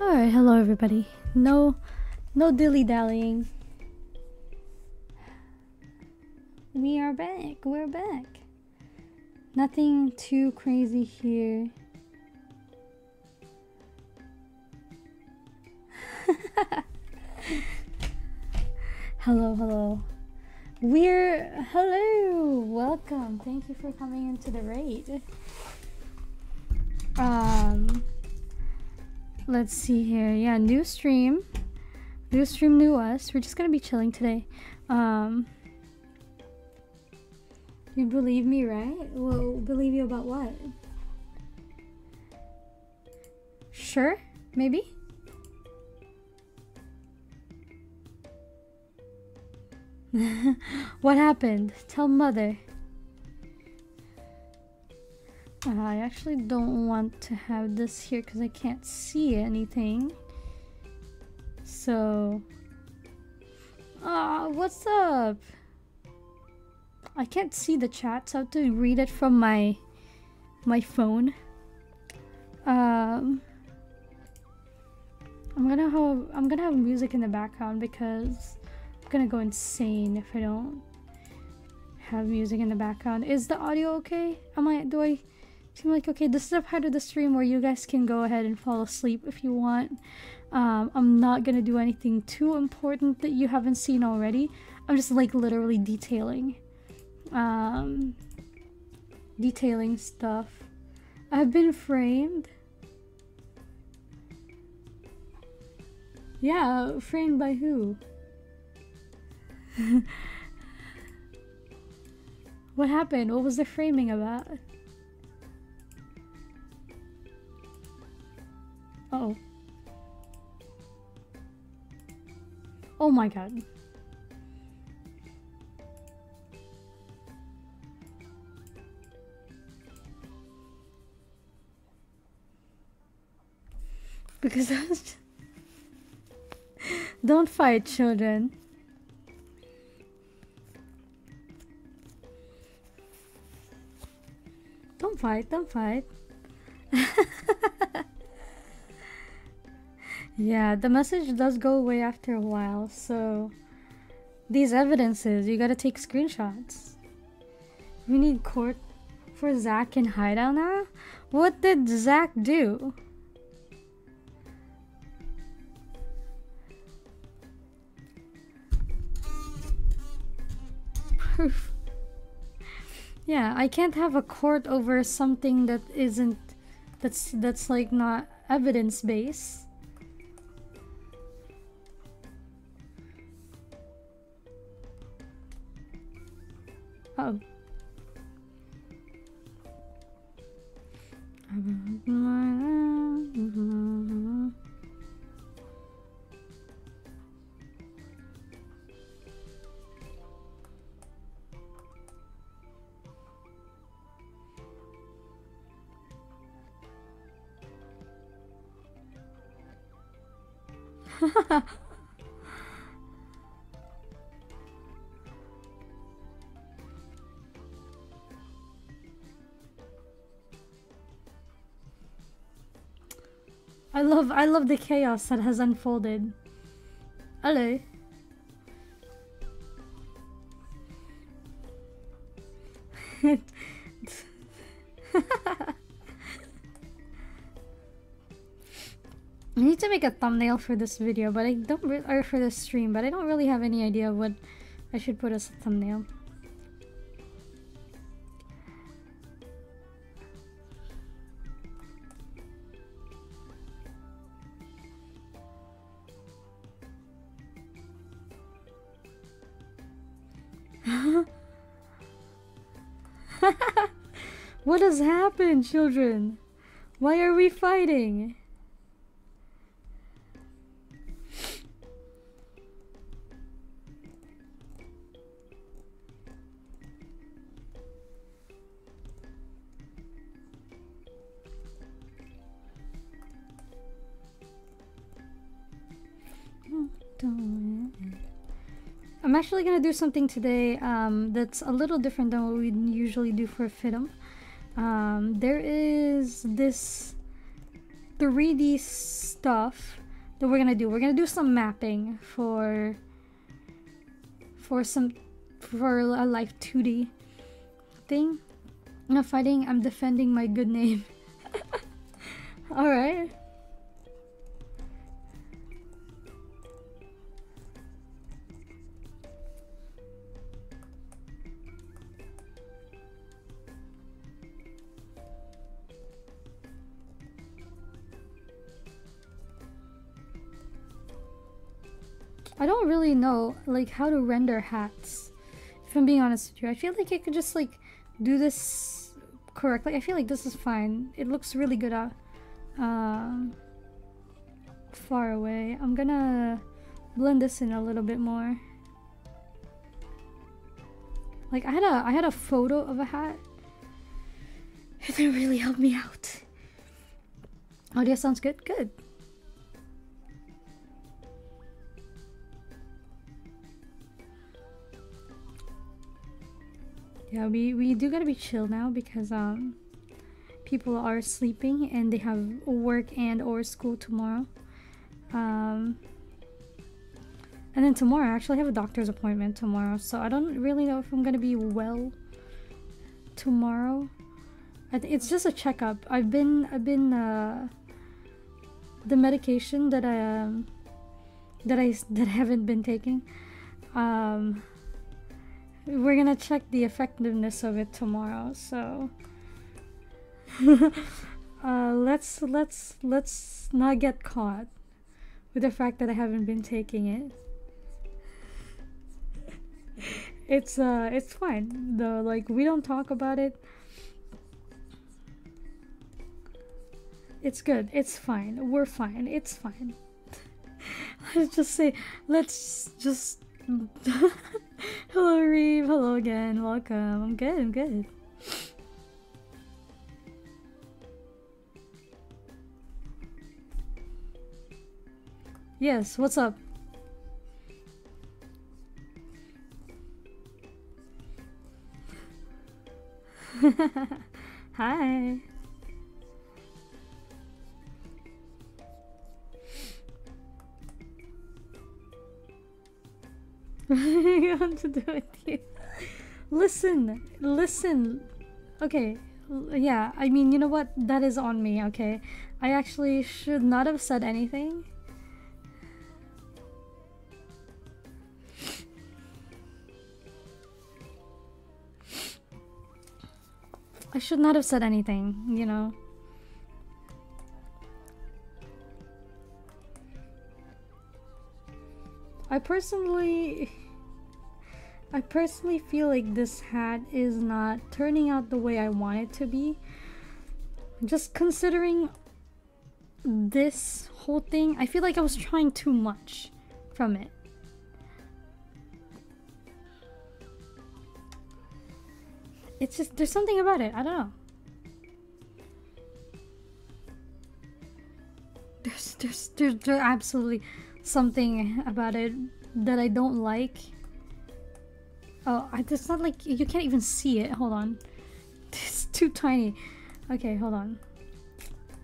Alright, hello everybody. No no dilly dallying. We are back. We're back. Nothing too crazy here. hello, hello. We're hello. Welcome. Thank you for coming into the raid. Um let's see here. Yeah, new stream. New stream, new us. We're just gonna be chilling today. Um You believe me, right? Well believe you about what? Sure? Maybe? what happened? Tell mother. I actually don't want to have this here because I can't see anything. So... Ah, uh, what's up? I can't see the chat, so I have to read it from my my phone. Um, I'm gonna have I'm gonna have music in the background because I'm gonna go insane if I don't have music in the background. Is the audio okay? Am I do I seem like okay? This is a part of the stream where you guys can go ahead and fall asleep if you want. Um, I'm not gonna do anything too important that you haven't seen already. I'm just like literally detailing, um, detailing stuff. I've been framed. Yeah, framed by who? what happened? What was the framing about? Uh oh. Oh my god. Because was Don't fight, children. Don't fight, don't fight. yeah, the message does go away after a while, so these evidences, you gotta take screenshots. We need court for Zach in hideout now? What did Zach do? Proof. Yeah, I can't have a court over something that isn't that's that's like not evidence based. Oh. I love I love the chaos that has unfolded. Hello. I need to make a thumbnail for this video, but I don't or for this stream, but I don't really have any idea what I should put as a thumbnail. Has happened, children? Why are we fighting? I'm actually gonna do something today um, that's a little different than what we usually do for FIDIM. Um, there is this 3D stuff that we're gonna do. We're gonna do some mapping for for some for a Live2D thing. I'm not fighting, I'm defending my good name. Alright. I don't really know like how to render hats. If I'm being honest with you, I feel like I could just like do this correctly. I feel like this is fine. It looks really good out um, far away. I'm gonna blend this in a little bit more. Like I had a I had a photo of a hat. It didn't really help me out. Audio sounds good. Good. Yeah, we, we do gotta be chill now because um people are sleeping and they have work and or school tomorrow. Um and then tomorrow I actually have a doctor's appointment tomorrow, so I don't really know if I'm gonna be well tomorrow. it's just a checkup. I've been I've been uh the medication that I um that I that I haven't been taking um we're gonna check the effectiveness of it tomorrow so. Uh, let's let's let's not get caught with the fact that I haven't been taking it. It's uh it's fine though like we don't talk about it. It's good it's fine we're fine it's fine. Let's just say let's just Hello, Reeve. Hello again. Welcome. I'm good. I'm good. Yes, what's up? Hi. I want to do with you. Listen, listen. Okay, yeah, I mean, you know what? That is on me, okay? I actually should not have said anything. I should not have said anything, you know? I personally I personally feel like this hat is not turning out the way I want it to be. Just considering this whole thing, I feel like I was trying too much from it. It's just, there's something about it, I don't know. There's, there's, there's, absolutely something about it that I don't like. Oh, it's not like you can't even see it. Hold on. It's too tiny. Okay, hold on.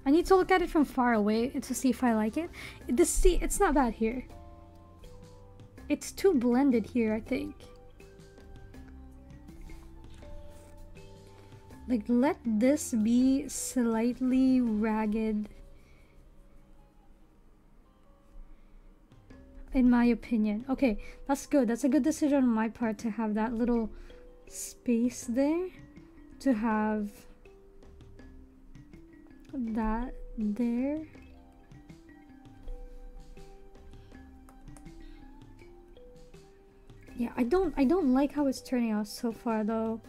I need to look at it from far away to see if I like it. This see, it's not bad here. It's too blended here, I think. Like, let this be slightly ragged in my opinion. Okay, that's good. That's a good decision on my part to have that little space there. To have that there. Yeah, I don't I don't like how it's turning out so far though.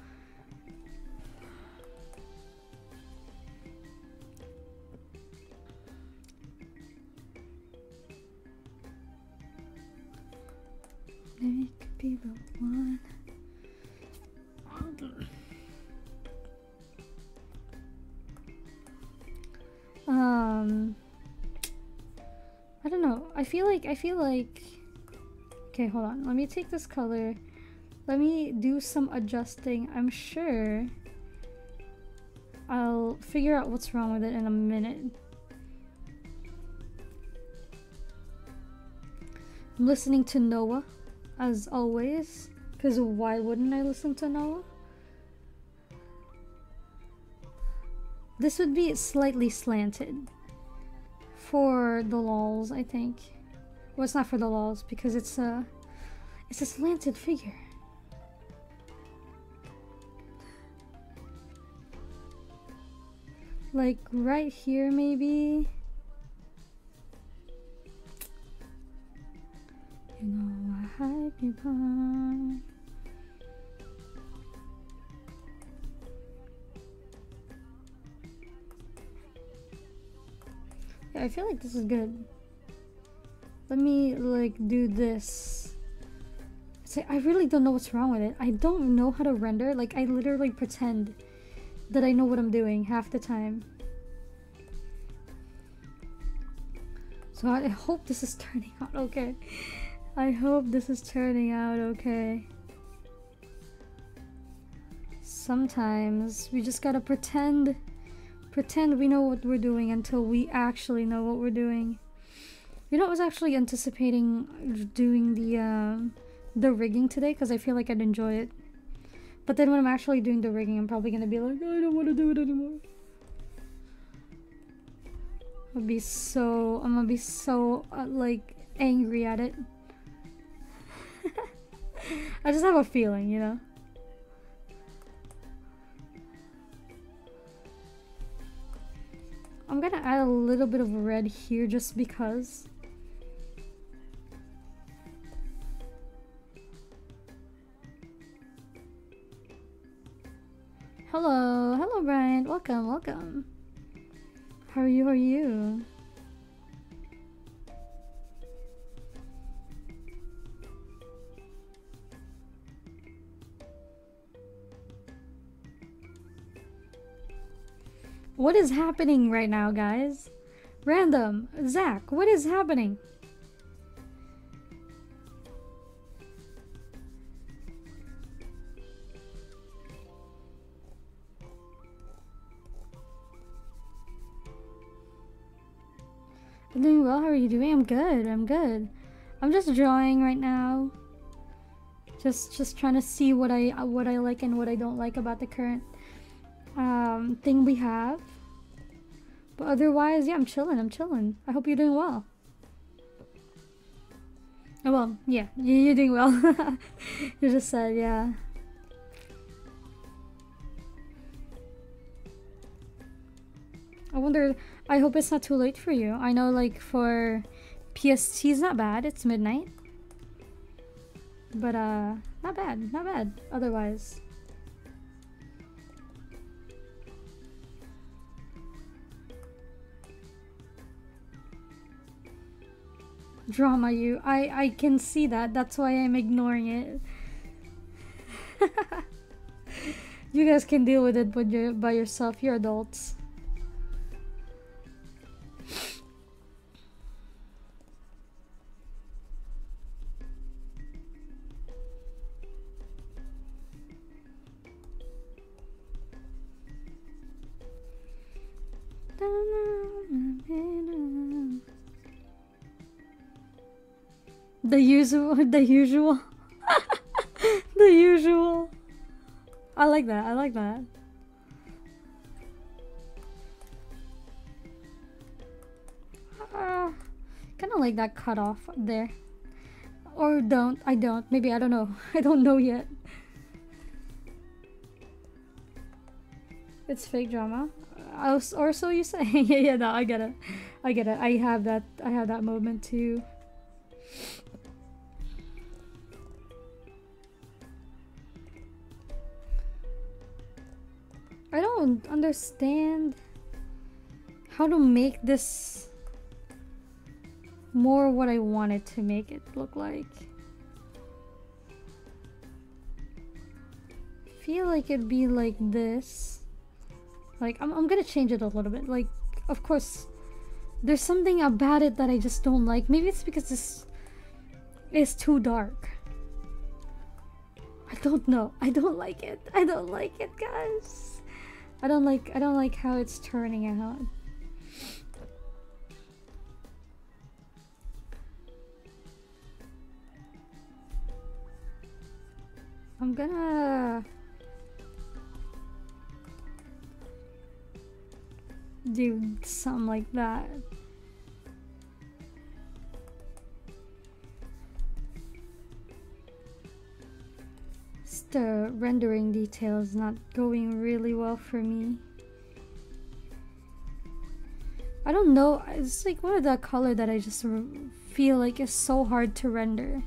They could be the one. Um, I don't know. I feel like I feel like. Okay, hold on. Let me take this color. Let me do some adjusting. I'm sure I'll figure out what's wrong with it in a minute. I'm listening to Noah as always. Because why wouldn't I listen to Noah? This would be slightly slanted. For the lols, I think. Well, it's not for the lols because it's a, it's a slanted figure. Like right here, maybe. You know I hype you. Yeah, I feel like this is good. Let me like do this. Say, I really don't know what's wrong with it. I don't know how to render. Like, I literally pretend that I know what I'm doing half the time. So I hope this is turning out okay. I hope this is turning out okay. Sometimes we just gotta pretend pretend we know what we're doing until we actually know what we're doing. You know, I was actually anticipating doing the um, the rigging today because I feel like I'd enjoy it. But then when I'm actually doing the rigging, I'm probably gonna be like, I don't want to do it anymore. I'll be so, I'm gonna be so uh, like angry at it. I just have a feeling, you know. I'm gonna add a little bit of red here just because. Hello, hello Brian, welcome, welcome. How are you, how are you? What is happening right now, guys? Random, Zach, what is happening? I'm doing well. How are you doing? I'm good. I'm good. I'm just drawing right now. Just just trying to see what I what I like and what I don't like about the current um, thing we have. But otherwise, yeah, I'm chilling. I'm chilling. I hope you're doing well. Oh, well, yeah, you're doing well. you just said, yeah. I wonder, I hope it's not too late for you. I know, like, for PST is not bad. It's midnight. But, uh, not bad. Not bad, otherwise. Drama you. I I can see that. That's why I'm ignoring it. you guys can deal with it with your, by yourself. You're adults. The usual, the usual, the usual. I like that. I like that. Uh, kind of like that cut off there. Or don't. I don't. Maybe I don't know. I don't know yet. It's fake drama. Uh, or so you say. yeah, yeah, no, I get it. I get it. I have that. I have that moment too. I don't understand how to make this more what I wanted to make it look like. Feel like it'd be like this. Like, I'm, I'm gonna change it a little bit. Like, of course, there's something about it that I just don't like. Maybe it's because this is too dark. I don't know. I don't like it. I don't like it, guys. I don't like I don't like how it's turning out. I'm gonna do something like that. The rendering details not going really well for me. I don't know, it's like one of the color that I just feel like is so hard to render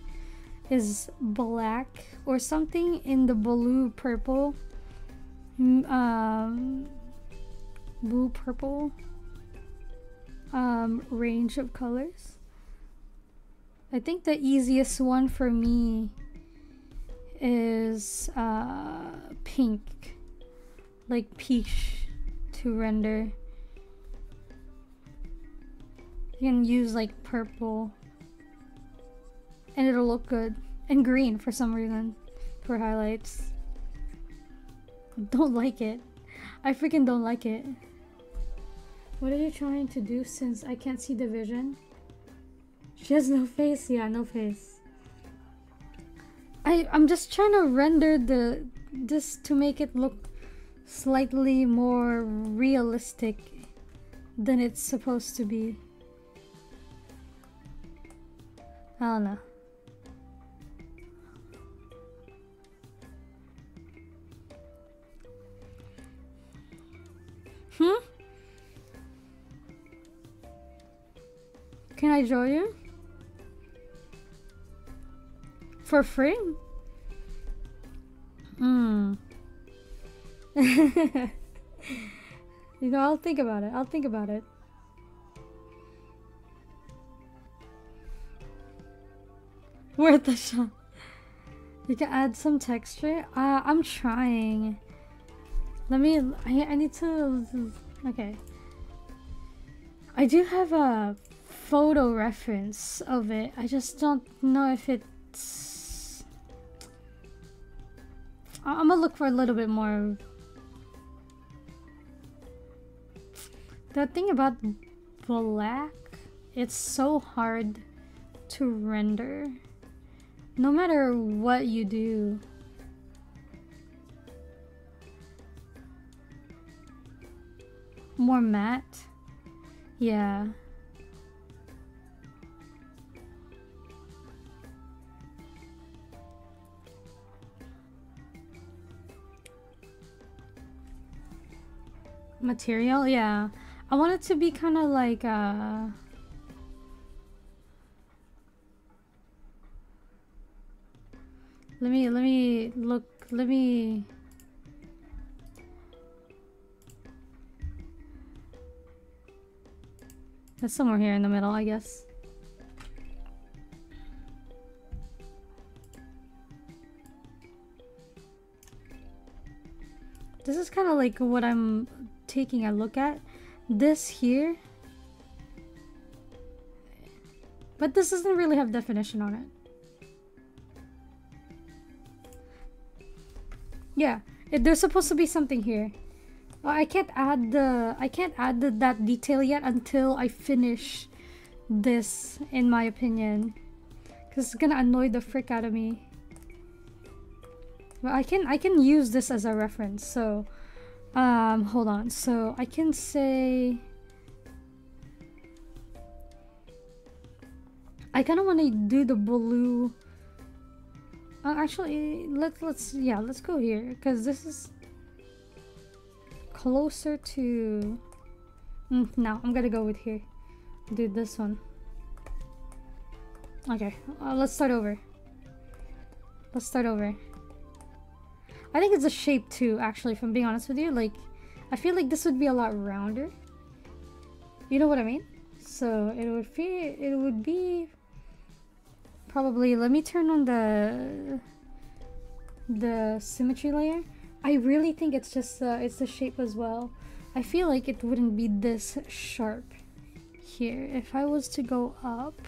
is black or something in the blue purple um, blue purple um, range of colors. I think the easiest one for me is uh, pink, like peach to render. You can use like purple and it'll look good. And green for some reason for highlights. Don't like it. I freaking don't like it. What are you trying to do since I can't see the vision? She has no face. Yeah, no face. I I'm just trying to render the this to make it look slightly more realistic than it's supposed to be. I don't know. Hmm? Can I draw you? For free? Hmm. you know, I'll think about it. I'll think about it. Worth the shot. You can add some texture. Uh, I'm trying. Let me. I, I need to. Okay. I do have a photo reference of it. I just don't know if I'm gonna look for a little bit more. The thing about black, it's so hard to render. No matter what you do. More matte? Yeah. Material yeah i want it to be kind of like uh let me let me look let me That's somewhere here in the middle, I guess. This is kind of like what I'm taking a look at this here. But this doesn't really have definition on it. Yeah it, there's supposed to be something here. Uh, I can't add the I can't add the, that detail yet until I finish this in my opinion. Because it's gonna annoy the frick out of me. But I can I can use this as a reference so um, hold on. So I can say... I kind of want to do the blue... Uh, actually, let's, let's, yeah, let's go here. Because this is closer to... Mm, no, I'm gonna go with here. Do this one. Okay, uh, let's start over. Let's start over. I think it's a shape too, actually, if I'm being honest with you. Like, I feel like this would be a lot rounder. You know what I mean? So it would be, it would be probably, let me turn on the, the symmetry layer. I really think it's just, uh, it's the shape as well. I feel like it wouldn't be this sharp here. If I was to go up,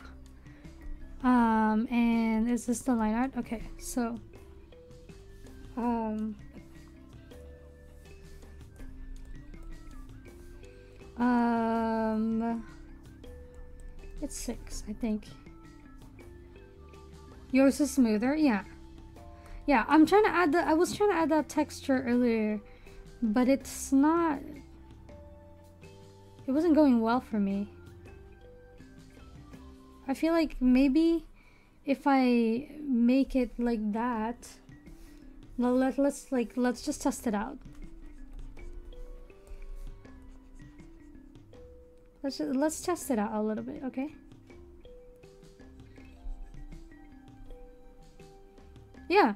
um, and is this the line art? Okay, so um, um, it's six, I think. Yours is smoother, yeah. Yeah, I'm trying to add the. I was trying to add that texture earlier, but it's not. It wasn't going well for me. I feel like maybe if I make it like that, let, let's like let's just test it out. Let's just, let's test it out a little bit, okay? Yeah,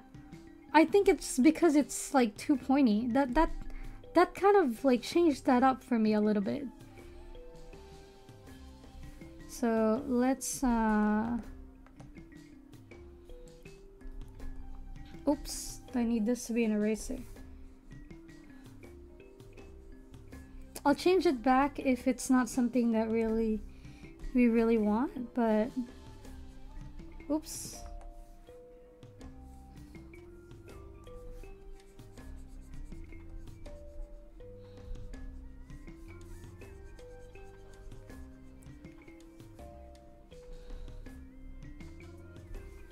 I think it's because it's like too pointy. That that that kind of like changed that up for me a little bit. So let's uh Oops, I need this to be an eraser. I'll change it back if it's not something that really we really want, but oops.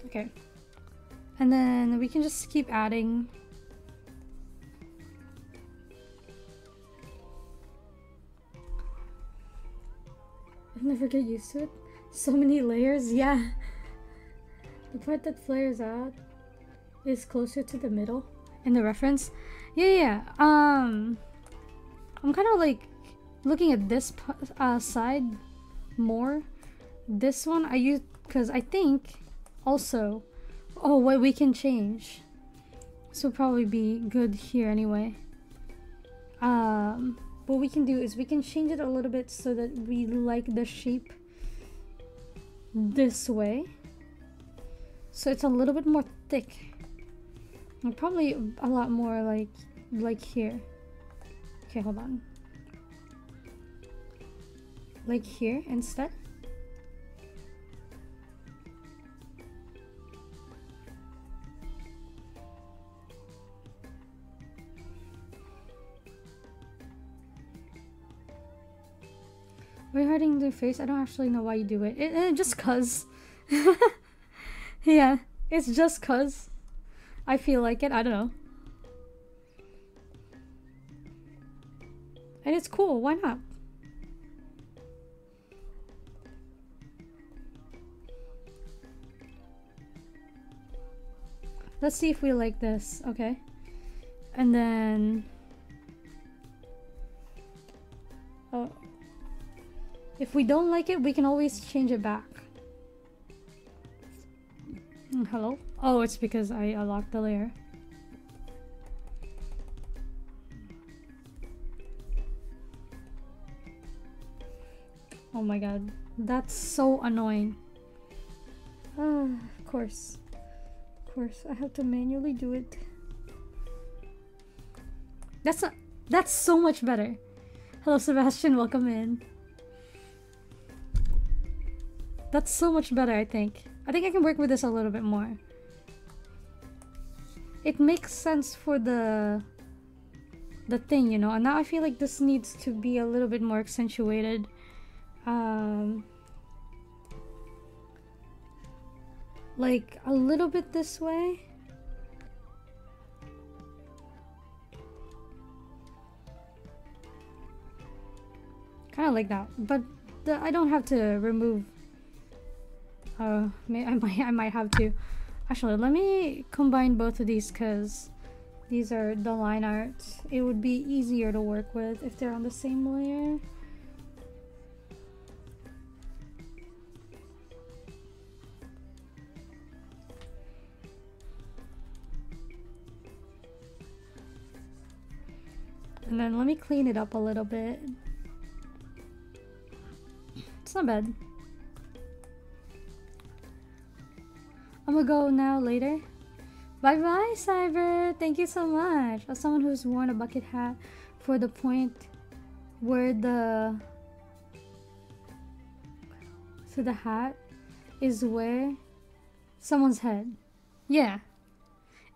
Okay. And then we can just keep adding I'll never get used to it. So many layers, yeah. The part that flares out is closer to the middle in the reference. Yeah, yeah. Um, I'm kind of like looking at this uh, side more. This one I use because I think also, oh, what we can change. This will probably be good here anyway. Um, what we can do is we can change it a little bit so that we like the shape this way. So it's a little bit more thick. And probably a lot more like like here. Okay hold on. Like here instead We're hiding their face. I don't actually know why you do it. It, it just cuz. yeah, it's just cuz. I feel like it. I don't know. And it's cool. Why not? Let's see if we like this. Okay. And then... Oh, if we don't like it, we can always change it back. Mm, hello? Oh, it's because I unlocked the layer. Oh my god. That's so annoying. Ah, of course. Of course, I have to manually do it. That's a, that's so much better. Hello Sebastian, welcome in. That's so much better, I think. I think I can work with this a little bit more. It makes sense for the the thing, you know. And now I feel like this needs to be a little bit more accentuated. Um, like a little bit this way. Kind of like that, but the, I don't have to remove Oh, may, I might I might have to. Actually, let me combine both of these because these are the line art. It would be easier to work with if they're on the same layer. And then let me clean it up a little bit. It's not bad. I'm gonna go now later. Bye bye, Cyber. Thank you so much. As someone who's worn a bucket hat for the point where the so the hat is where someone's head. Yeah.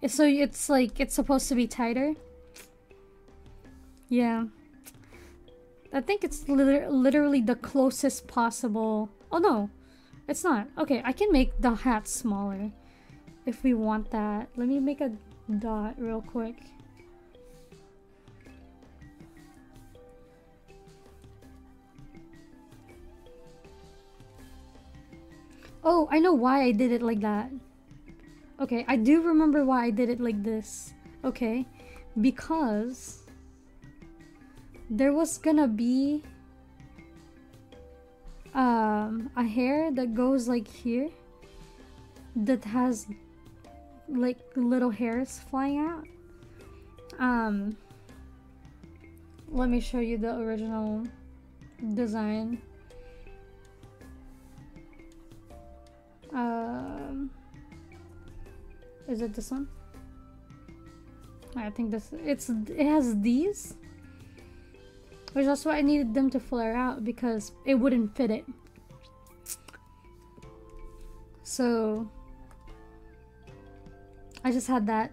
So it's like it's supposed to be tighter. Yeah. I think it's liter literally the closest possible. Oh no, it's not. Okay, I can make the hat smaller. if we want that. Let me make a dot real quick. Oh, I know why I did it like that. Okay, I do remember why I did it like this. Okay, because there was gonna be um, a hair that goes like here that has like little hairs flying out. Um, let me show you the original design. Um, is it this one? I think this it's it has these which that's why I needed them to flare out because it wouldn't fit it. So I just had that.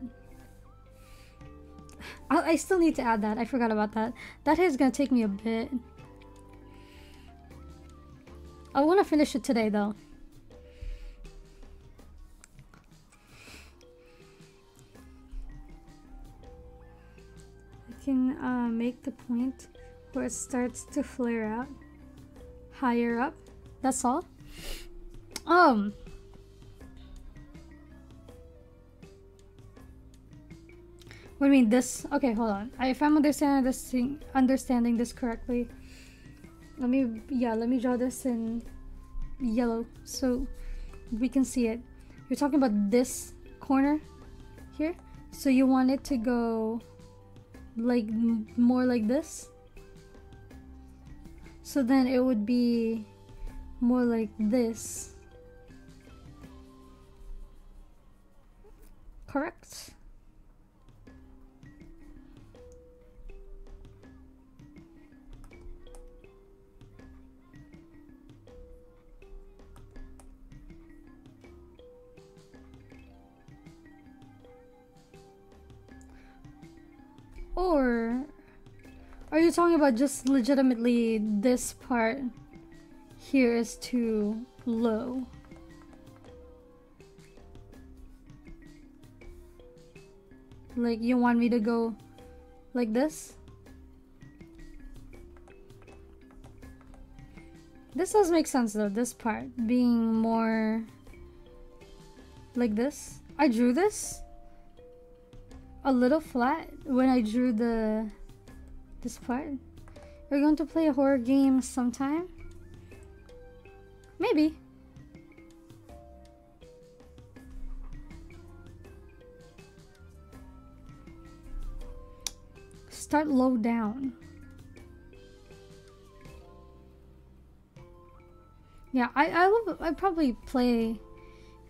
I, I still need to add that. I forgot about that. That is gonna take me a bit. I want to finish it today though. I can uh, make the point where it starts to flare out higher up. That's all. Um. What do you mean this? Okay, hold on. If I'm understanding this thing, understanding this correctly, let me yeah, let me draw this in yellow so we can see it. You're talking about this corner here, so you want it to go like more like this so then it would be more like this. Correct? Or are you talking about just legitimately this part here is too low? Like you want me to go like this? This does make sense though, this part being more like this. I drew this a little flat when I drew the this part. We're going to play a horror game sometime. Maybe. Start low down. Yeah, I I will I probably play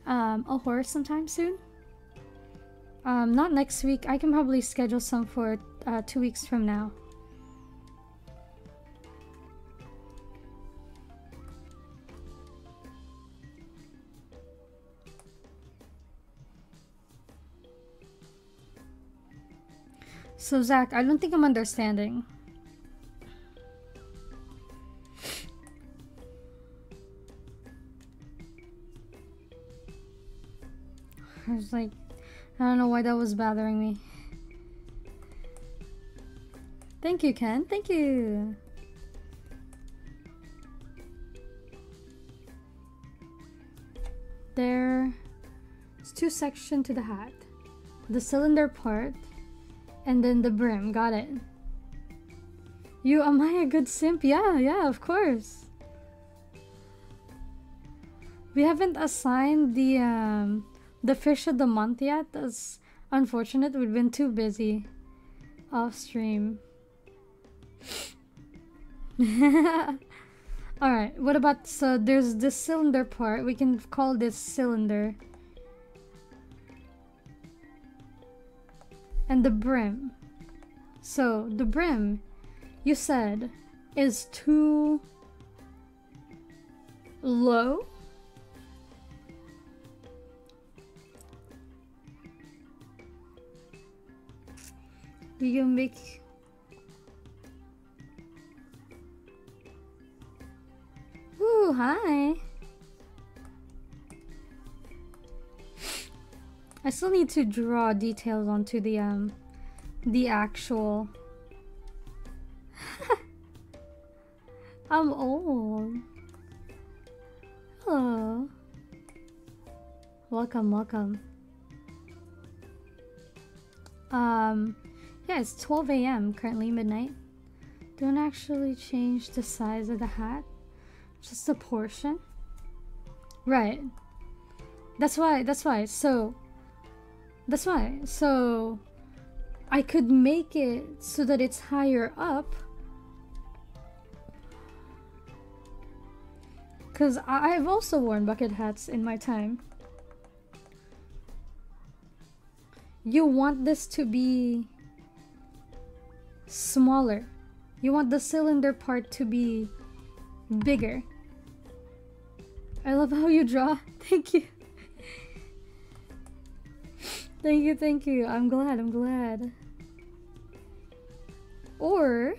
um, a horror sometime soon. Um, not next week. I can probably schedule some for uh, two weeks from now. So Zach, I don't think I'm understanding. I was like, I don't know why that was bothering me. Thank you, Ken. Thank you. There's two sections to the hat. The cylinder part and then the brim. Got it. You, am I a good simp? Yeah, yeah, of course. We haven't assigned the um, the fish of the month yet. That's unfortunate. We've been too busy off stream. Alright, what about, so there's this cylinder part. We can call this cylinder. And the brim. So, the brim, you said, is too low? Do you make Ooh, hi. I still need to draw details onto the um the actual I'm old. Hello. Welcome, welcome. Um, yeah, it's 12 a.m. currently midnight. Don't actually change the size of the hat, just the portion. Right. That's why. That's why. So. That's why. So. I could make it so that it's higher up. Because I've also worn bucket hats in my time. You want this to be smaller. You want the cylinder part to be bigger. I love how you draw. Thank you. Thank you, thank you. I'm glad, I'm glad. Or,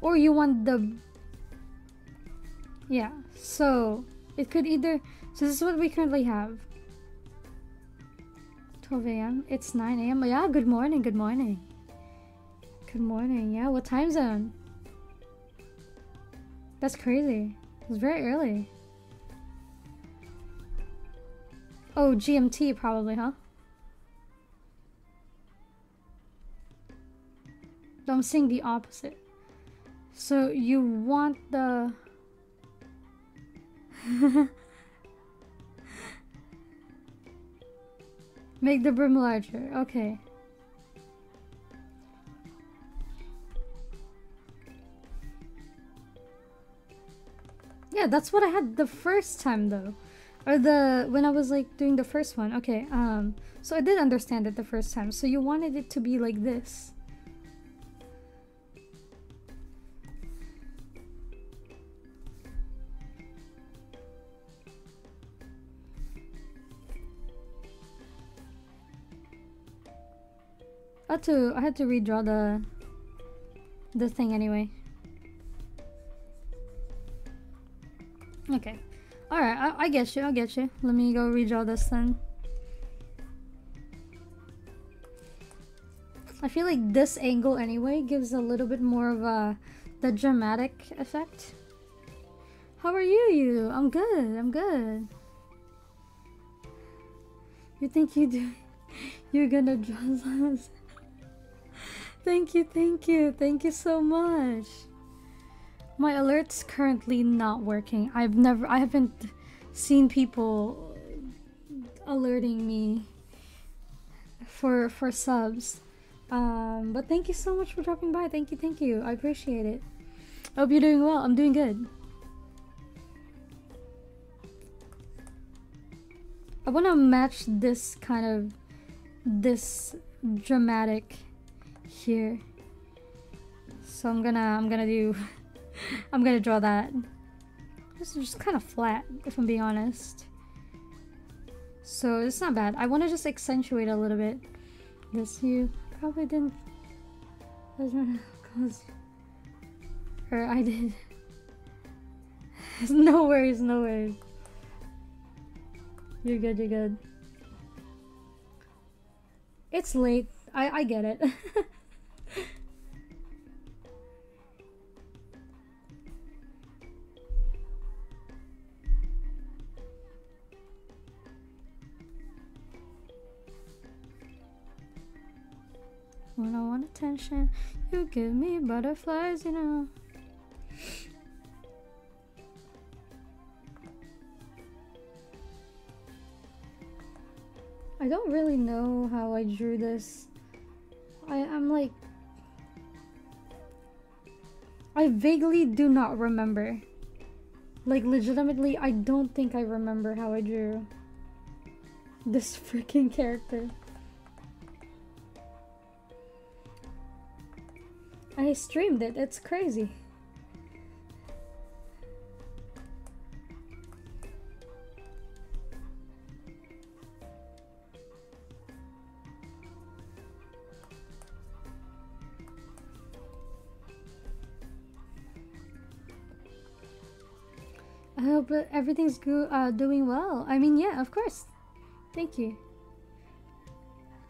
or you want the, yeah, so it could either, so this is what we currently have. 12 a.m. It's 9 a.m. Oh, yeah, good morning, good morning. Good morning. Yeah, what time zone? That's crazy. It's very early. Oh, GMT probably, huh? I'm saying the opposite. So you want the... Make the brim larger. Okay. Yeah, that's what I had the first time though. Or the when I was like doing the first one. Okay, um so I did understand it the first time. So you wanted it to be like this. I had to I had to redraw the the thing anyway. Okay. Alright, I, I get you, I get you. Let me go redraw this then. I feel like this angle anyway gives a little bit more of a the dramatic effect. How are you, you? I'm good, I'm good. You think you do you're gonna draw some Thank you, thank you, thank you so much. My alert's currently not working. I've never, I haven't seen people alerting me for for subs. Um, but thank you so much for dropping by. Thank you, thank you. I appreciate it. I hope you're doing well. I'm doing good. I want to match this kind of this dramatic here. So I'm gonna I'm gonna do I'm gonna draw that. This is just kind of flat, if I'm being honest. So it's not bad. I want to just accentuate a little bit. This you probably didn't. Cause, or I did. no worries, no worries. You're good, you're good. It's late. I I get it. When I want attention, you give me butterflies, you know. I don't really know how I drew this. I, I'm like... I vaguely do not remember. Like, legitimately, I don't think I remember how I drew this freaking character. I streamed it, it's crazy. I hope everything's go uh, doing well. I mean, yeah, of course. Thank you.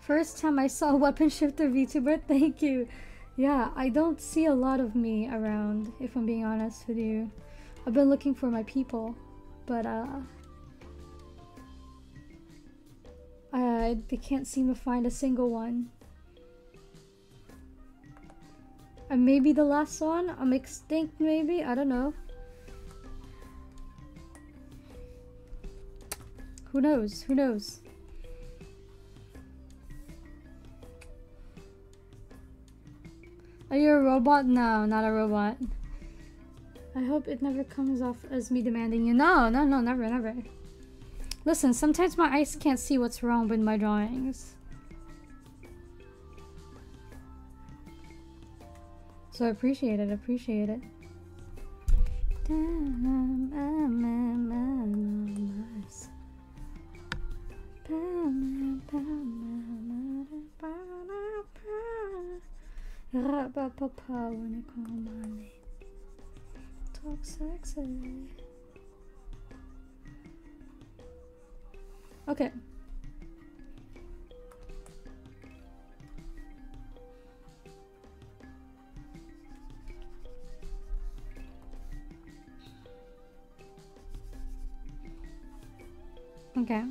First time I saw Weapon Shifter VTuber, thank you. Yeah, I don't see a lot of me around, if I'm being honest with you. I've been looking for my people, but uh... I, I can't seem to find a single one. And maybe the last one? I'm extinct maybe? I don't know. Who knows? Who knows? Are you a robot? No, not a robot. I hope it never comes off as me demanding you. No, no, no, never, never. Listen, sometimes my eyes can't see what's wrong with my drawings. So I appreciate it, appreciate it. Ra-ba-pa-pa when you call my name. Talk sexy. Okay. Okay.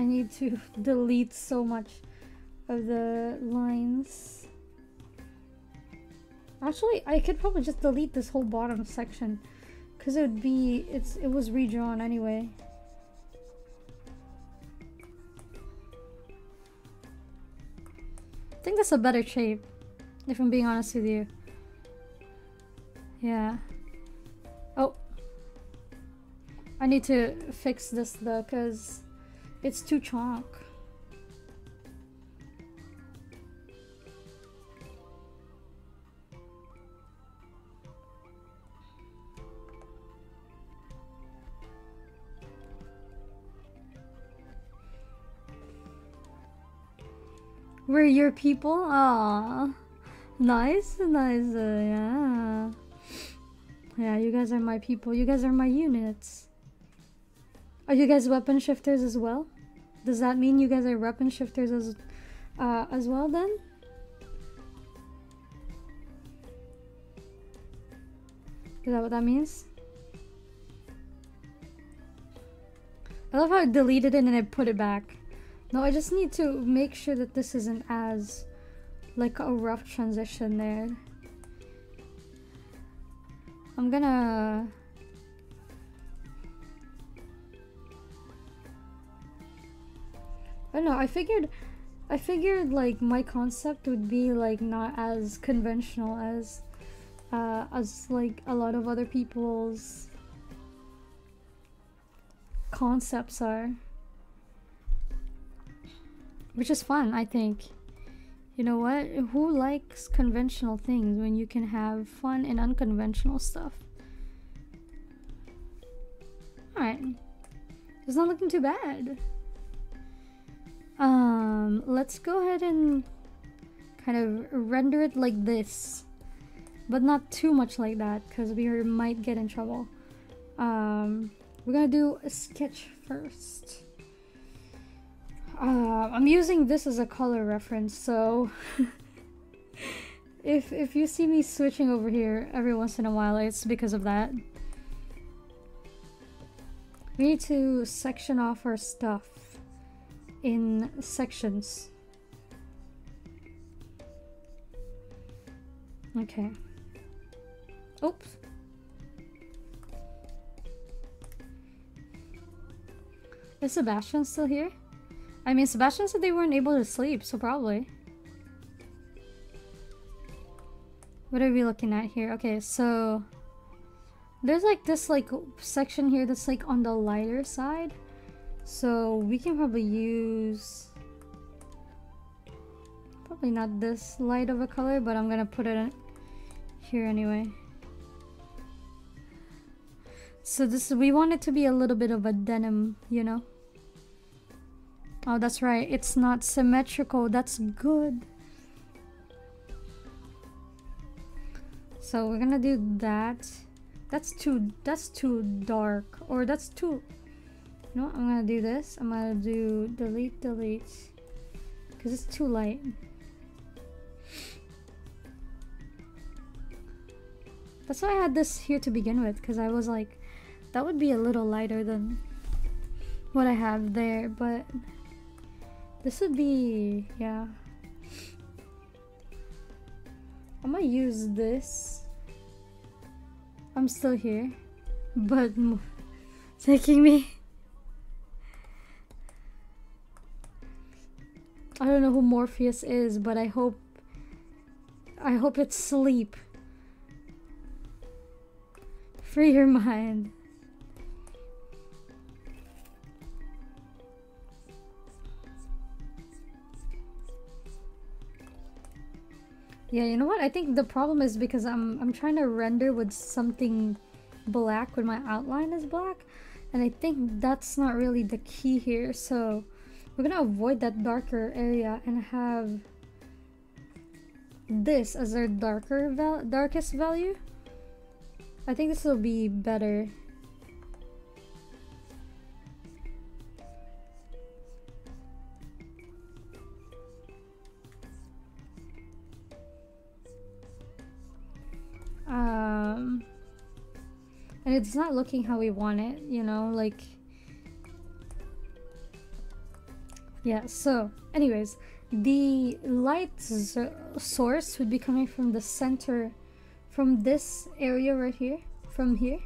I need to delete so much of the lines. Actually, I could probably just delete this whole bottom section because it would be, it's, it was redrawn anyway. I think that's a better shape, if I'm being honest with you. Yeah. Oh. I need to fix this though, because it's too chalk. We're your people? Ah, Nice, nice, uh, yeah. Yeah, you guys are my people. You guys are my units. Are you guys weapon shifters as well? Does that mean you guys are weapon shifters as uh, as well then? Is that what that means? I love how I deleted it and I put it back. No, I just need to make sure that this isn't as like a rough transition there. I'm gonna I don't know, I figured I figured like my concept would be like not as conventional as uh, as like a lot of other people's concepts are. Which is fun, I think. You know what? Who likes conventional things when you can have fun and unconventional stuff? Alright. It's not looking too bad. Um, let's go ahead and kind of render it like this. But not too much like that, because we might get in trouble. Um, we're gonna do a sketch first. Uh, I'm using this as a color reference, so if if you see me switching over here every once in a while, it's because of that. We need to section off our stuff in sections. Okay. Oops. Is Sebastian still here? I mean, Sebastian said they weren't able to sleep, so probably. What are we looking at here? Okay, so... There's like this like section here that's like on the lighter side. So we can probably use probably not this light of a color, but I'm gonna put it here anyway. So this we want it to be a little bit of a denim, you know. Oh, that's right. It's not symmetrical. That's good. So we're gonna do that. That's too that's too dark or that's too what? I'm gonna do this. I'm gonna do delete delete because it's too light. That's why I had this here to begin with because I was like that would be a little lighter than what I have there but this would be yeah I'm gonna use this I'm still here, but taking me. I don't know who Morpheus is, but I hope I hope it's sleep. Free your mind. Yeah, you know what? I think the problem is because I'm I'm trying to render with something black when my outline is black. And I think that's not really the key here. So we're gonna avoid that darker area and have this as our darker val darkest value. I think this will be better. um and it's not looking how we want it you know like yeah so anyways the light source would be coming from the center from this area right here from here.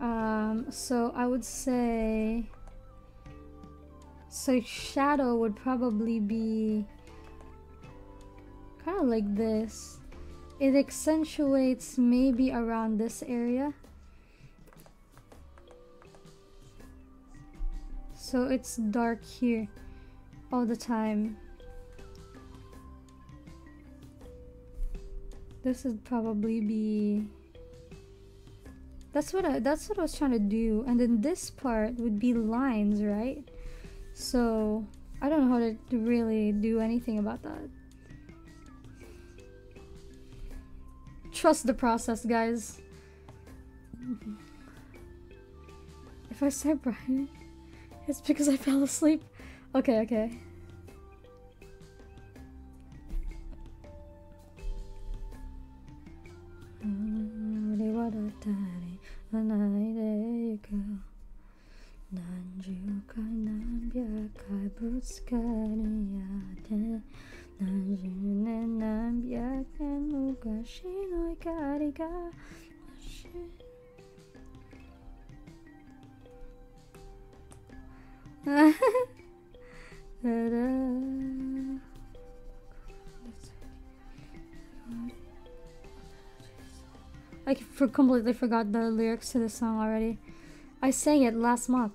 Um so i would say so shadow would probably be kind of like this. It accentuates maybe around this area so it's dark here all the time. This would probably be that's what I that's what I was trying to do. And then this part would be lines right? So I don't know how to really do anything about that. Trust the process, guys. If I say crying, it's because I fell asleep. Okay, okay. Mm-hmm. I for completely forgot the lyrics to the song already. I sang it last month.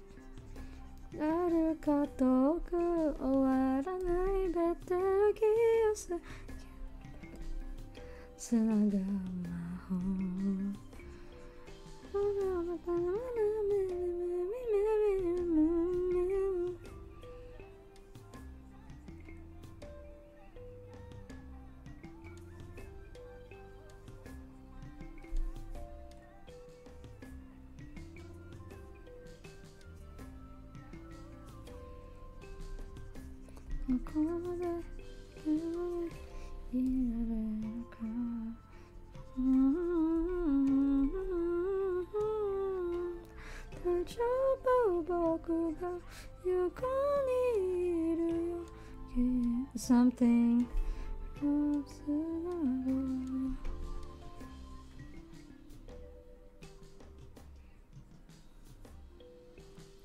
Something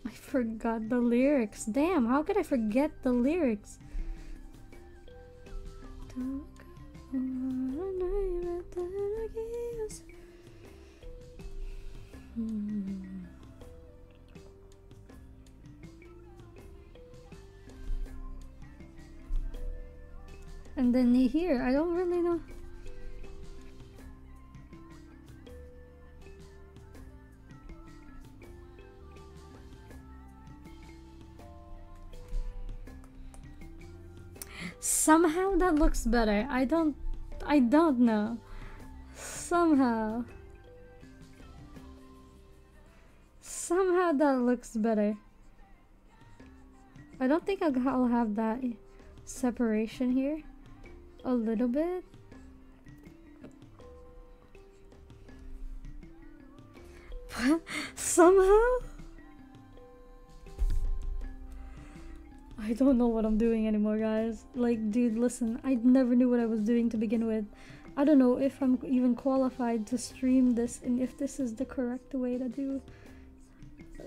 I forgot the lyrics. Damn, how could I forget the lyrics? And then here, I don't really know. Somehow that looks better. I don't I don't know. Somehow. Somehow that looks better. I don't think I'll, have that separation here. A little bit. Somehow? I don't know what I'm doing anymore, guys. Like, dude, listen, I never knew what I was doing to begin with. I don't know if I'm even qualified to stream this and if this is the correct way to do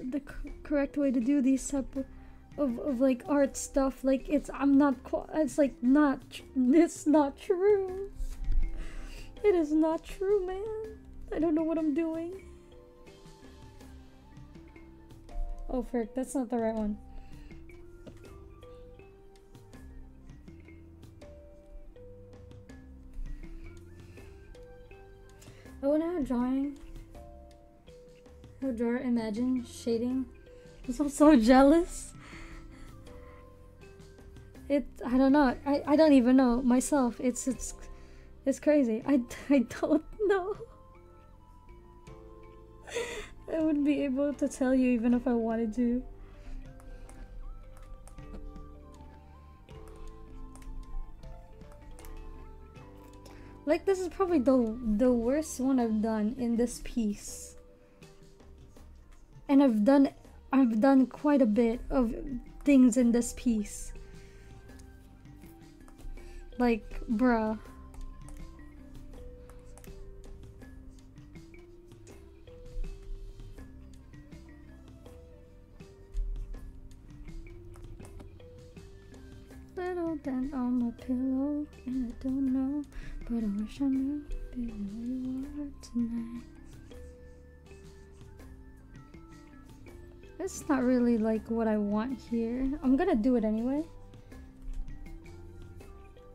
the correct way to do these type of, of, like art stuff. Like, it's, I'm not, it's like not, it's not true. It is not true, man. I don't know what I'm doing. Oh, frick, that's not the right one. Oh, now drawing. Oh, draw, imagine shading. I'm so jealous. It, I don't know. I, I don't even know myself. It's, it's, it's crazy. I, I don't know. I wouldn't be able to tell you even if I wanted to. Like this is probably the the worst one I've done in this piece. And I've done I've done quite a bit of things in this piece. Like, bruh. Little dent on my pillow, and I don't know, but I wish I knew baby, where you are tonight. It's not really like what I want here. I'm gonna do it anyway.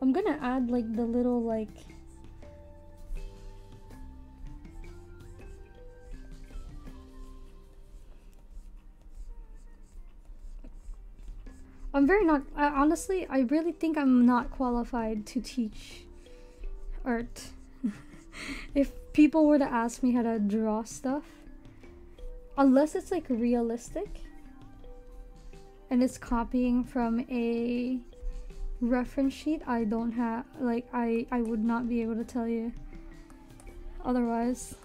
I'm gonna add like the little like I'm very not, I, honestly, I really think I'm not qualified to teach art. if people were to ask me how to draw stuff, unless it's like realistic and it's copying from a reference sheet, I don't have, like, I, I would not be able to tell you otherwise.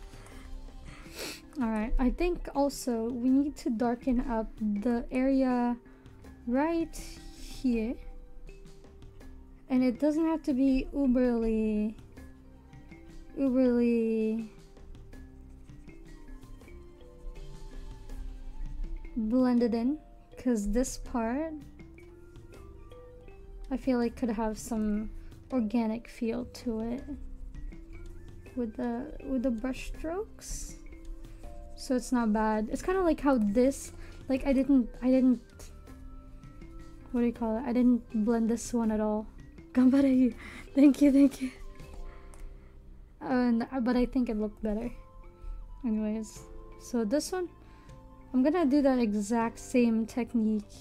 Alright, I think also we need to darken up the area right here and it doesn't have to be uberly uberly blended in because this part I feel like could have some organic feel to it with the with the brush strokes so it's not bad it's kind of like how this like I didn't I didn't what do you call it? I didn't blend this one at all. Thank you, thank you. And, uh, but I think it looked better. Anyways, so this one, I'm gonna do that exact same technique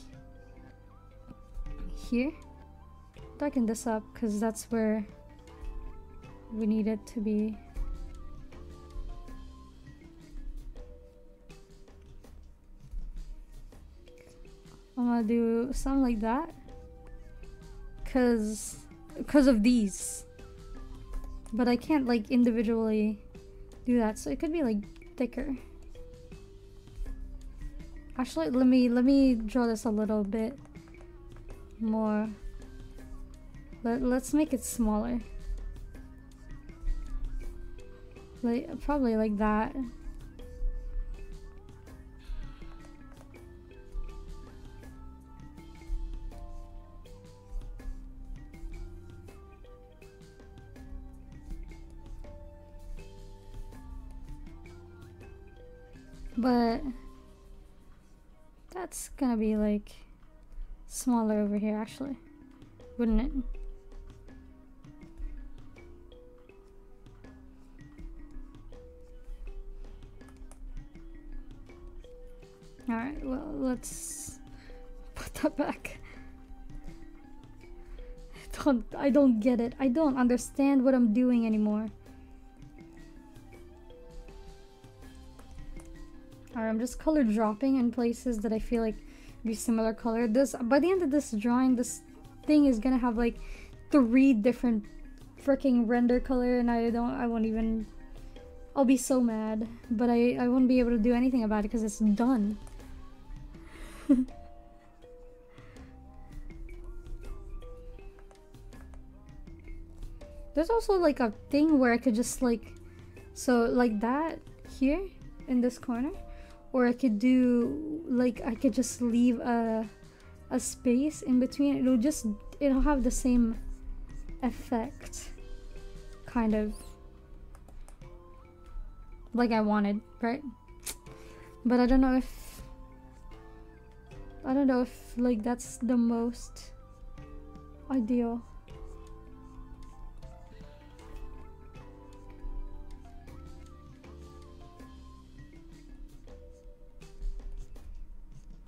here. Darken this up because that's where we need it to be. I'm gonna do something like that. Cause, cause of these. But I can't like individually do that, so it could be like thicker. Actually, let me let me draw this a little bit more. Let, let's make it smaller. Like probably like that. But that's gonna be like smaller over here actually, wouldn't it? Alright, well, let's put that back. I don't, I don't get it. I don't understand what I'm doing anymore. Alright, I'm just color dropping in places that I feel like be similar color. This by the end of this drawing, this thing is gonna have like three different freaking render color and I don't I won't even I'll be so mad, but I, I won't be able to do anything about it because it's done. There's also like a thing where I could just like, so like that here in this corner, or I could do like I could just leave a a space in between. It'll just it'll have the same effect, kind of like I wanted, right? But I don't know if I don't know if like that's the most ideal.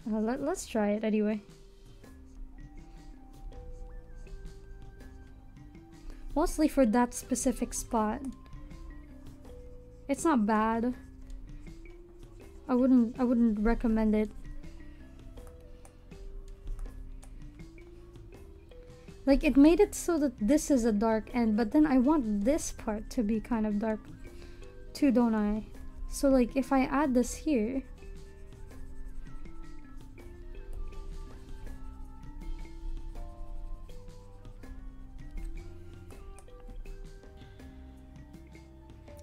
Uh, let, let's try it anyway. Mostly for that specific spot. It's not bad. I wouldn't I wouldn't recommend it. Like it made it so that this is a dark end, but then I want this part to be kind of dark too, don't I? So like if I add this here,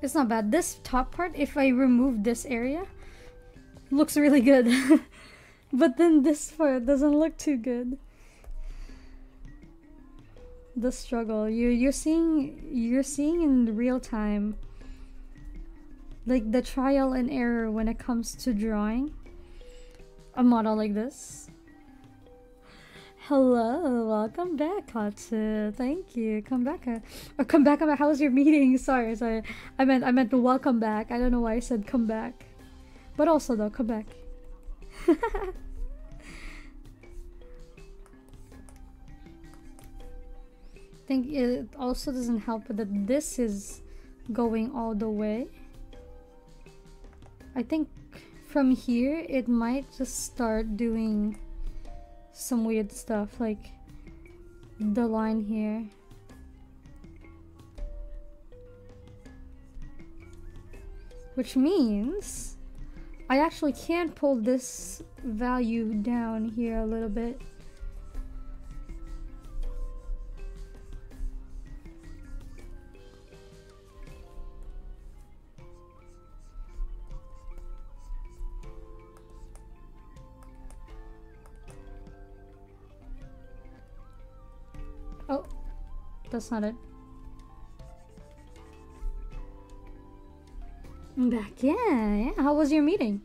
It's not bad. This top part, if I remove this area, looks really good. but then this part doesn't look too good. The struggle. You you're seeing you're seeing in real time like the trial and error when it comes to drawing a model like this Hello, welcome back, Katsu. Thank you. Come back. Uh, or come back. How was your meeting? Sorry, sorry. I meant I meant to welcome back. I don't know why I said come back. But also though, come back. I think it also doesn't help that this is going all the way. I think from here it might just start doing some weird stuff like the line here. Which means I actually can pull this value down here a little bit That's not it. Back. Yeah, yeah. How was your meeting?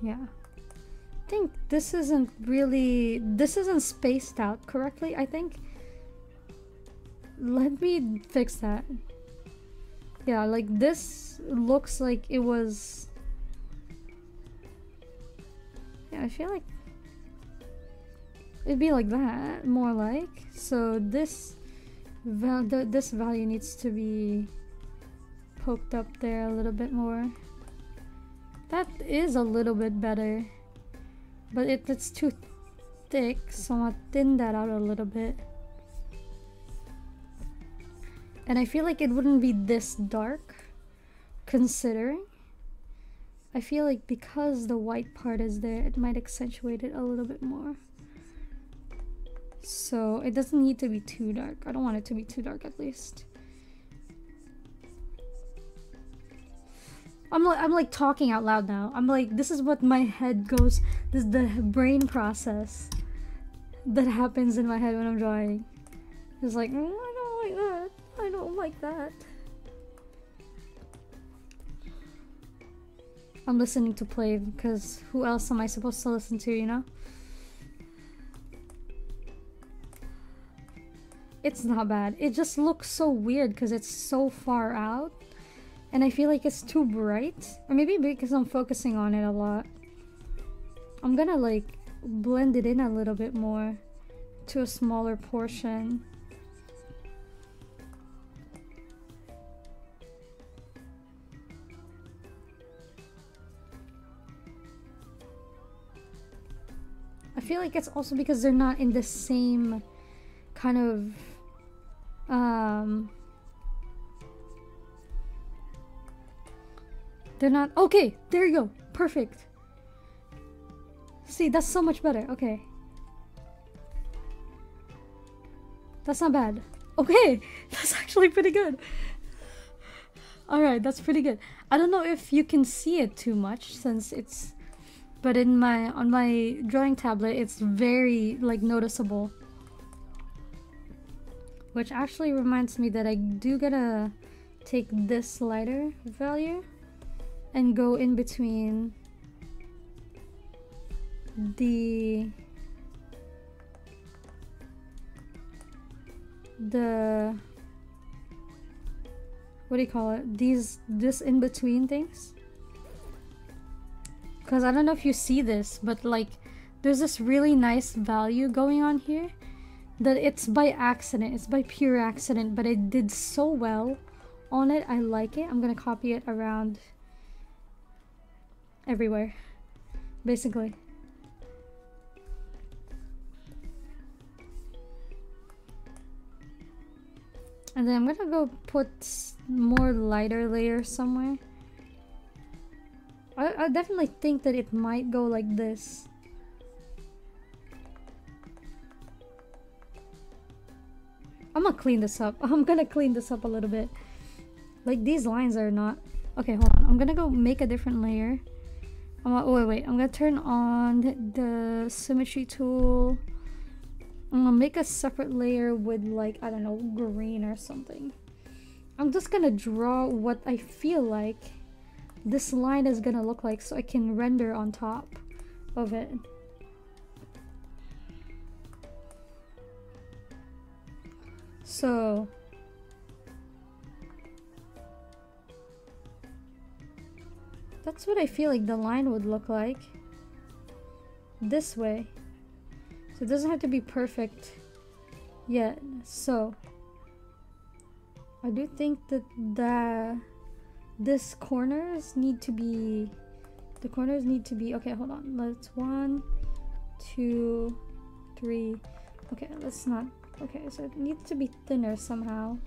Yeah. I think this isn't really... This isn't spaced out correctly, I think. Let me fix that. Yeah, like this looks like it was yeah, I feel like it'd be like that, more like. So this val th this value needs to be poked up there a little bit more. That is a little bit better, but it, it's too thick, so I'll thin that out a little bit. And I feel like it wouldn't be this dark, considering. I feel like because the white part is there, it might accentuate it a little bit more. So it doesn't need to be too dark. I don't want it to be too dark at least. I'm like I'm like talking out loud now. I'm like this is what my head goes. This is the brain process that happens in my head when I'm drawing. It's like mm, I don't like that. I don't like that. I'm listening to play because who else am I supposed to listen to, you know? It's not bad. It just looks so weird because it's so far out. And I feel like it's too bright. Or maybe because I'm focusing on it a lot. I'm gonna like blend it in a little bit more to a smaller portion. Feel like it's also because they're not in the same kind of um they're not okay there you go perfect. See that's so much better okay. That's not bad. Okay that's actually pretty good. Alright, that's pretty good. I don't know if you can see it too much since it's but in my on my drawing tablet it's very like noticeable. Which actually reminds me that I do gotta take this slider value and go in between the the what do you call it these this in between things because I don't know if you see this but like there's this really nice value going on here that it's by accident. It's by pure accident but it did so well on it. I like it. I'm gonna copy it around everywhere basically. And then I'm gonna go put more lighter layers somewhere. I, I definitely think that it might go like this. I'm gonna clean this up. I'm gonna clean this up a little bit. Like these lines are not... Okay, hold on. I'm gonna go make a different layer. I'm gonna, wait, wait. I'm gonna turn on the symmetry tool. I'm gonna make a separate layer with like, I don't know, green or something. I'm just gonna draw what I feel like this line is gonna look like so I can render on top of it. So that's what I feel like the line would look like this way. So it doesn't have to be perfect yet. So I do think that the this corners need to be the corners need to be okay hold on. Let's one two three. Okay let's not okay so it needs to be thinner somehow.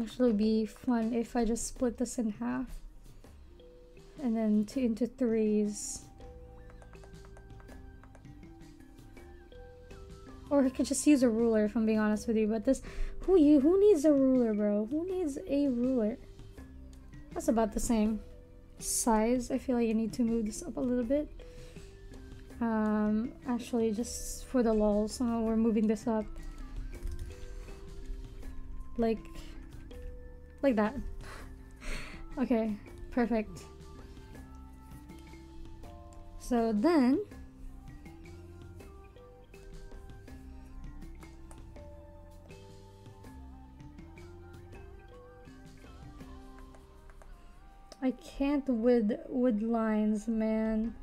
Actually be fun if I just split this in half and then two into threes. Or I could just use a ruler if I'm being honest with you. But this, who you, who needs a ruler, bro? Who needs a ruler? That's about the same size. I feel like I need to move this up a little bit. Um, actually, just for the lulz, so we're moving this up. Like, like that. okay, perfect. So then, I can't with with lines, man.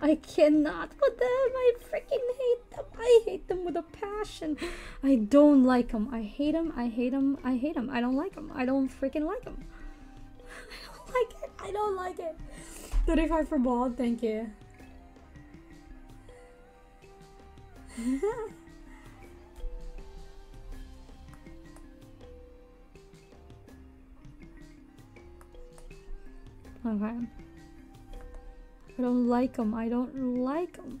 I cannot with them. I freaking hate them. I hate them with a passion. I don't like them. I hate them. I hate them. I hate them. I don't like them. I don't freaking like them. I don't like it. I don't like it. 35 for bald. Thank you. Okay. I don't like them. I don't like them.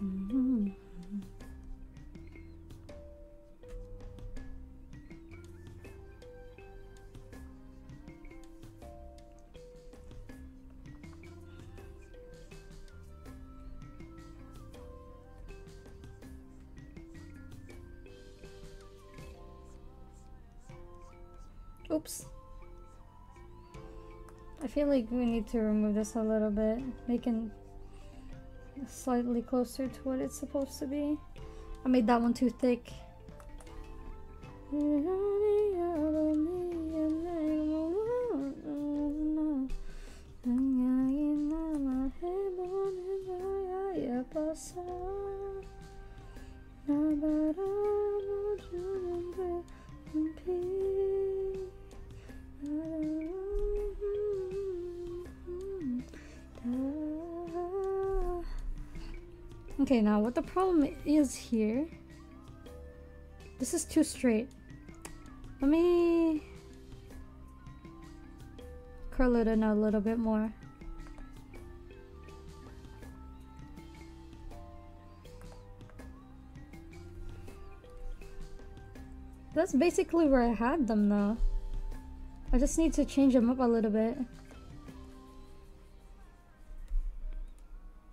Mm -hmm. Oops. I feel like we need to remove this a little bit, making slightly closer to what it's supposed to be. I made that one too thick. Okay, now what the problem is here... This is too straight. Let me... Curl it in a little bit more. That's basically where I had them though. I just need to change them up a little bit.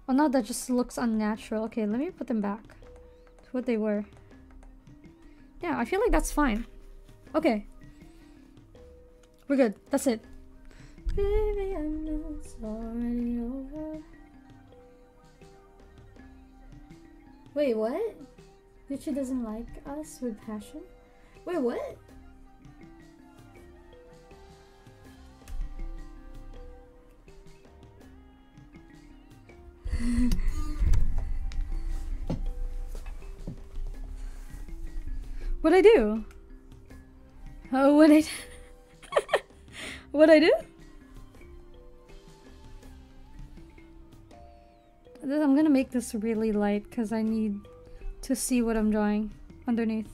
Oh no, that just looks unnatural. Okay, let me put them back to what they were. Yeah, I feel like that's fine. Okay. We're good. That's it. Baby, I know it's already over. Wait, what? Gucci doesn't like us with passion? Wait, what? what I do? Oh, what I what I do? I'm gonna make this really light because I need to see what I'm drawing underneath.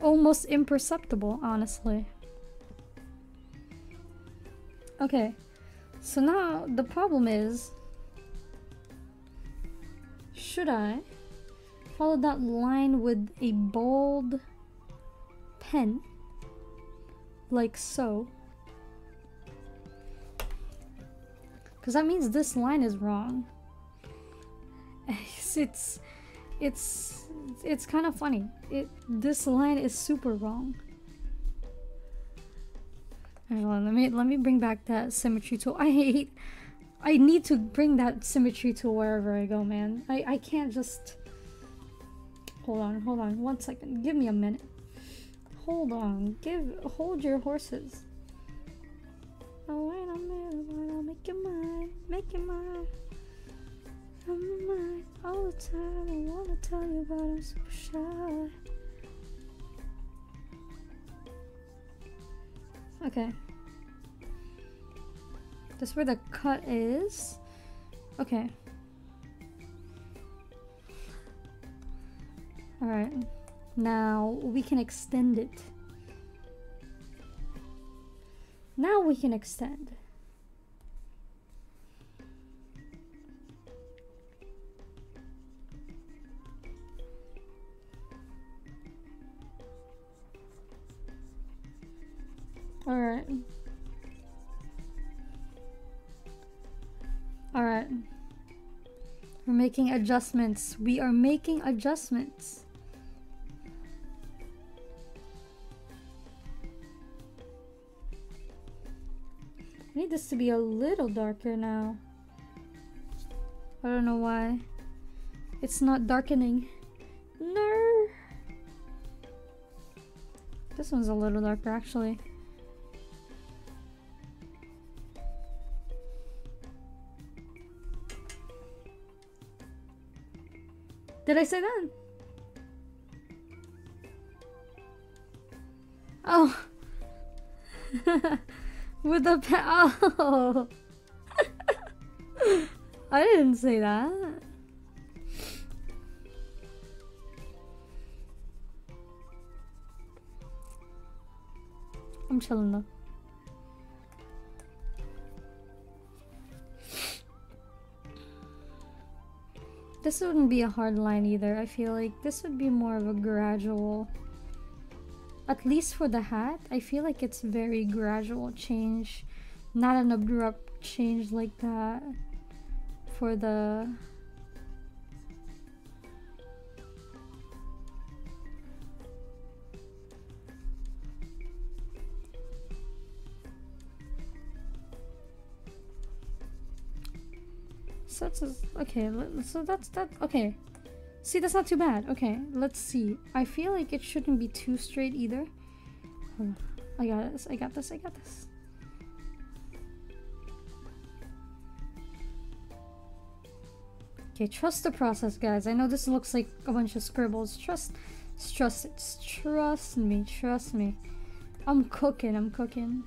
Almost imperceptible, honestly. Okay, so now the problem is, should I follow that line with a bold pen, like so? Because that means this line is wrong. It's, it's, it's, it's kind of funny. It, this line is super wrong. Hold on, let me let me bring back that symmetry tool. I hate I need to bring that symmetry tool wherever I go, man. I, I can't just Hold on, hold on, one second. Give me a minute. Hold on. Give hold your horses. Oh wait a minute, I'll make you mine, make you mine. I'm mine all the time. I wanna tell you but I'm so shy. Okay. This where the cut is. Okay. Alright. Now we can extend it. Now we can extend. Alright. Alright. We're making adjustments. We are making adjustments. I need this to be a little darker now. I don't know why. It's not darkening. No. This one's a little darker actually. Did I say that? Oh. With the pet. Oh. I didn't say that. I'm chilling though. This wouldn't be a hard line either. I feel like this would be more of a gradual... At least for the hat, I feel like it's very gradual change. Not an abrupt change like that. For the... Okay. So that's that. Okay. See, that's not too bad. Okay, let's see. I feel like it shouldn't be too straight either. Oh, I got this. I got this. I got this. Okay, trust the process, guys. I know this looks like a bunch of scribbles. Trust, trust it. Trust me. Trust me. I'm cooking. I'm cooking.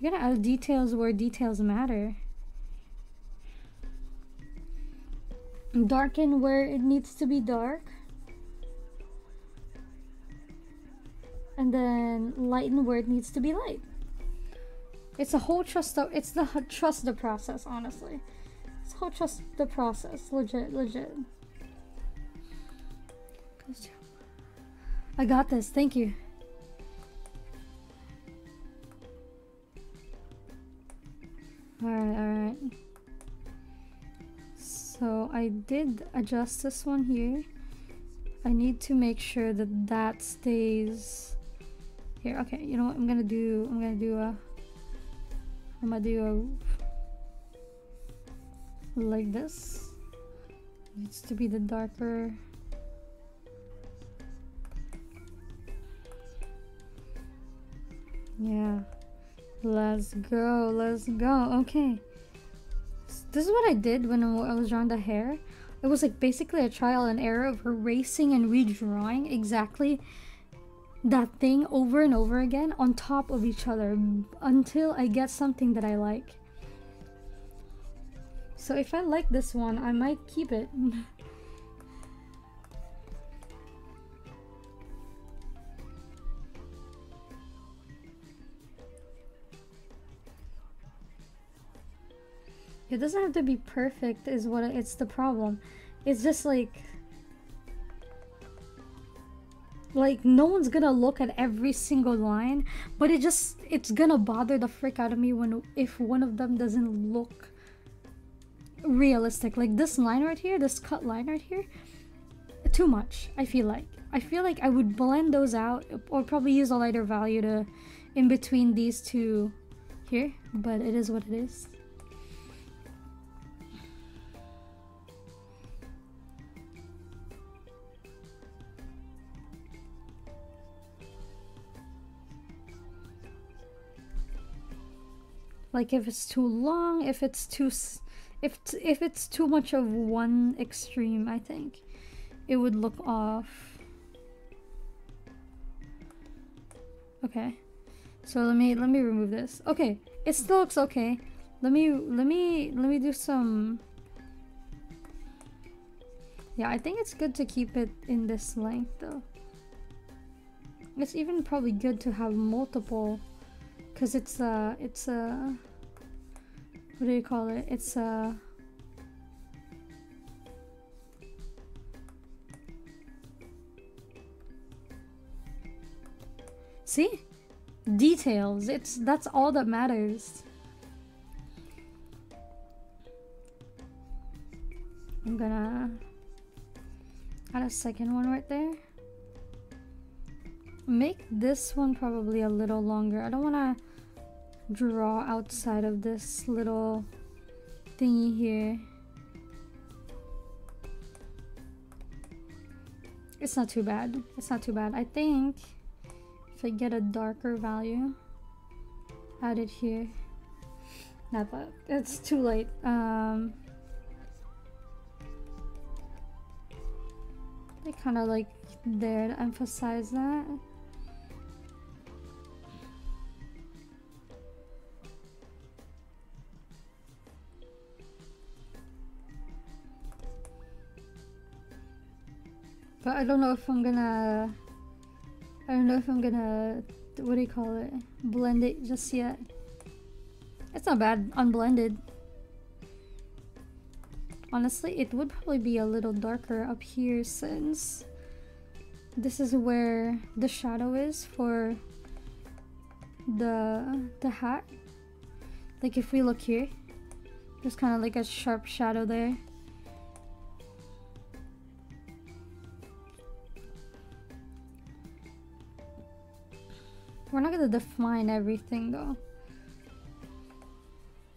You gotta add details where details matter. Darken where it needs to be dark. And then lighten where it needs to be light. It's a whole trust the it's the trust the process honestly. It's a whole trust the process. Legit legit. I got this. Thank you. Alright alright so I did adjust this one here. I need to make sure that that stays here. Okay, you know what I'm gonna do? I'm gonna do a. I'm gonna do a like this. It needs to be the darker. Yeah. Let's go. Let's go. Okay this is what I did when I was drawing the hair. It was like basically a trial and error of erasing and redrawing exactly that thing over and over again on top of each other until I get something that I like. So if I like this one, I might keep it. It doesn't have to be perfect is what it's the problem. It's just like like no one's gonna look at every single line, but it just it's gonna bother the frick out of me when if one of them doesn't look realistic. Like this line right here, this cut line right here, too much, I feel like. I feel like I would blend those out or probably use a lighter value to in between these two here, but it is what it is. Like if it's too long if it's too if if it's too much of one extreme i think it would look off. Okay. So let me let me remove this. Okay. It still looks okay. Let me let me let me do some yeah i think it's good to keep it in this length though. It's even probably good to have multiple because it's a it's a what do you call it? It's a see? Details. It's that's all that matters. I'm gonna add a second one right there. Make this one probably a little longer. I don't want to draw outside of this little thingy here. It's not too bad. It's not too bad. I think if I get a darker value, added here. Not that. It's too late. Um, I kind of like there to emphasize that. But I don't know if I'm gonna... I don't know if I'm gonna... What do you call it? Blend it just yet. It's not bad unblended. Honestly, it would probably be a little darker up here since this is where the shadow is for the the hat. Like if we look here, there's kind of like a sharp shadow there. We're not gonna define everything though.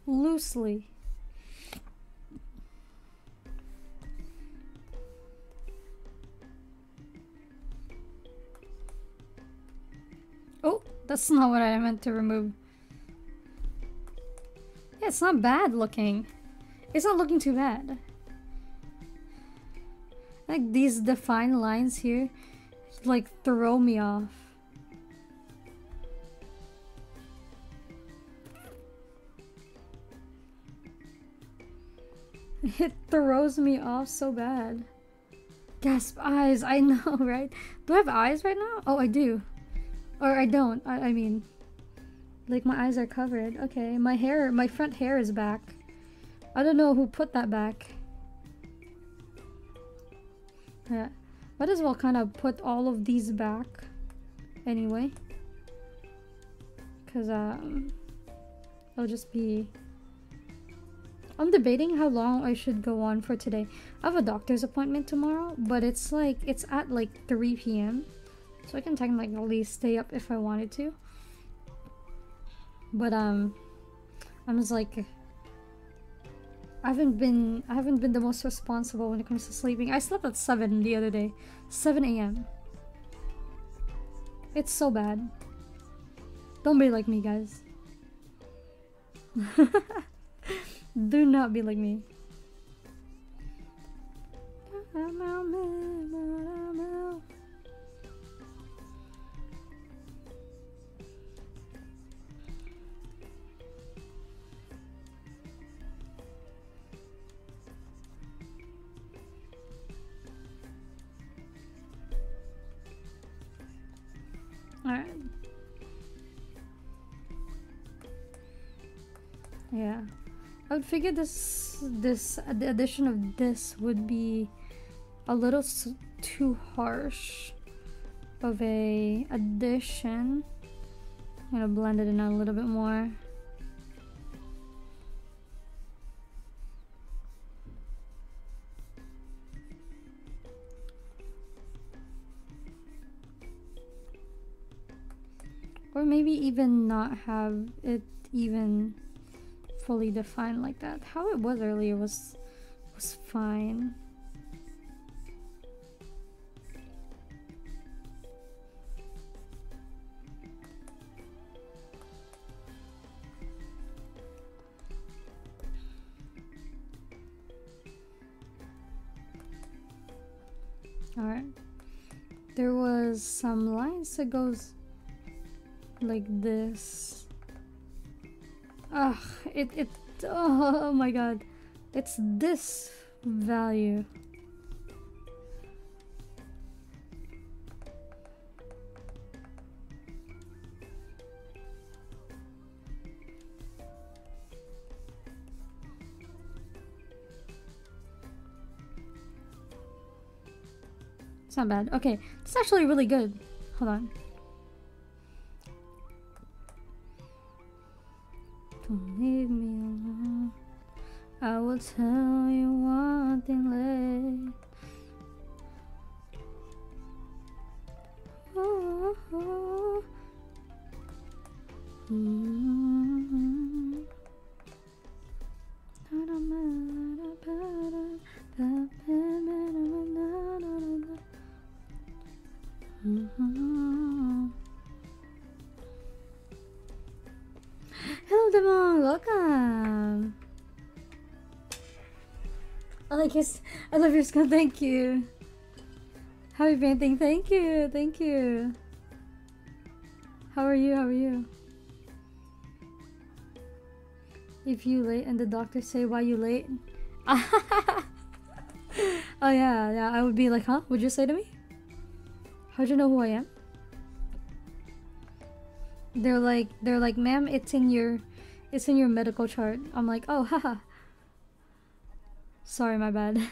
Loosely. Oh, that's not what I meant to remove. Yeah, it's not bad looking. It's not looking too bad. Like these defined lines here, like throw me off. It throws me off so bad. Gasp eyes, I know, right? Do I have eyes right now? Oh, I do. Or I don't, I, I mean. Like my eyes are covered. Okay, my hair, my front hair is back. I don't know who put that back. Yeah. Might as well kind of put all of these back. Anyway. Because, um... It'll just be... I'm debating how long I should go on for today. I have a doctor's appointment tomorrow, but it's like, it's at like 3 p.m. So I can technically stay up if I wanted to. But, um, I'm just like, I haven't been I haven't been the most responsible when it comes to sleeping. I slept at 7 the other day. 7 a.m. It's so bad. Don't be like me, guys. Do not be like me. Alright. Yeah. I would figure this, this, the addition of this would be a little too harsh of a addition. I'm gonna blend it in a little bit more. Or maybe even not have it even fully defined like that. How it was earlier was was fine. Alright. There was some lines that goes like this. Ugh, it, it, oh my god. It's this value. It's not bad. Okay, it's actually really good. Hold on. Leave me alone. I will tell you one thing late. Oh, oh, mm -hmm. Welcome. Oh, I like your. I love your skin. Thank you. how Happy painting. Thank you. Thank you. How are you? How are you? If you late and the doctor say why you late. oh yeah, yeah. I would be like, huh? Would you say to me? How'd you know who I am? They're like, they're like, ma'am, it's in your, it's in your medical chart. I'm like, oh, haha. Sorry, my bad.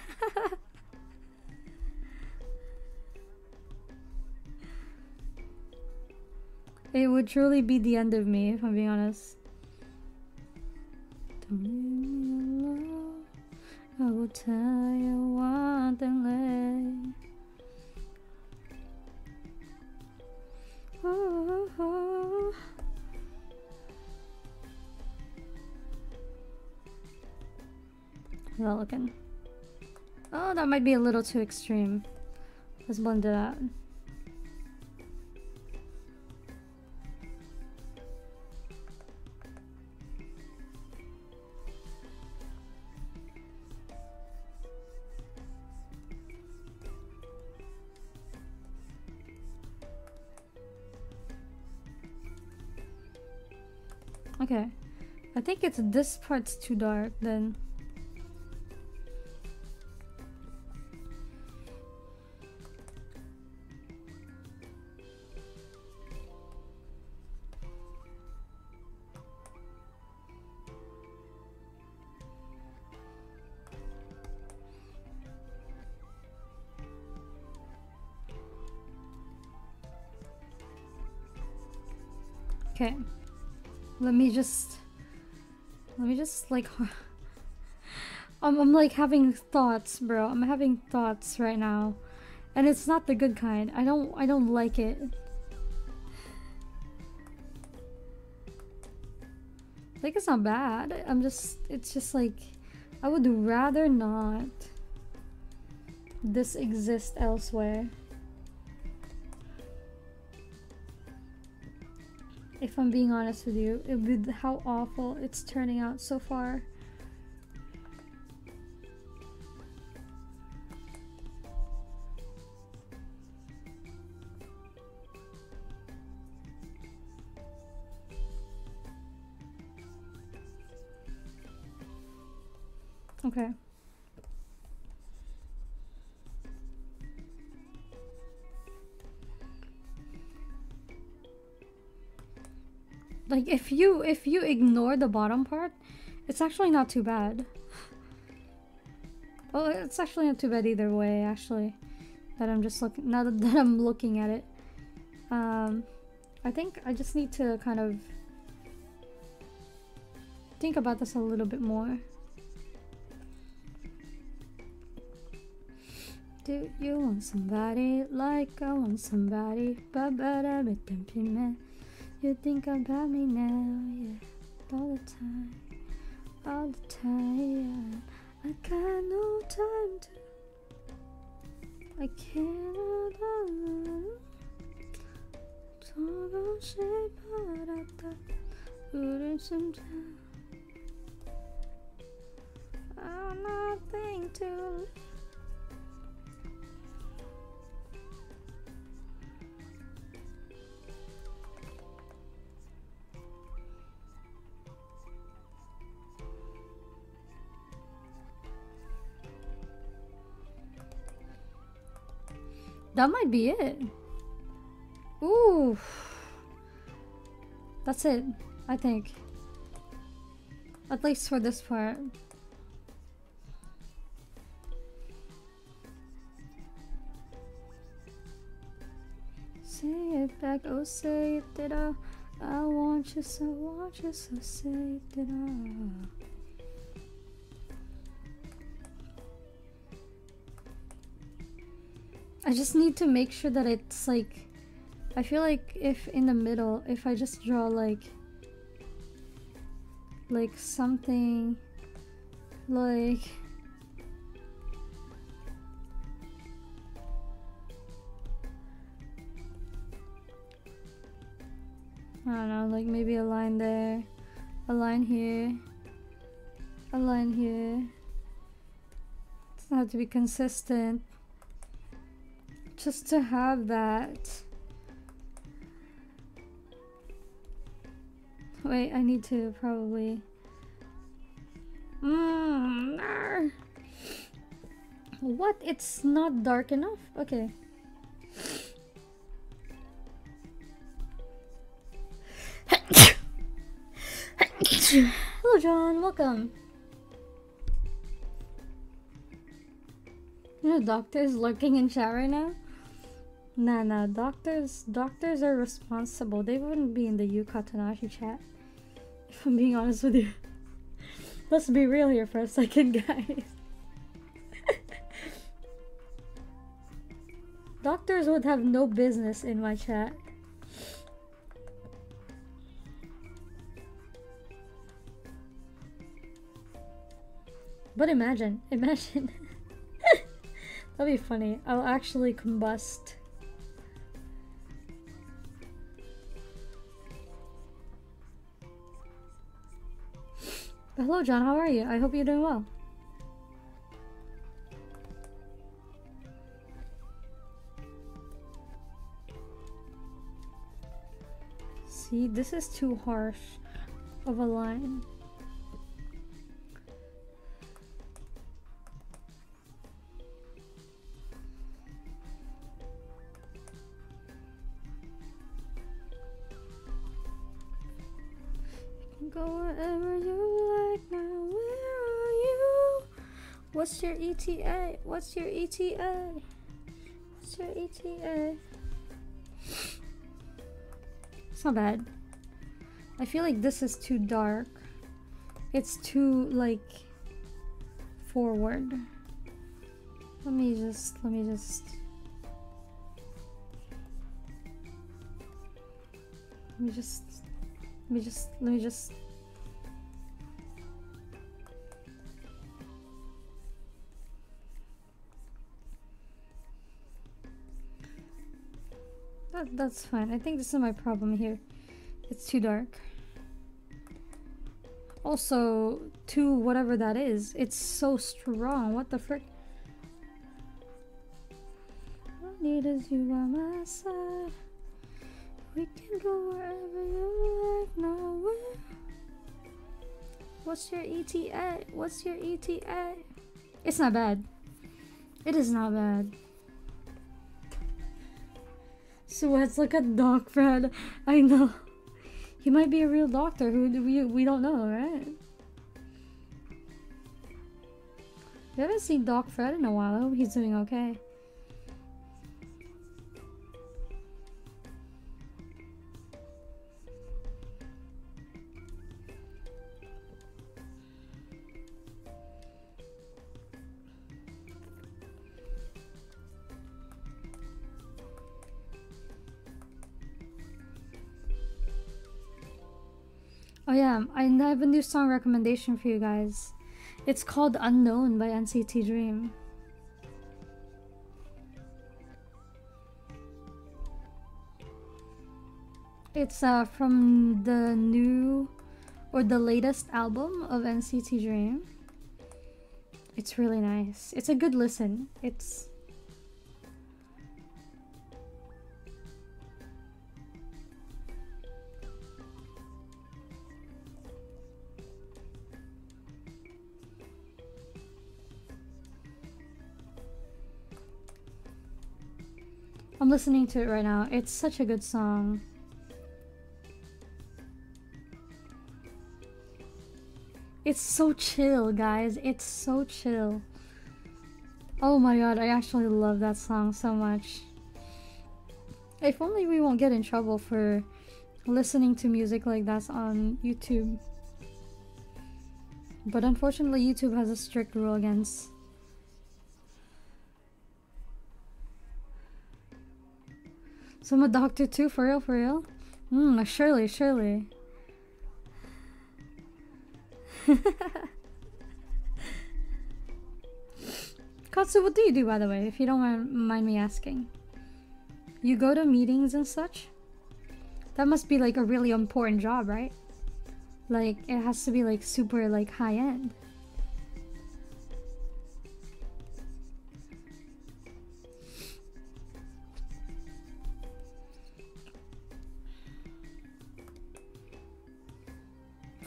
it would truly be the end of me, if I'm being honest. I will tell you one thing Oh, oh. oh, oh. Well looking. Oh, that might be a little too extreme. Let's blend it out. Okay. I think it's this part's too dark then. Let me just... Let me just, like... I'm, I'm like having thoughts, bro. I'm having thoughts right now. And it's not the good kind. I don't I don't like it. Like it's not bad. I'm just it's just like I would rather not this exist elsewhere. If I'm being honest with you, with how awful it's turning out so far. If you if you ignore the bottom part, it's actually not too bad. Well, it's actually not too bad either way, actually. That I'm just looking now that, I'm looking at it. Um I think I just need to kind of think about this a little bit more. Do you want somebody like I want somebody? Ba ba da dum You think about me now, yeah, all the time, all the time. I got no time to. I cannot talk shape, but I thought wouldn't. I'm nothing to. That might be it. Ooh. That's it, I think. At least for this part. Say it back, oh say it, did I? I want you so, want you so, say it, did I? I just need to make sure that it's like I feel like if in the middle if I just draw like like something like I don't know, like maybe a line there, a line here, a line here. It doesn't have to be consistent just to have that. Wait, I need to probably... Mm, what? It's not dark enough? Okay. Hello, John. Welcome. The doctor is lurking in chat right now. Nah, nah. Doctors, doctors are responsible. They wouldn't be in the Yuu Katanashi chat. If I'm being honest with you. Let's be real here for a second, guys. Doctors would have no business in my chat. But imagine, imagine. That'd be funny. I'll actually combust. Hello, John. How are you? I hope you're doing well. See, this is too harsh of a line. Go wherever you like now. Where are you? What's your ETA? What's your ETA? What's your ETA? It's not bad. I feel like this is too dark. It's too like forward. Let me just let me just let me just let me just let me just that, that's fine. I think this is my problem here. It's too dark. Also, to whatever that is, it's so strong. What the frick? Need is you by my side. We can go wherever you like. What's your ETA? What's your ETA? It's not bad. It is not bad. Let's look at Doc Fred. I know. He might be a real doctor who we, we don't know, right? We haven't seen Doc Fred in a while. I hope he's doing okay. Oh yeah, I have a new song recommendation for you guys. It's called Unknown by NCT Dream. It's uh, from the new or the latest album of NCT Dream. It's really nice. It's a good listen. It's listening to it right now. It's such a good song. It's so chill, guys. It's so chill. Oh my god, I actually love that song so much. If only we won't get in trouble for listening to music like that on YouTube. But unfortunately, YouTube has a strict rule against So I'm a doctor too, for real, for real? Hmm, surely, surely. Katsu, what do you do, by the way, if you don't mind me asking? You go to meetings and such? That must be like a really important job, right? Like, it has to be like super like high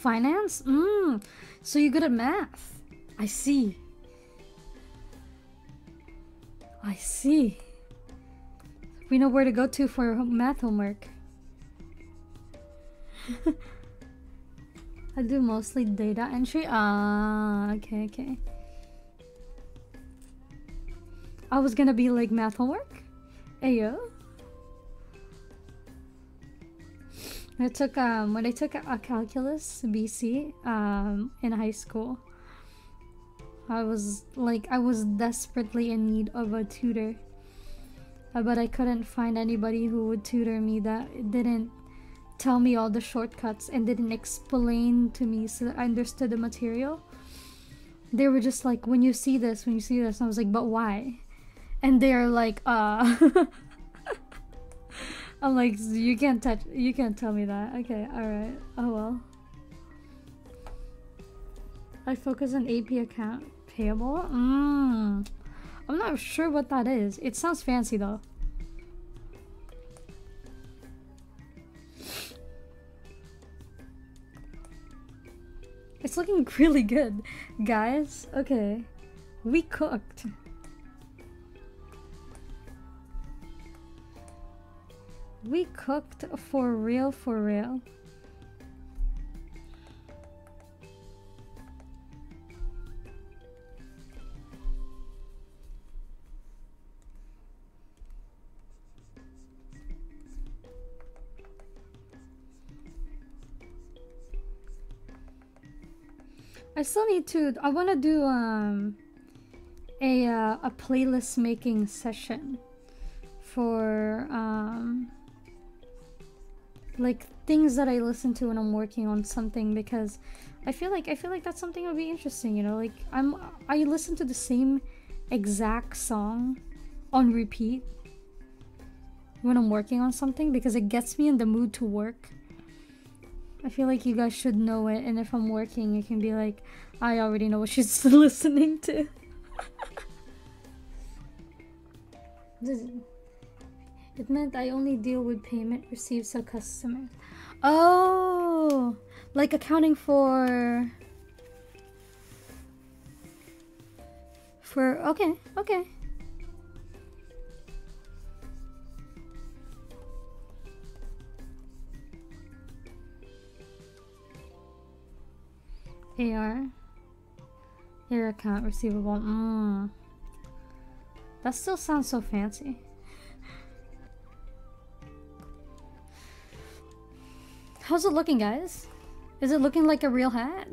Finance? Mmm. So you're good at math. I see. I see. We know where to go to for math homework. I do mostly data entry. Ah, okay, okay. I was gonna be like math homework. Ayo. I took um when I took a calculus BC um in high school. I was like I was desperately in need of a tutor. Uh, but I couldn't find anybody who would tutor me that didn't tell me all the shortcuts and didn't explain to me so that I understood the material. They were just like, when you see this, when you see this, and I was like, but why? And they're like, uh I'm like, you can't touch, you can't tell me that. Okay, alright. Oh well. I focus on AP account payable? Mmm. I'm not sure what that is. It sounds fancy though. It's looking really good, guys. Okay. We cooked. We cooked for real, for real. I still need to. I want to do um a uh, a playlist making session for um like things that I listen to when I'm working on something because I feel like I feel like that's something that would be interesting. You know, like I'm I listen to the same exact song on repeat when I'm working on something because it gets me in the mood to work. I feel like you guys should know it, and if I'm working, it can be like, I already know what she's listening to. it meant I only deal with payment received so customers. Oh, like accounting for. For okay, okay. AR. Your account receivable. Mm. That still sounds so fancy. How's it looking, guys? Is it looking like a real hat?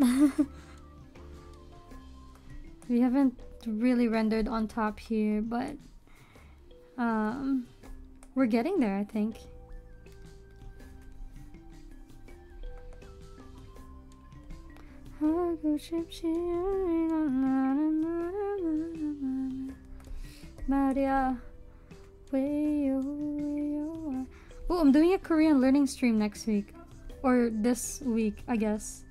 we haven't really rendered on top here, but um, we're getting there, I think. Maria, Oh, I'm doing a Korean learning stream next week. Or this week, I guess.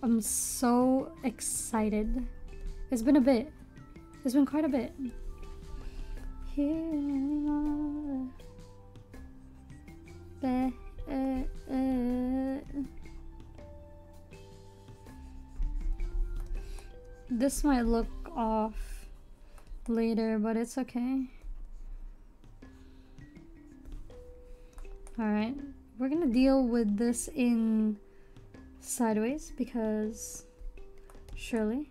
I'm so excited. It's been a bit. It's been quite a bit. This might look off later, but it's okay. Alright, we're gonna deal with this in sideways because surely.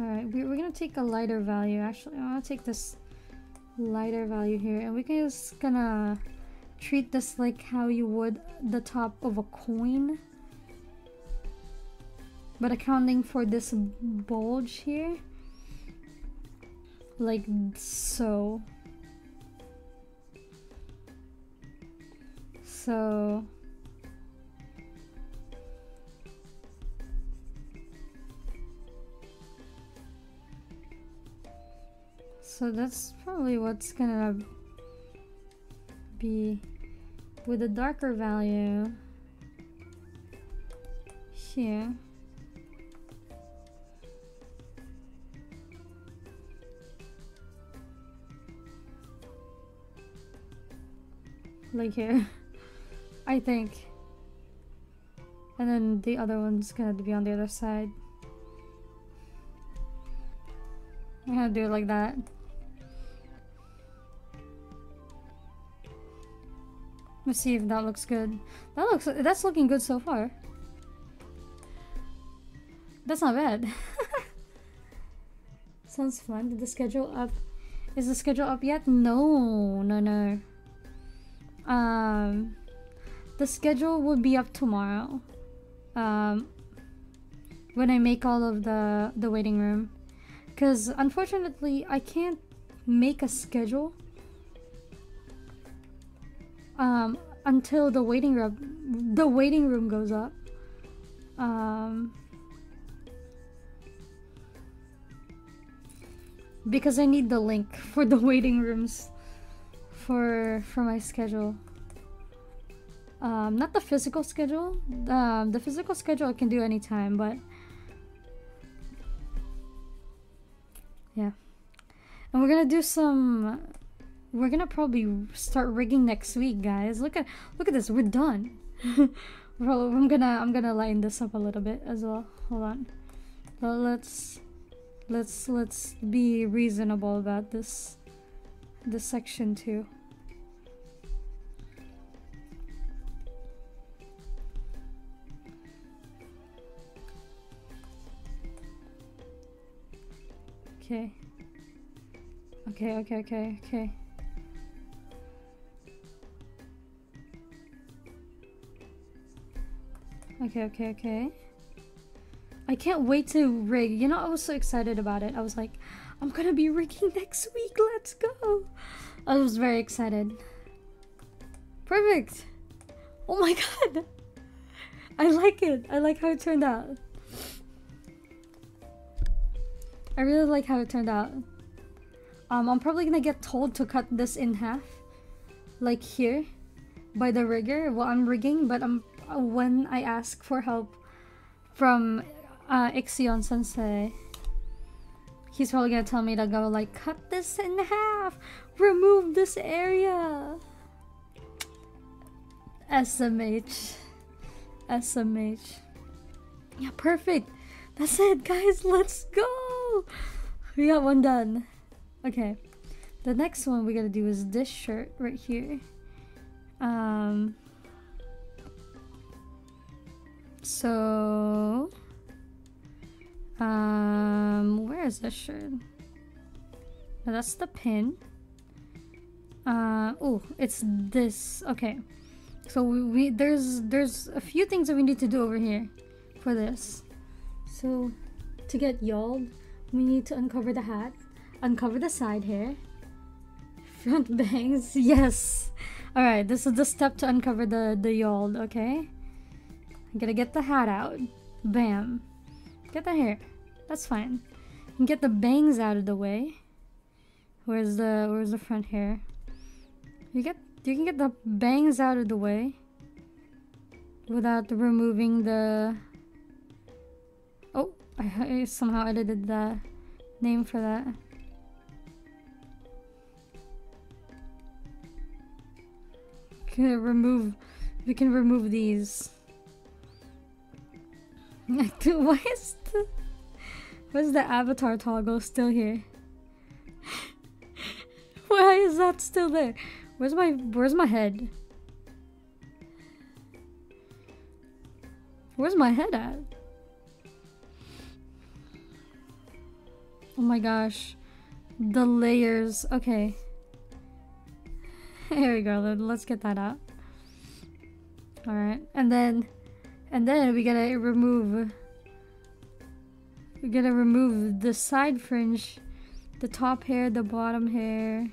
Alright, we're gonna take a lighter value. Actually, gonna take this lighter value here and we're just gonna treat this like how you would the top of a coin but accounting for this bulge here like so so so that's probably what's gonna be with a darker value here. Like here I think and then the other one's gonna be on the other side I'm gonna do it like that Let's see if that looks good. That looks that's looking good so far. That's not bad. Sounds fun. Did the schedule up? Is the schedule up yet? No, no, no. Um, the schedule will be up tomorrow. Um, when I make all of the the waiting room, because unfortunately I can't make a schedule. Um, until the waiting room, the waiting room goes up. Um, because I need the link for the waiting rooms for for my schedule. Um, not the physical schedule. Um, the physical schedule I can do anytime, but yeah. And we're gonna do some. We're gonna probably start rigging next week, guys. Look at look at this. We're done. I'm gonna I'm gonna line this up a little bit as well. Hold on. Let's let's let's be reasonable about this this section too. Okay. Okay, okay, okay, okay. Okay, okay, okay. I can't wait to rig. You know, I was so excited about it. I was like, I'm gonna be rigging next week. Let's go. I was very excited. Perfect. Oh my god. I like it. I like how it turned out. I really like how it turned out. Um, I'm probably gonna get told to cut this in half. Like here. By the rigger while I'm rigging. But um, when I ask for help from uh, Ixion Sensei, he's probably gonna tell me to go like, cut this in half! Remove this area! SMH. SMH. Yeah, perfect. That's it, guys. Let's go. We got one done. Okay. The next one we gotta do is this shirt right here. Um. So. Um. Where is this shirt? No, that's the pin. Uh. Oh, it's this. Okay. So we, we there's there's a few things that we need to do over here for this. So to get yawled, we need to uncover the hat, uncover the side hair, front bangs. Yes. All right, this is the step to uncover the the yawled. Okay. I'm gonna get the hat out. Bam. Get the hair. That's fine. And get the bangs out of the way. Where's the where's the front hair? You get you can get the bangs out of the way without removing the I, somehow edited the name for that can remove we can remove these why is the why is the avatar toggle still here why is that still there Where's my where's my head? Where's my head at? Oh my gosh. The layers. Okay. Here we go. Let's get that out. Alright. And then and then we gotta remove we gotta remove the side fringe, the top hair, the bottom hair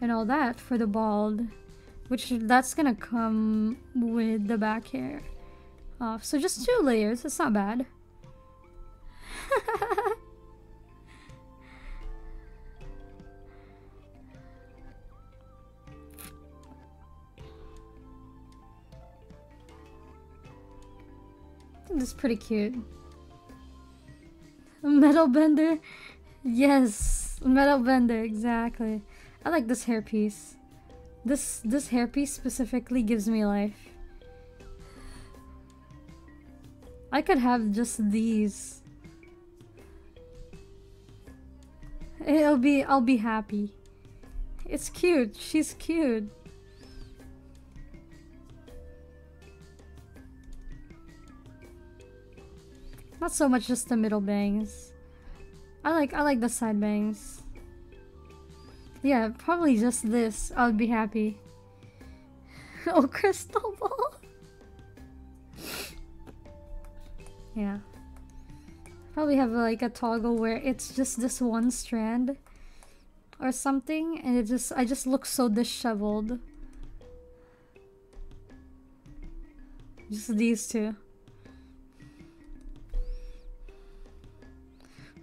and all that for the bald which that's gonna come with the back hair off so just two layers it's not bad this is pretty cute metal bender yes metal bender exactly I like this hairpiece. This this hairpiece specifically gives me life. I could have just these. It'll be I'll be happy. It's cute. She's cute. Not so much just the middle bangs. I like I like the side bangs. Yeah, probably just this. I'll be happy. oh, crystal ball! yeah. Probably have like a toggle where it's just this one strand or something and it just I just look so disheveled. Just these two.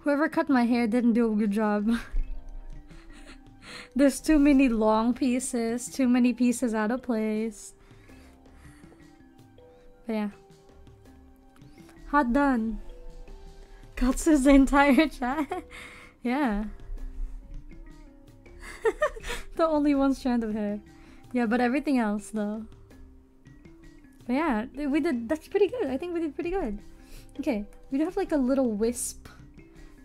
Whoever cut my hair didn't do a good job. There's too many long pieces, too many pieces out of place. But yeah. Hot done. Katsu's the entire chat. yeah. the only one strand of hair. Yeah, but everything else though. But yeah, we did that's pretty good. I think we did pretty good. Okay, we do have like a little wisp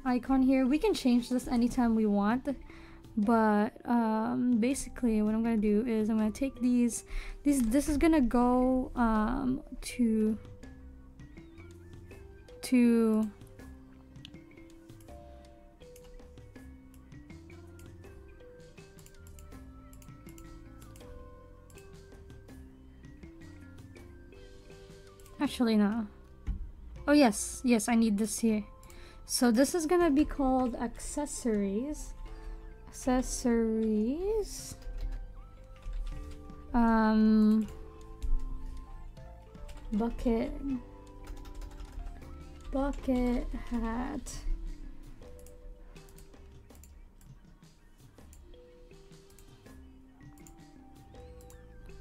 icon here. We can change this anytime we want but um, basically what I'm gonna do is I'm gonna take these these this is gonna go um, to to Actually, no. Oh, yes. Yes, I need this here. So this is gonna be called accessories. Accessories. Um, bucket. Bucket hat.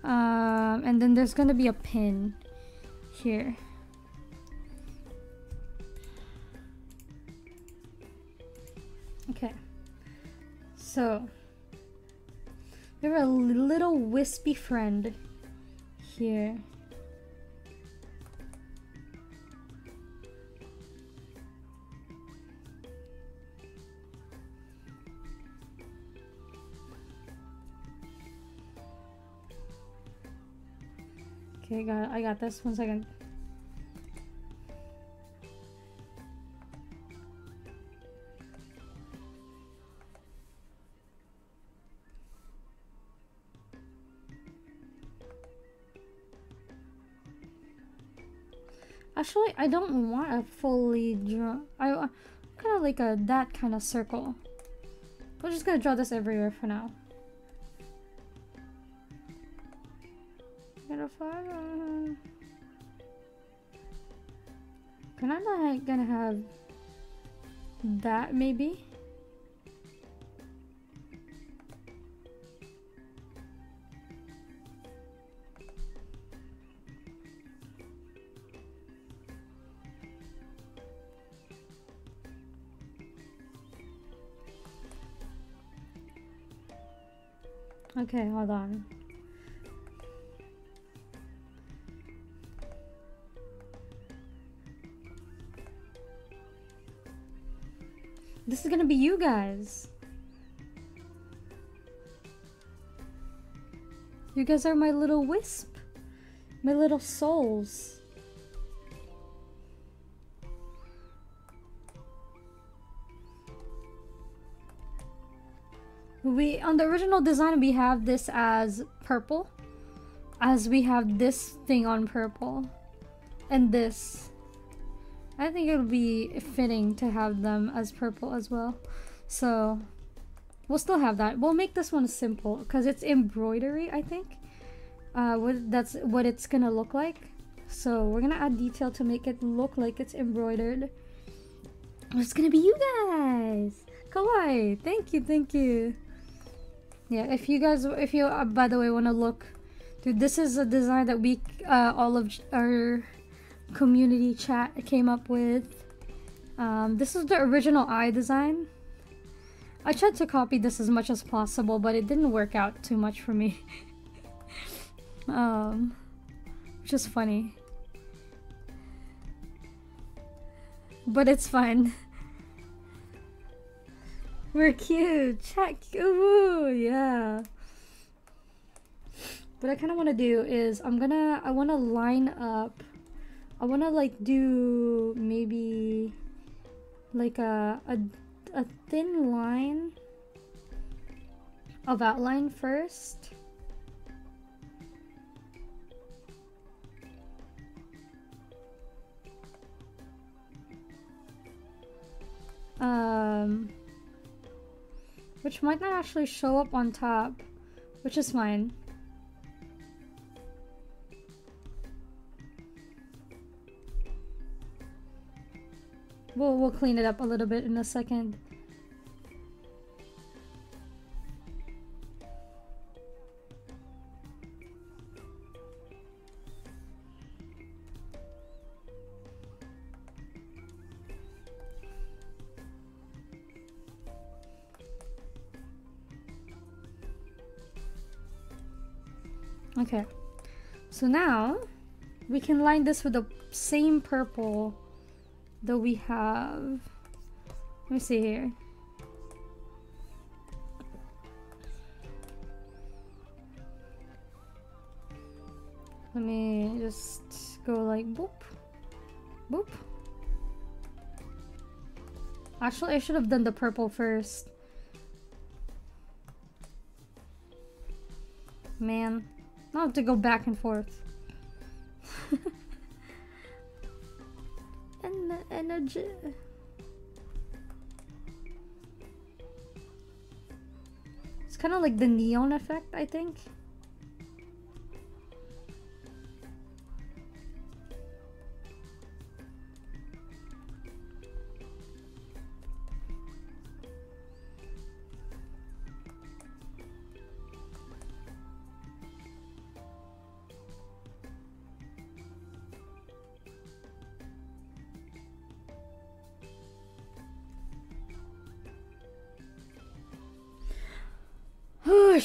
Um, and then there's gonna be a pin here. Okay. So, we have a little wispy friend here. Okay, got I got this. One second. Actually, I don't want a fully draw. I uh, kind of like a that kind of circle. We're just gonna draw this everywhere for now. Can I not gonna have that maybe? Okay, hold on. This is gonna be you guys. You guys are my little wisp. My little souls. We, on the original design, we have this as purple. As we have this thing on purple. And this. I think it would be fitting to have them as purple as well. So we'll still have that. We'll make this one simple because it's embroidery, I think. Uh, that's what it's gonna look like. So we're gonna add detail to make it look like it's embroidered. It's gonna be you guys! Kawaii! Thank you, thank you. Yeah, if you guys, if you, uh, by the way, want to look, dude, this is a design that we, uh, all of our community chat came up with. Um, this is the original eye design. I tried to copy this as much as possible, but it didn't work out too much for me. um, which is funny. But it's fine. We're cute. Check. Ooh, yeah. What I kind of want to do is I'm gonna I want to line up I want to like do maybe like a, a, a thin line of outline first. Um, which might not actually show up on top, which is fine. We'll, we'll clean it up a little bit in a second. So now we can line this with the same purple that we have. Let me see here. Let me just go like boop, boop. Actually, I should have done the purple first. Man, I have to go back and forth. and the energy. It's kind of like the neon effect, I think.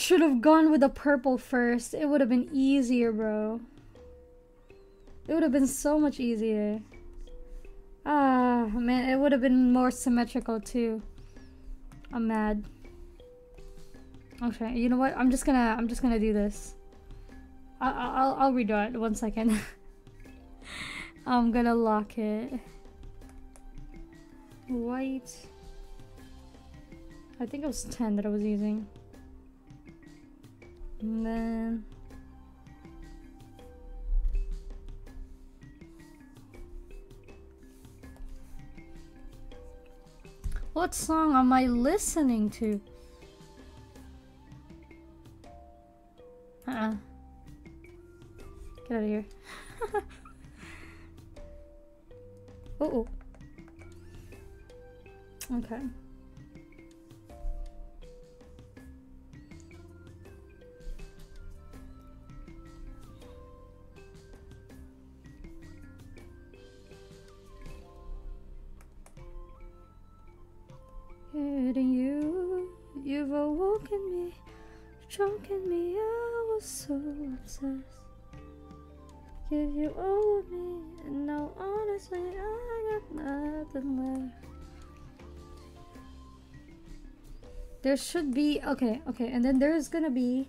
Should have gone with the purple first. It would have been easier, bro. It would have been so much easier. Ah, man, it would have been more symmetrical too. I'm mad. Okay, you know what? I'm just gonna, I'm just gonna do this. I, I'll, I'll redo it. One second. I'm gonna lock it. White. I think it was 10 that I was using. And then What song am I listening to? Uh-uh. Get out of here. uh oh. Okay. You, you've awoken me, choking me. I was so obsessed. Give you all of me, and now honestly, I got nothing left. There should be okay, okay, and then there's gonna be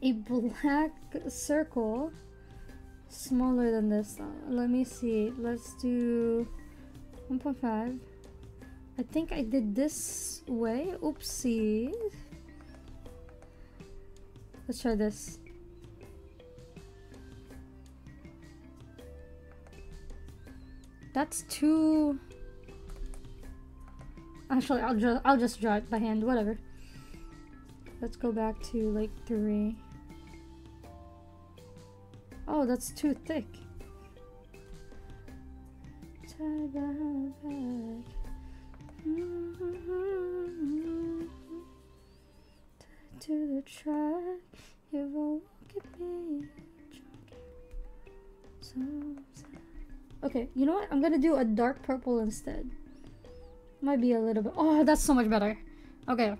a black circle smaller than this. Let me see. Let's do 1.5. I think I did this way. Oopsie. Let's try this. That's too... Actually, I'll just I'll just draw it by hand. Whatever. Let's go back to like three. Oh, that's too thick. Tied back. To the track, you've awoken me. So. Okay, you know what? I'm gonna do a dark purple instead. Might be a little bit. Oh, that's so much better. Okay.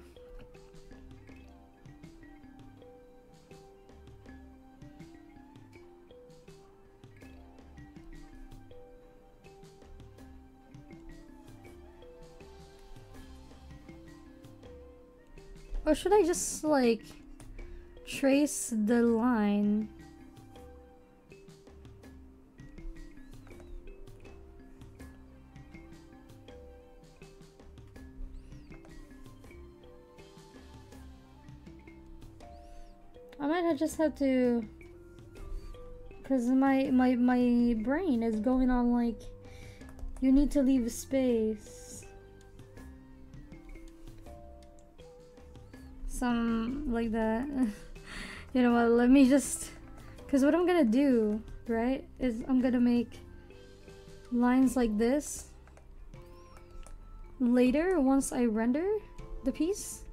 Or should I just like trace the line? I might have just had to because my my my brain is going on like you need to leave space some like that. you know what, let me just... Because what I'm gonna do, right, is I'm gonna make lines like this later once I render the piece.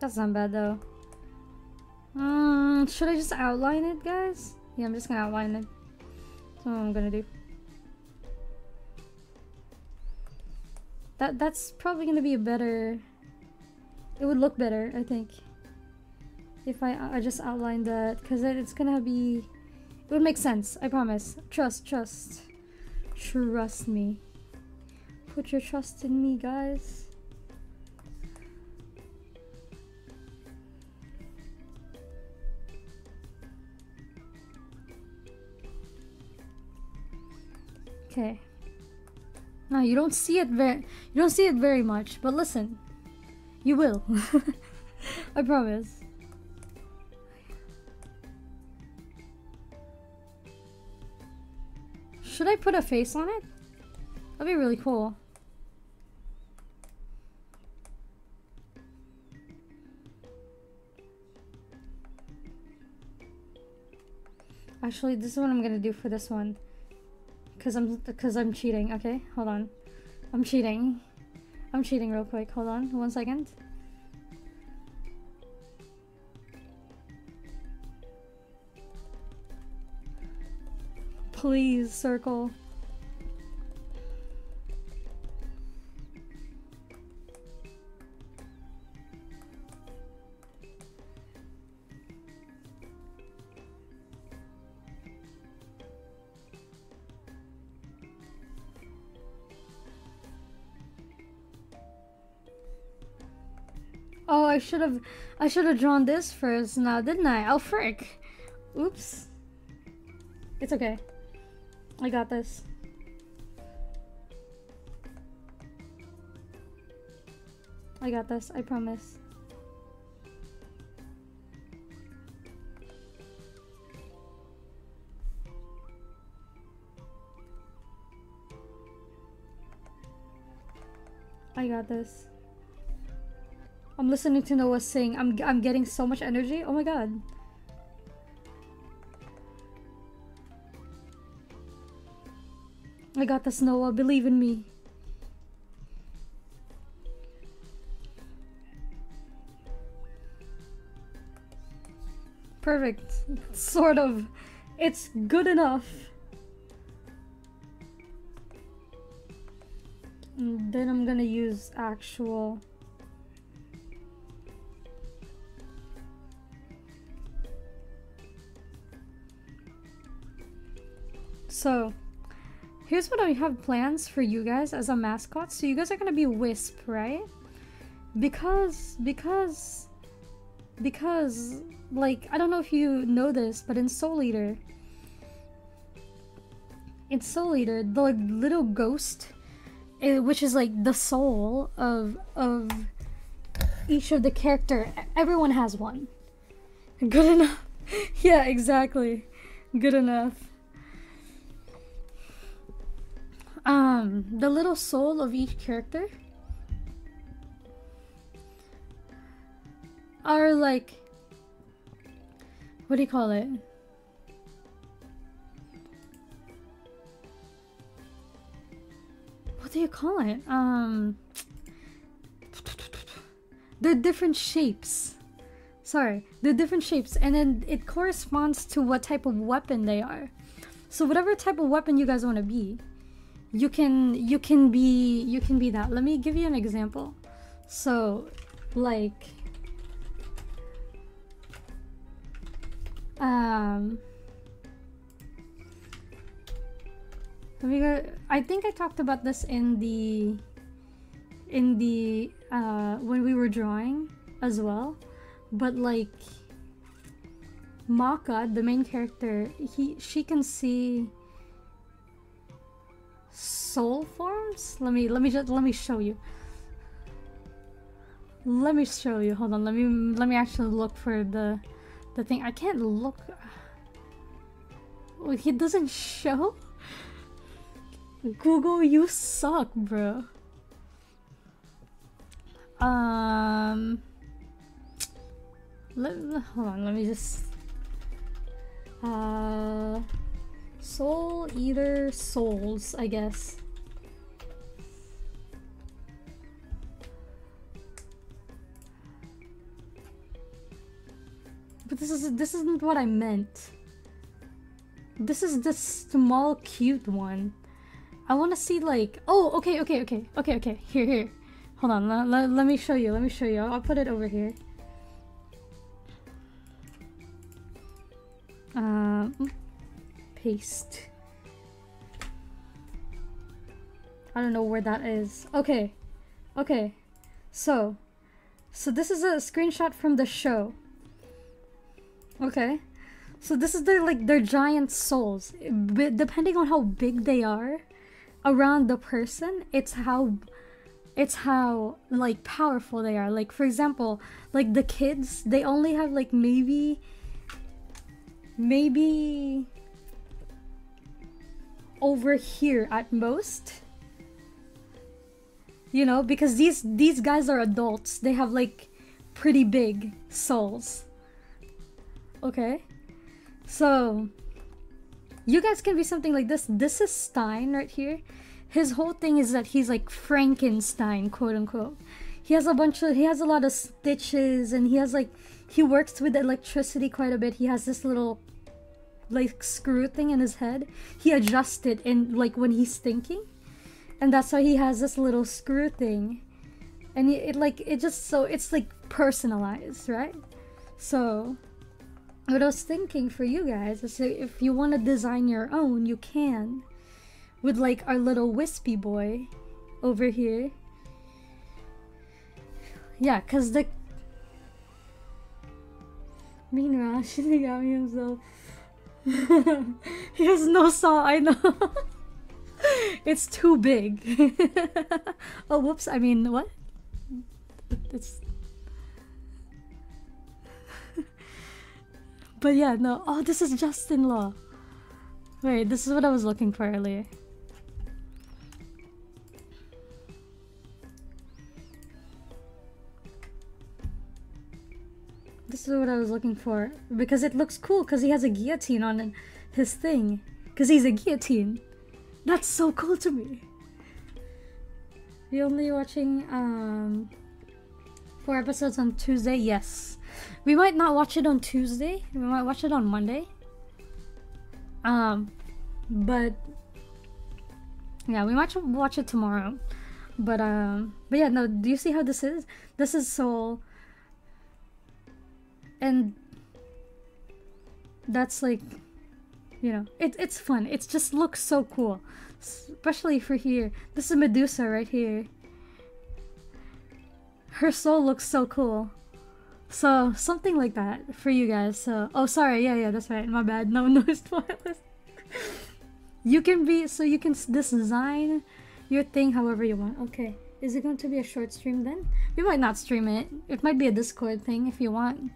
That's not bad though. Um, should I just outline it, guys? Yeah, I'm just gonna outline it. That's what I'm gonna do. That that's probably gonna be a better. It would look better, I think, if I I just outline that because it's gonna be. It would make sense. I promise. Trust, trust, trust me. Put your trust in me, guys. Okay. Now you don't see it very you don't see it very much, but listen. You will. I promise. Should I put a face on it? That'd be really cool. Actually, this is what I'm gonna do for this one. Cause I'm, cause I'm cheating. Okay, hold on. I'm cheating. I'm cheating real quick. Hold on, one second. Please, circle. Should have, I should have drawn this first now, didn't I? Oh, frick. Oops. It's okay. I got this. I got this, I promise. I got this. I'm listening to Noah sing. I'm I'm getting so much energy. Oh my god. I got this, Noah. Believe in me. Perfect. Sort of. It's good enough. And then I'm gonna use actual... So, here's what I have plans for you guys as a mascot. So you guys are gonna be Wisp, right? Because, because, because, like, I don't know if you know this, but in Soul Eater, in Soul Eater, the like, little ghost, eh, which is like the soul of of each of the character, everyone has one. Good enough. yeah, exactly. Good enough. Um the little soul of each character are like what do you call it? What do you call it? Um they're different shapes. Sorry they're different shapes and then it corresponds to what type of weapon they are. So whatever type of weapon you guys want to be you can you can be you can be that. Let me give you an example. So like um let me go i think i talked about this in the in the uh when we were drawing as well. But like Maka, the main character, he she can see soul forms? Let me let me just let me show you. Let me show you. Hold on. Let me let me actually look for the the thing. I can't look. He doesn't show. Google, you suck, bro. Um. Let, hold on. Let me just. Uh. Soul Eater Souls, I guess. But this is this isn't what I meant. This is the small cute one. I want to see like oh okay okay okay okay okay here here hold on let, let, let me show you let me show you I'll put it over here um paste. I don't know where that is. Okay. Okay. So. So this is a screenshot from the show. Okay. So this is their like their giant souls. Depending on how big they are around the person, it's how it's how like powerful they are. Like for example, like the kids, they only have like maybe maybe over here at most. You know, because these these guys are adults. They have like pretty big souls. Okay? So you guys can be something like this. This is Stein right here. His whole thing is that he's like Frankenstein, quote unquote. He has a bunch of he has a lot of stitches and he has like he works with electricity quite a bit. He has this little like screw thing in his head. He adjusts it in like when he's thinking. And that's why he has this little screw thing. And it, it like it just so it's like personalized, right? So what I was thinking for you guys is if you want to design your own, you can. With like our little wispy boy over here. Yeah, cause the Meanwhile, she got me himself. he has no saw, I know. it's too big. oh, whoops, I mean, what? It's But yeah, no. Oh, this is Justin Law. Wait, this is what I was looking for earlier. Is what I was looking for. Because it looks cool, because he has a guillotine on his thing. Because he's a guillotine. That's so cool to me. You only watching um four episodes on Tuesday? Yes. We might not watch it on Tuesday. We might watch it on Monday. Um, but yeah, we might watch it tomorrow. But um, but yeah, no. Do you see how this is? This is Soul, and that's like, you know, it it's fun. It just looks so cool, especially for here. This is Medusa right here. Her soul looks so cool. So something like that for you guys. So oh sorry, yeah yeah that's right. My bad. No no spoilers. you can be so you can design your thing however you want. Okay. Is it going to be a short stream then? We might not stream it. It might be a Discord thing if you want.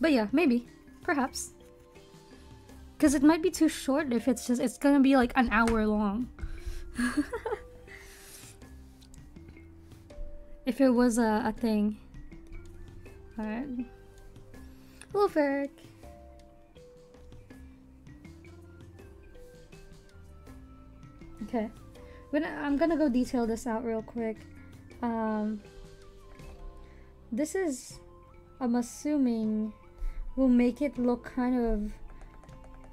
But yeah, maybe. Perhaps. Because it might be too short if it's just, it's gonna be like an hour long. if it was a, a thing. Alright. Hello, Ferric. Okay. I'm gonna, I'm gonna go detail this out real quick. Um, this is, I'm assuming, will make it look kind of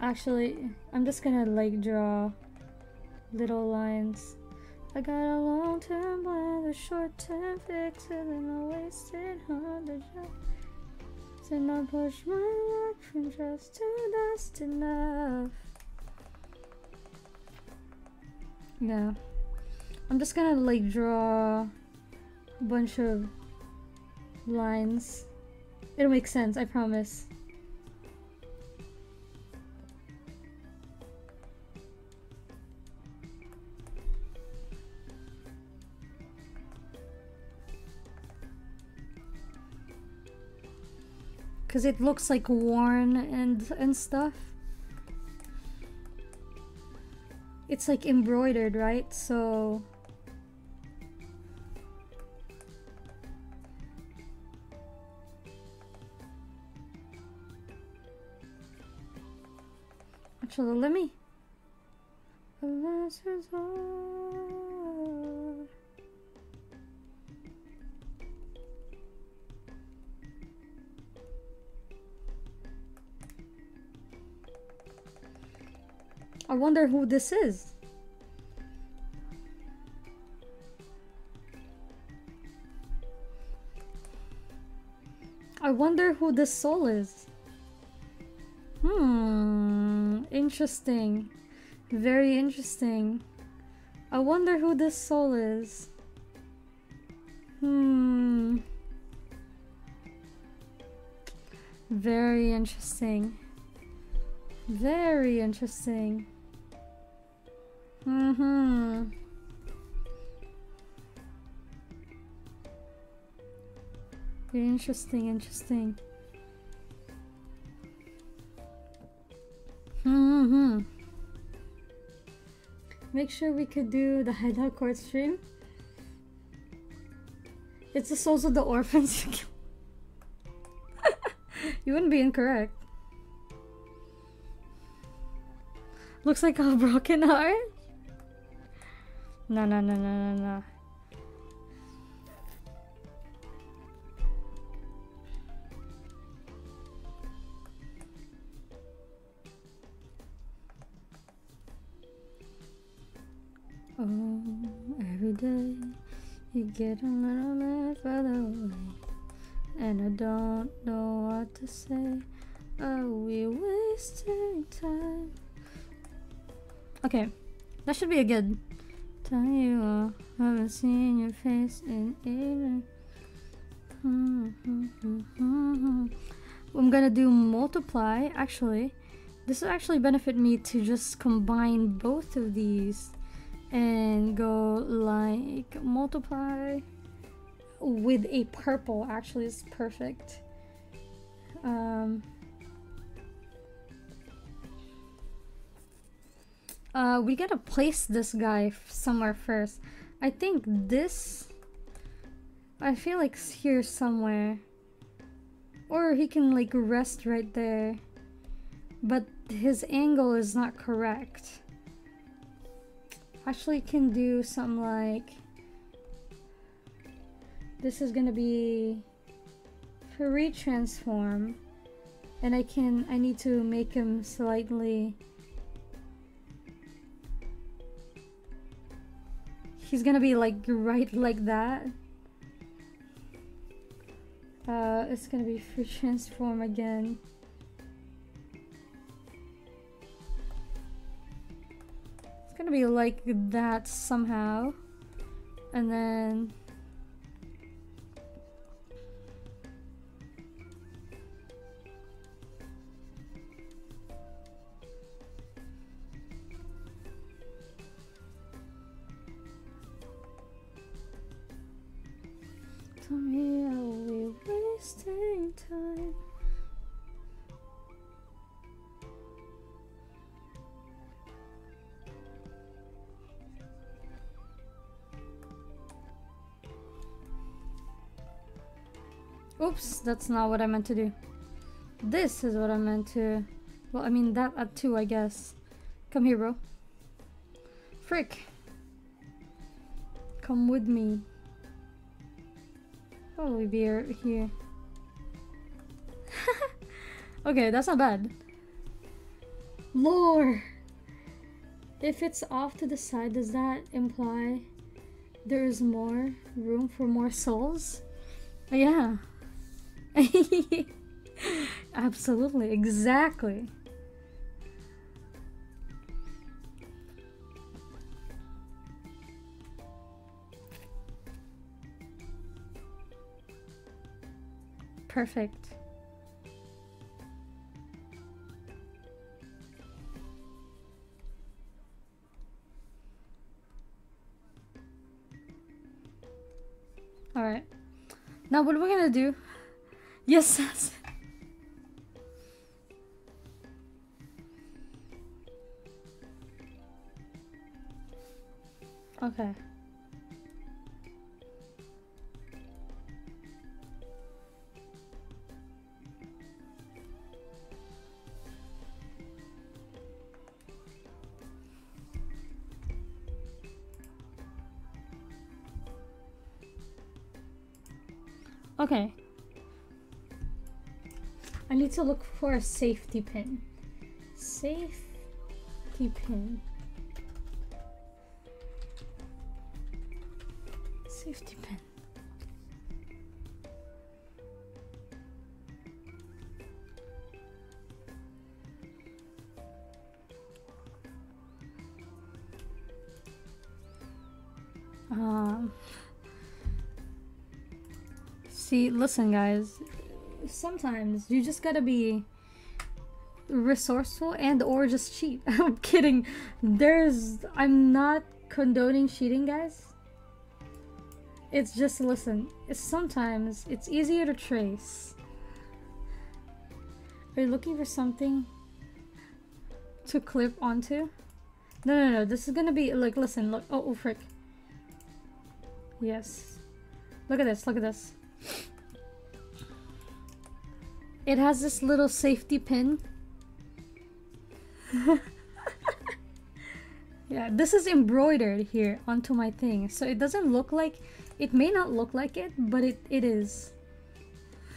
Actually, I'm just gonna like draw little lines. I got a long term plan, a short term fix, and then I wasted hundred jobs. And I push my luck from just to dust enough. Yeah. I'm just gonna like draw a bunch of lines. It'll make sense, I promise. Because it looks like worn and and stuff. It's like embroidered, right? So Actually, let me. I wonder who this is. I wonder who this soul is. Hmm, interesting. Very interesting. I wonder who this soul is. Hmm. Very interesting. Very interesting. Mm-hmm. Interesting, interesting. Hmm. hmm. Make sure we could do the hideout court stream. It's the souls of the orphans you wouldn't be incorrect. Looks like a broken heart. No, no, no, no, no, no. Oh, every day you get a little bit further away, and I don't know what to say. Are we wasting time? Okay, that should be a good. Tell you haven't seen your face in ages. I'm gonna do multiply. Actually, this will actually benefit me to just combine both of these and go like multiply with a purple actually is perfect um, uh, we gotta place this guy somewhere first. I think this I feel like here somewhere. Or he can like rest right there. But his angle is not correct. Actually can do something like this is gonna be free transform and I can I need to make him slightly he's gonna be like right like that uh, it's gonna be free transform again It's gonna be like that somehow. And then... that's not what I meant to do. This is what I meant to... Well, I mean, that uh, at 2, I guess. Come here, bro. Frick. Come with me. Probably be here. okay, that's not bad. Lore! If it's off to the side, does that imply there is more room for more souls? Yeah. Absolutely, exactly. Perfect. All right. Now what we're we gonna do? Yes. okay. Okay. To look for a safety pin. Safety pin. Safety pin. Um, see, listen guys, sometimes you just gotta be resourceful and or just cheat. I'm kidding. There's I'm not condoning cheating, guys. It's just listen. It's sometimes it's easier to trace. Are you looking for something to clip onto? No, no, no. This is gonna be like. Listen. Look. Oh, oh, frick. Yes. Look at this. Look at this. It has this little safety pin. yeah, this is embroidered here onto my thing. So it doesn't look like, it may not look like it, but it, it is.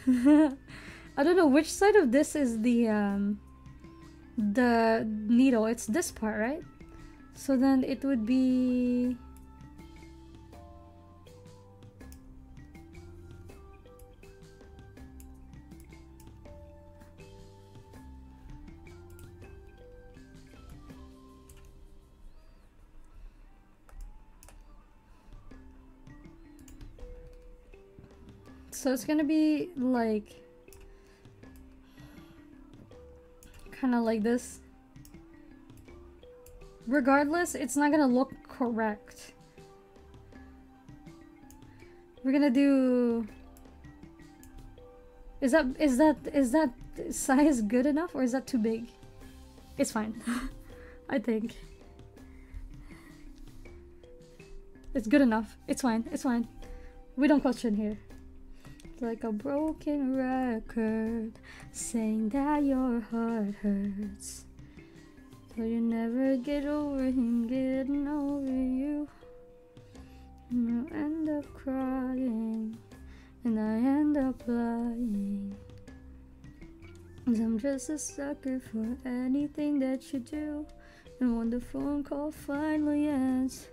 I don't know which side of this is the, um, the needle. It's this part, right? So then it would be So it's gonna be like kind of like this. Regardless, it's not gonna look correct. We're gonna do Is that is that is that size good enough or is that too big? It's fine. I think. It's good enough. It's fine. It's fine. We don't question here like a broken record saying that your heart hurts. So you never get over him getting over you. And you end up crying and I end up lying. Cause I'm just a sucker for anything that you do. And when the phone call finally ends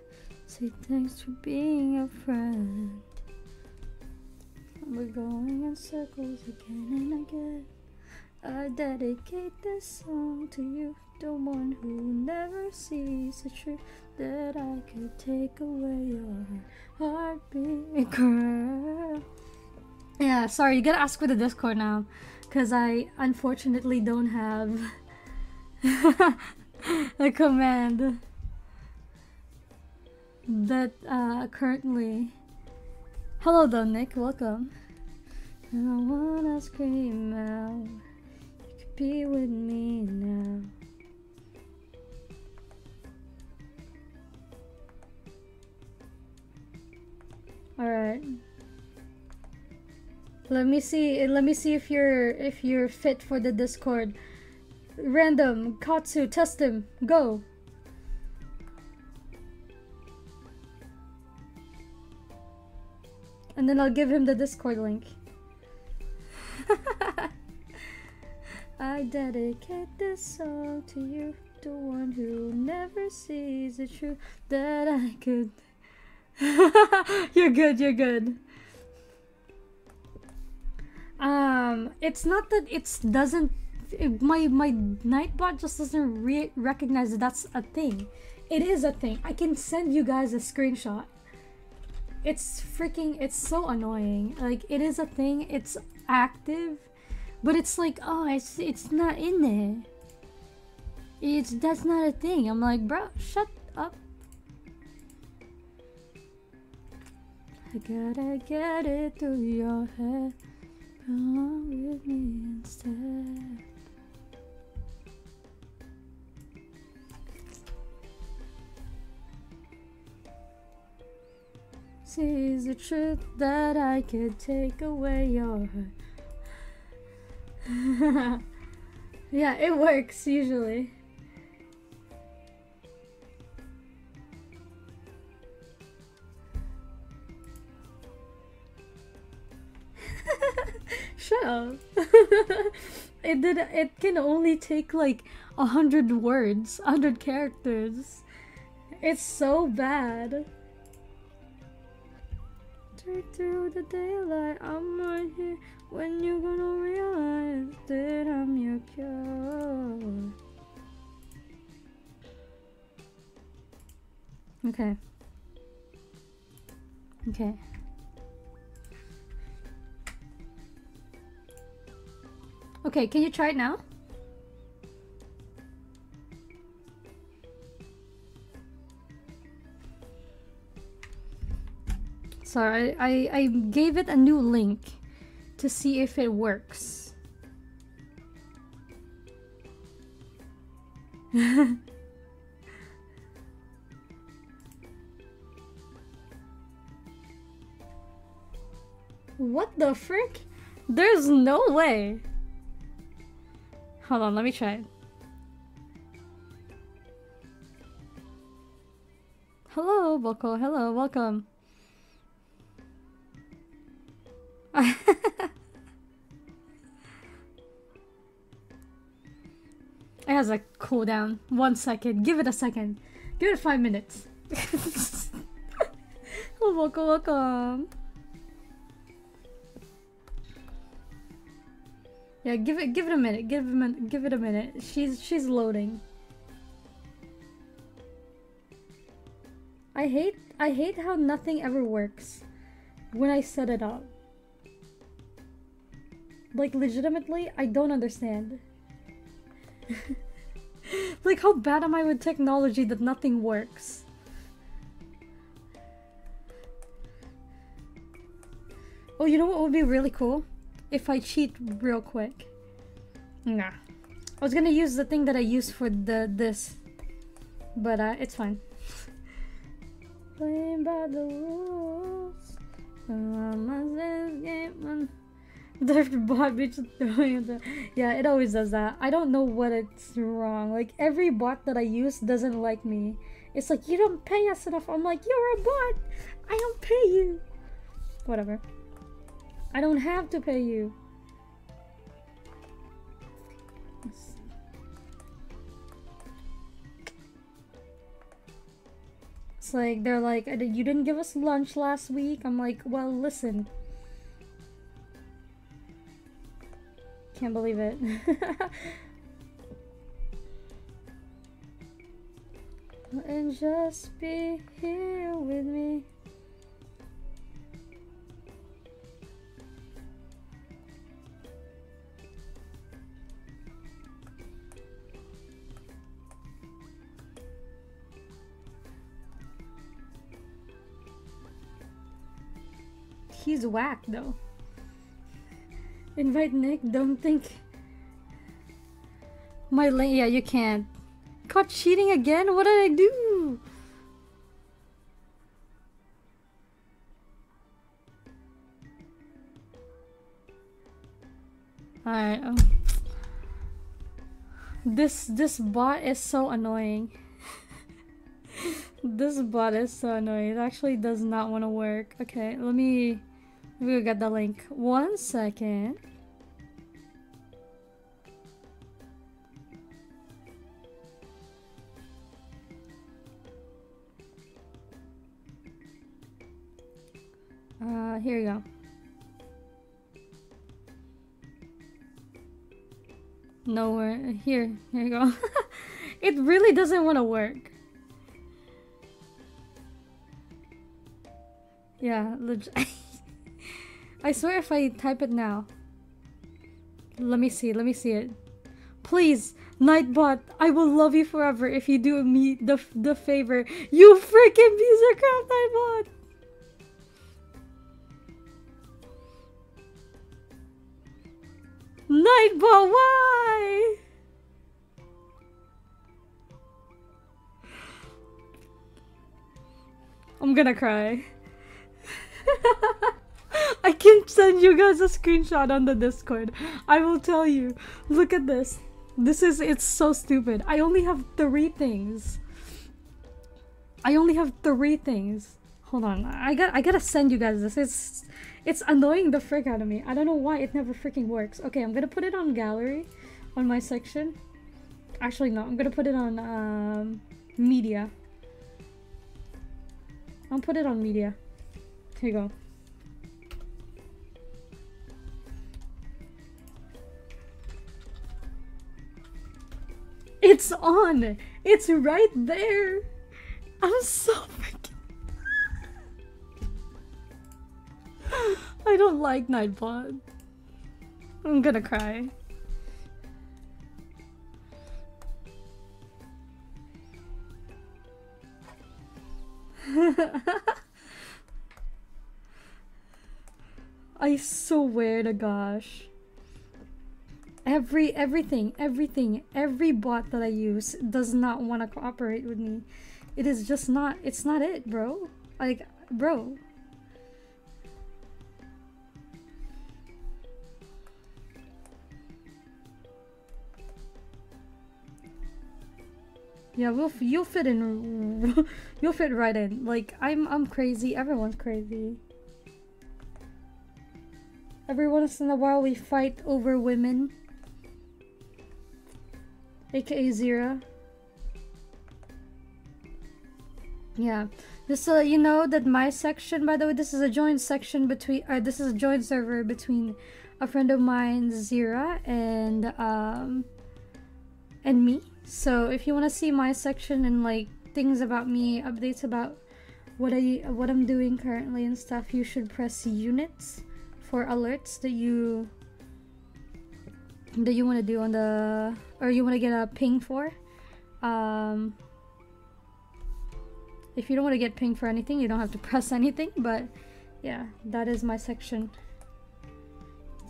say thanks for being a friend we're going in circles again and again. I dedicate this song to you, the one who never sees the truth that I could take away your heartbeat. Yeah, sorry, you gotta ask for the Discord now, because I unfortunately don't have a command that uh, currently Hello though, Nick. Welcome. And I wanna scream out. You could be with me now. Alright. Let me see let me see if you're if you're fit for the Discord. Random, Katsu, test him. Go. And then I'll give him the Discord link. I dedicate this song to you, the one who never sees the truth that I could. you're good, you're good. Um, it's not that it doesn't. It, my my Nightbot just doesn't re recognize that that's a thing. It is a thing. I can send you guys a screenshot it's freaking it's so annoying. Like it is a thing it's active but it's like oh it's it's not in there. It's that's not a thing. I'm like bro shut up. I gotta get it through your head. Come with me instead sees the truth that I could take away your heart. yeah, it works usually. Shut up. it did it can only take like a hundred words, a hundred characters. It's so bad straight through the daylight. I'm right here when you're gonna realize that I'm your cure. Okay. Okay. Okay, can you try it now? Sorry, I, I gave it a new link to see if it works. what the frick? There's no way. Hold on, let me try it. Hello, Boko. Hello, welcome. It has a cooldown. One second. Give it a second. Give it five minutes. oh, welcome, welcome. Yeah, give it give it a minute. Give it a, give it a minute. She's she's loading. I hate I hate how nothing ever works when I set it up. Like legitimately, I don't understand. like how bad am I with technology that nothing works? Oh, you know what would be really cool? If I cheat real quick. Nah. I was gonna use the thing that I used for the this. But uh, it's fine. Playing by the rules. The bot bitch Yeah, it always does that. I don't know what it's wrong. Like every bot that I use doesn't like me. It's like you don't pay us enough. I'm like, you're a bot. I don't pay you. Whatever. I don't have to pay you. It's like, they're like, you didn't give us lunch last week. I'm like, well, listen. Can't believe it. and just be here with me. He's whack though. Invite Nick, don't think. My lane, yeah, you can't. Caught cheating again? What did I do? Alright, um, This, this bot is so annoying. this bot is so annoying. It actually does not want to work. Okay, let me... We'll get the link. One second. Uh, here you go. Nowhere. Here. Here you go. it really doesn't want to work. Yeah. I swear if I type it now. Let me see, let me see it. Please, Nightbot, I will love you forever if you do me the, the favor. You freaking piece of crap, Nightbot! Nightbot, why? I'm gonna cry. I can send you guys a screenshot on the Discord. I will tell you. Look at this. This is, it's so stupid. I only have three things. I only have three things. Hold on. I got I gotta send you guys this. It's it's annoying the frick out of me. I don't know why it never freaking works. Okay, I'm gonna put it on gallery on my section. Actually no, I'm gonna put it on um, media. I'll put it on media. Here you go. It's on! It's right there! I'm so freaking... I don't like Nightbot. I'm gonna cry. I swear to gosh. Every everything, everything, every bot that I use does not want to cooperate with me. It is just not it's not it, bro. Like, bro. Yeah, we'll you'll fit in. you'll fit right in. Like I'm I'm crazy. Everyone's crazy. Every once in a while we fight over women. AKA Zira. Yeah. This uh you know that my section by the way this is a joint section between uh, this is a joint server between a friend of mine Zira and um and me. So if you want to see my section and like things about me, updates about what I what I'm doing currently and stuff, you should press units for alerts that you that you want to do on the or you want to get a ping for. Um, if you don't want to get ping for anything, you don't have to press anything. But yeah, that is my section.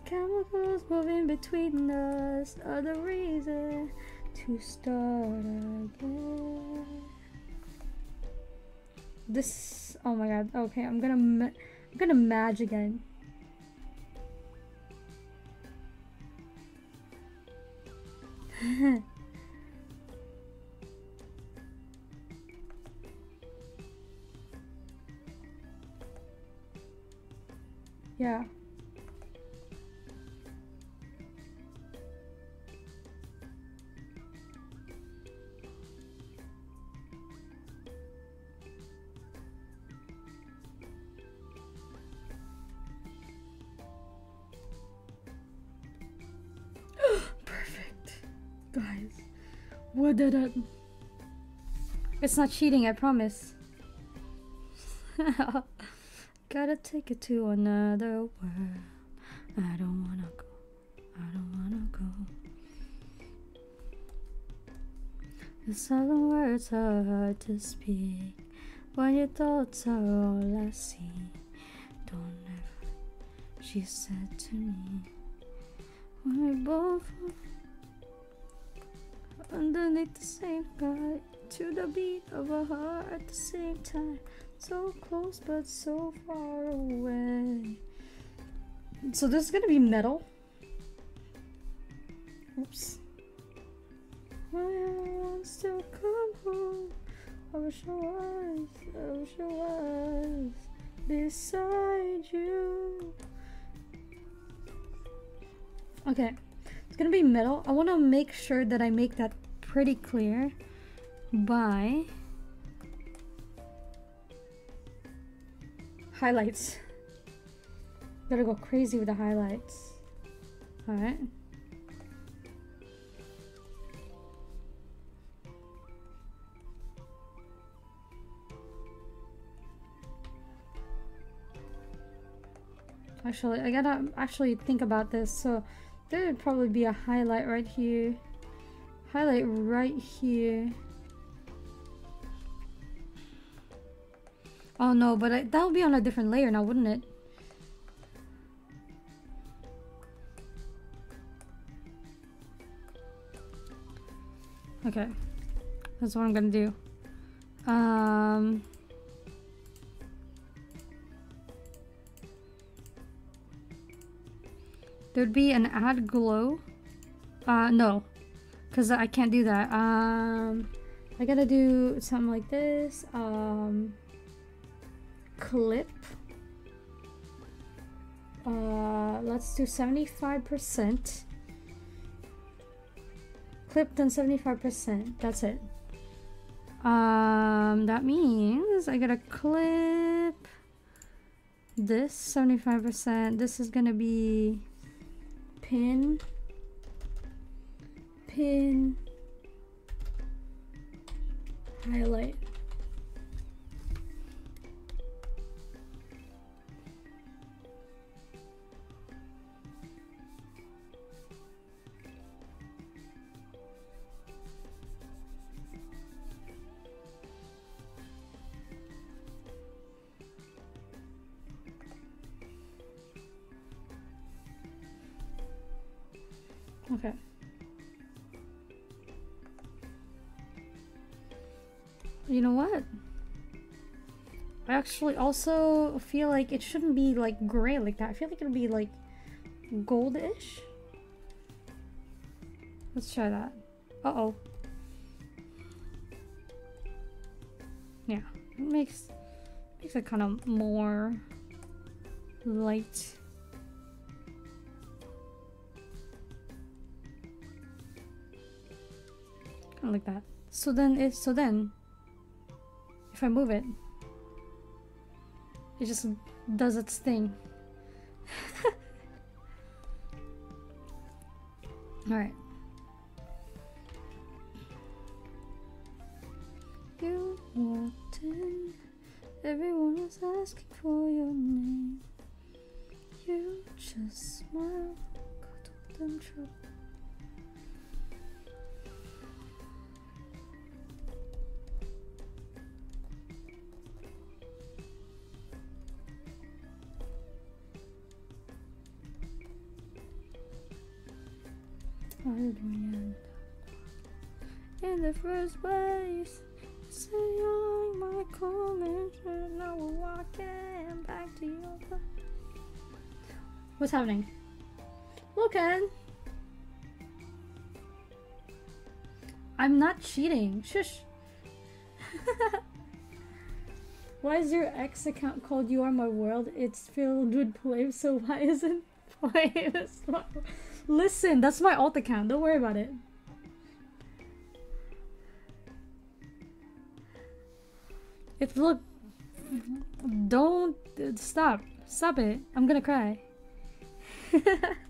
Chemicals moving between us are the reason to start again. This, oh my god, okay, I'm gonna, I'm gonna match again. yeah. What did it? It's not cheating, I promise. Gotta take it to another world. I don't wanna go. I don't wanna go. The silent words are hard to speak when your thoughts are all I see. Don't ever, she said to me. When we both underneath the same sky to the beat of a heart at the same time. So close but so far away. So this is gonna be metal? Oops. I wants to come home? I wish I was I wish I was beside you. Okay gonna be metal. I want to make sure that I make that pretty clear by highlights. Gotta go crazy with the highlights. Alright. Actually, I gotta actually think about this. So there would probably be a highlight right here. Highlight right here. Oh no, but I, that would be on a different layer now, wouldn't it? Okay, that's what I'm gonna do. Um... There'd be an add glow. Uh, no. Because I can't do that. Um, I gotta do something like this. Um, clip. Uh, let's do 75%. Clip on 75%. That's it. Um, that means I gotta clip this 75%. This is gonna be pin, pin, highlight. Actually also feel like it shouldn't be like gray like that. I feel like it'll be like goldish. Let's try that. Uh-oh. Yeah, it makes makes it kind of more light. Kind of like that. So then it so then if I move it it just does its thing. Alright. You walked in, everyone was asking for your name. You just smiled, cuddled and In the first place, saying my and now we're walking back to your. What's happening? Logan! I'm not cheating. Shush. why is your ex account called You Are My World? It's filled with play, so why isn't one? Listen, that's my alt account. Don't worry about it. If look, don't stop, stop it. I'm gonna cry.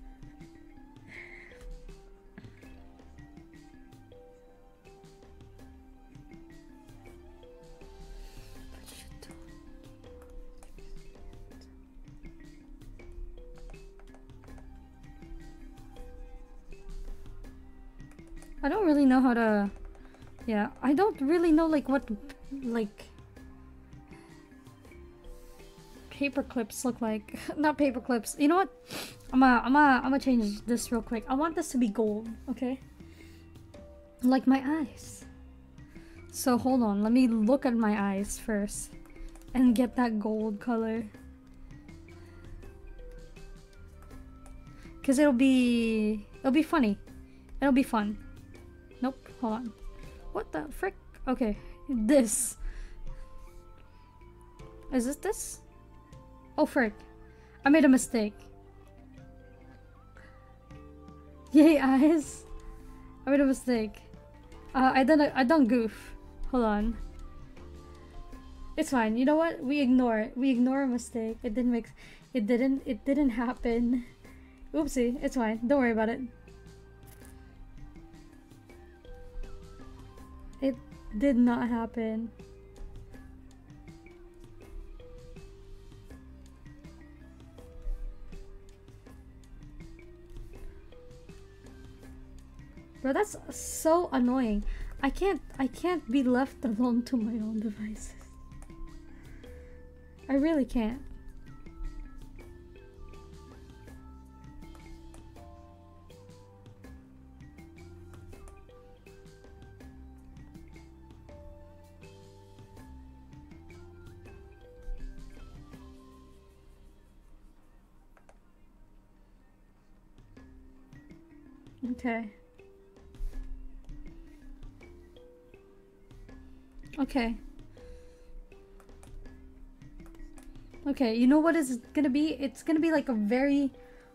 really know how to... Yeah, I don't really know like what like paper clips look like. Not paper clips. You know what? I'm gonna I'm gonna I'm gonna change this real quick. I want this to be gold, okay? Like my eyes. So hold on, let me look at my eyes first and get that gold color. Cause it'll be it'll be funny. It'll be fun. Hold on. What the frick? Okay, this. Is this this? Oh frick. I made a mistake. Yay, eyes. I made a mistake. Uh, I done a, I done goof. Hold on. It's fine. You know what? We ignore it. We ignore a mistake. It didn't make. It didn't. It didn't happen. Oopsie. It's fine. Don't worry about. It did not happen. Bro, that's so annoying. I can't I can't be left alone to my own devices. I really can't. Okay. Okay. Okay, you know what is gonna be? It's gonna be like a very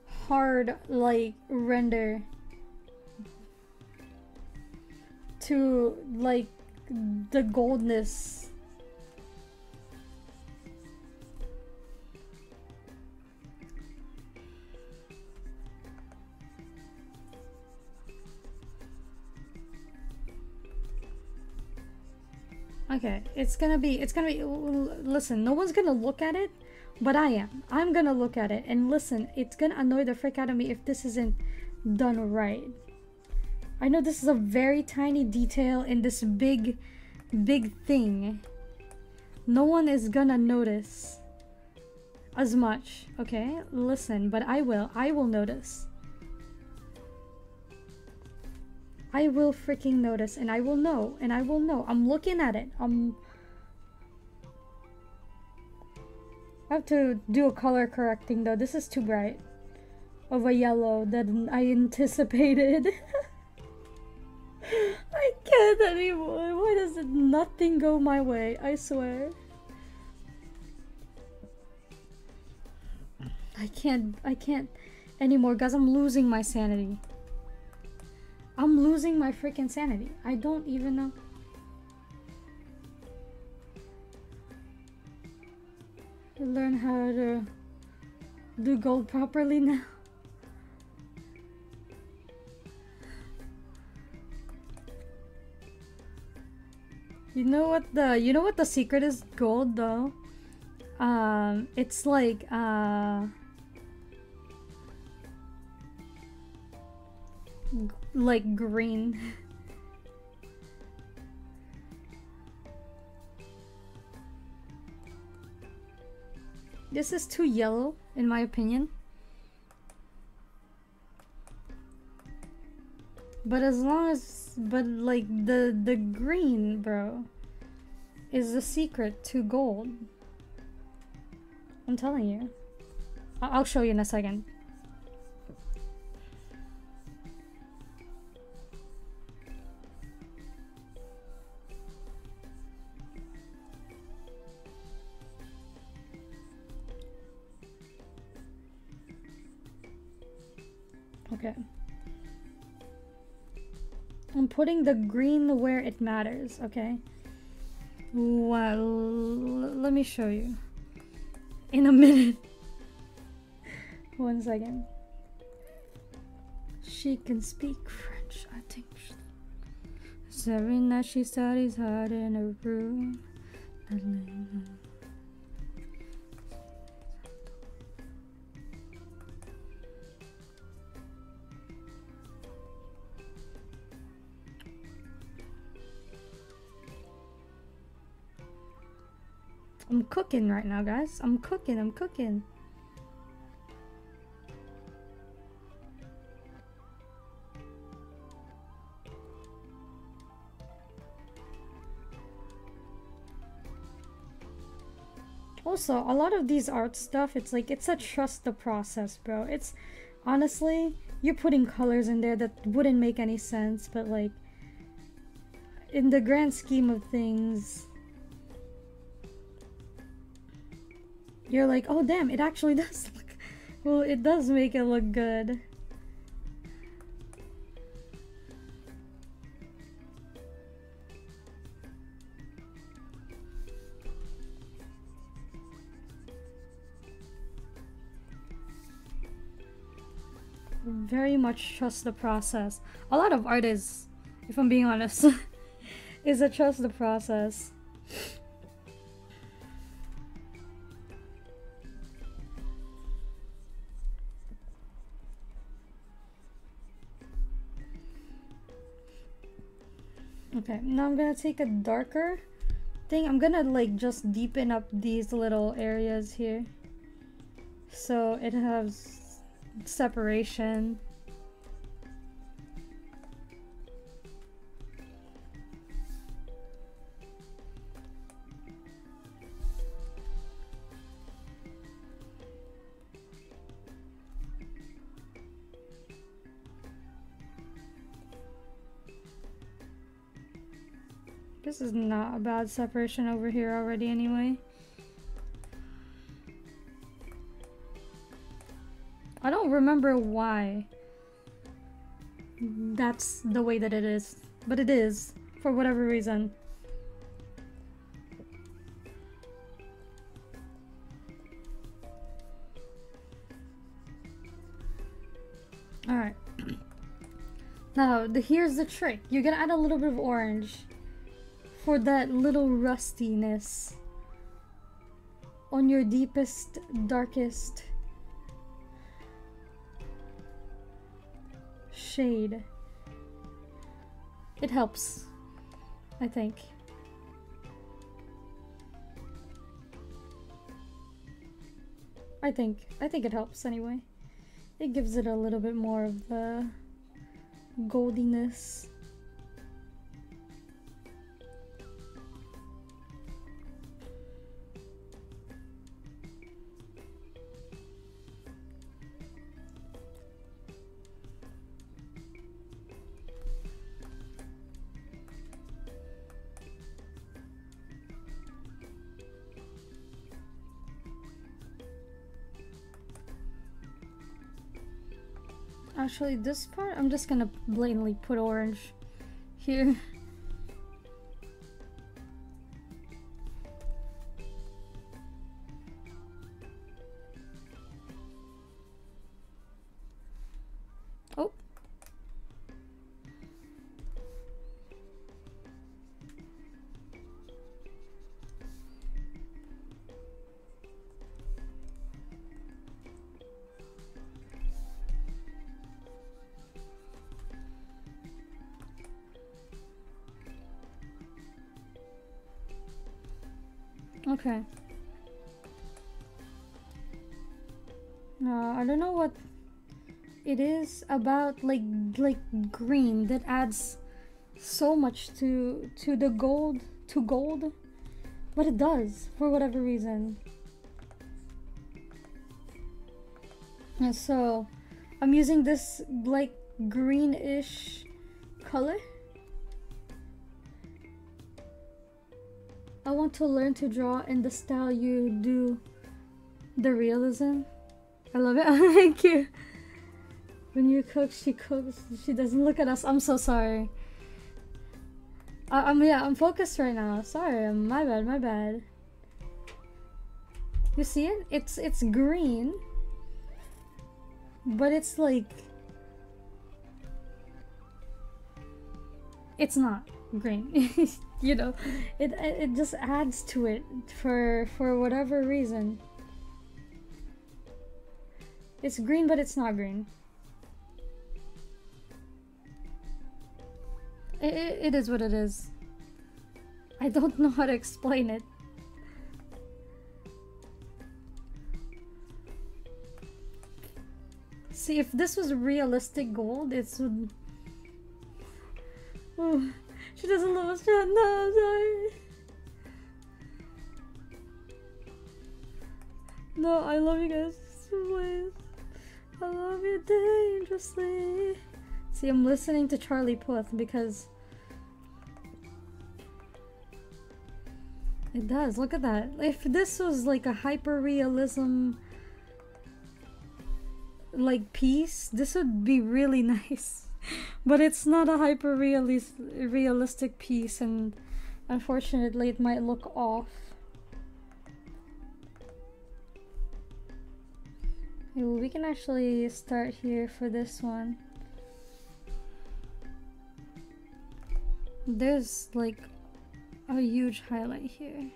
hard, like, render to, like, the goldness Okay, it's gonna be, it's gonna be, listen, no one's gonna look at it, but I am. I'm gonna look at it, and listen, it's gonna annoy the frick out of me if this isn't done right. I know this is a very tiny detail in this big, big thing. No one is gonna notice as much, okay? Listen, but I will. I will notice. I will freaking notice and I will know and I will know. I'm looking at it. I'm I have to do a color correcting though. This is too bright of a yellow than I anticipated. I can't anymore. Why does it nothing go my way? I swear. I can't I can't anymore guys. I'm losing my sanity. I'm losing my freaking sanity. I don't even know. Learn how to do gold properly now. You know what the you know what the secret is gold though? Um it's like uh like green. this is too yellow, in my opinion. But as long as, but like the the green, bro, is the secret to gold. I'm telling you. I'll show you in a second. Okay. I'm putting the green where it matters, okay? Well, let me show you. In a minute. One second. She can speak French, I think. Every night she studies hard in her room. I'm cooking right now, guys. I'm cooking, I'm cooking. Also, a lot of these art stuff, it's like, it's a trust the process, bro. It's, honestly, you're putting colors in there that wouldn't make any sense, but like, in the grand scheme of things, you're like, oh damn, it actually does look, well, it does make it look good. Very much trust the process. A lot of artists, if I'm being honest, is a trust the process. Okay, now I'm gonna take a darker thing. I'm gonna like just deepen up these little areas here. So it has separation. Is not a bad separation over here already anyway. I don't remember why that's the way that it is, but it is, for whatever reason. Alright. now, the, here's the trick. You're gonna add a little bit of orange for that little rustiness on your deepest, darkest shade. It helps, I think. I think. I think it helps anyway. It gives it a little bit more of the goldiness. Actually, this part, I'm just gonna blatantly put orange here. Okay. Uh, I don't know what it is about like like green that adds so much to to the gold to gold but it does for whatever reason and so I'm using this like greenish color want to learn to draw in the style you do the realism. I love it. Thank you. When you cook, she cooks. She doesn't look at us. I'm so sorry. I, am yeah, I'm focused right now. Sorry, my bad, my bad. You see it? It's it's green, but it's like it's not green. you know, it it just adds to it for for whatever reason. It's green, but it's not green. It, it, it is what it is. I don't know how to explain it. See, if this was realistic gold, it's would. Oh. She doesn't love us. No, I'm sorry. No, I love you guys. Please. I love you dangerously. See, I'm listening to Charlie Puth because it does. Look at that. If this was like a hyper realism like piece, this would be really nice but it's not a hyper realis- realistic piece and unfortunately it might look off. We can actually start here for this one. There's like a huge highlight here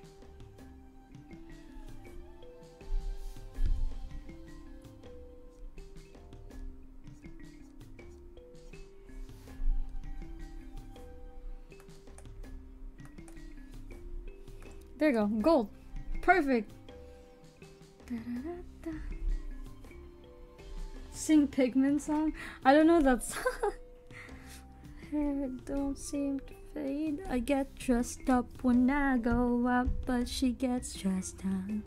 There you go. Gold. Perfect. Da -da -da Sing Pigment song? I don't know that song. Hair don't seem to fade. I get dressed up when I go out, but she gets dressed down.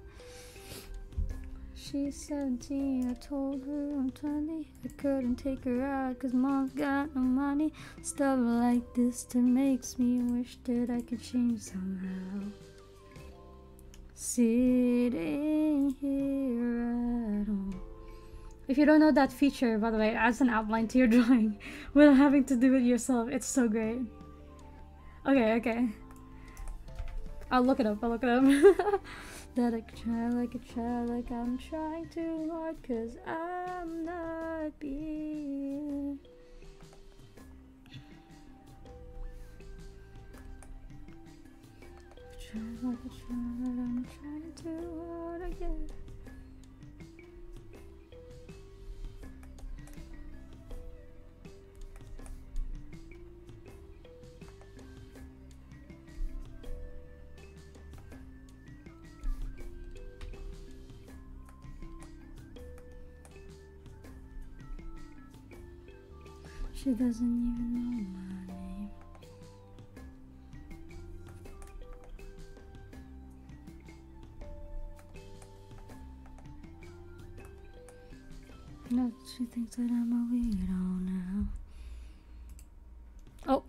She's 17, I told her I'm 20. I couldn't take her out cause mom's got no money. Stuff like this that makes me wish that I could change somehow. Sitting here at home. If you don't know that feature, by the way, it adds an outline to your drawing without having to do it yourself. It's so great. Okay, okay. I'll look it up, I'll look it up. that I try like a child, like I'm trying too hard, cause I'm not being. Try like a child, I'm trying too hard again. She doesn't even know my she thinks that I'm a weirdo now. Oh.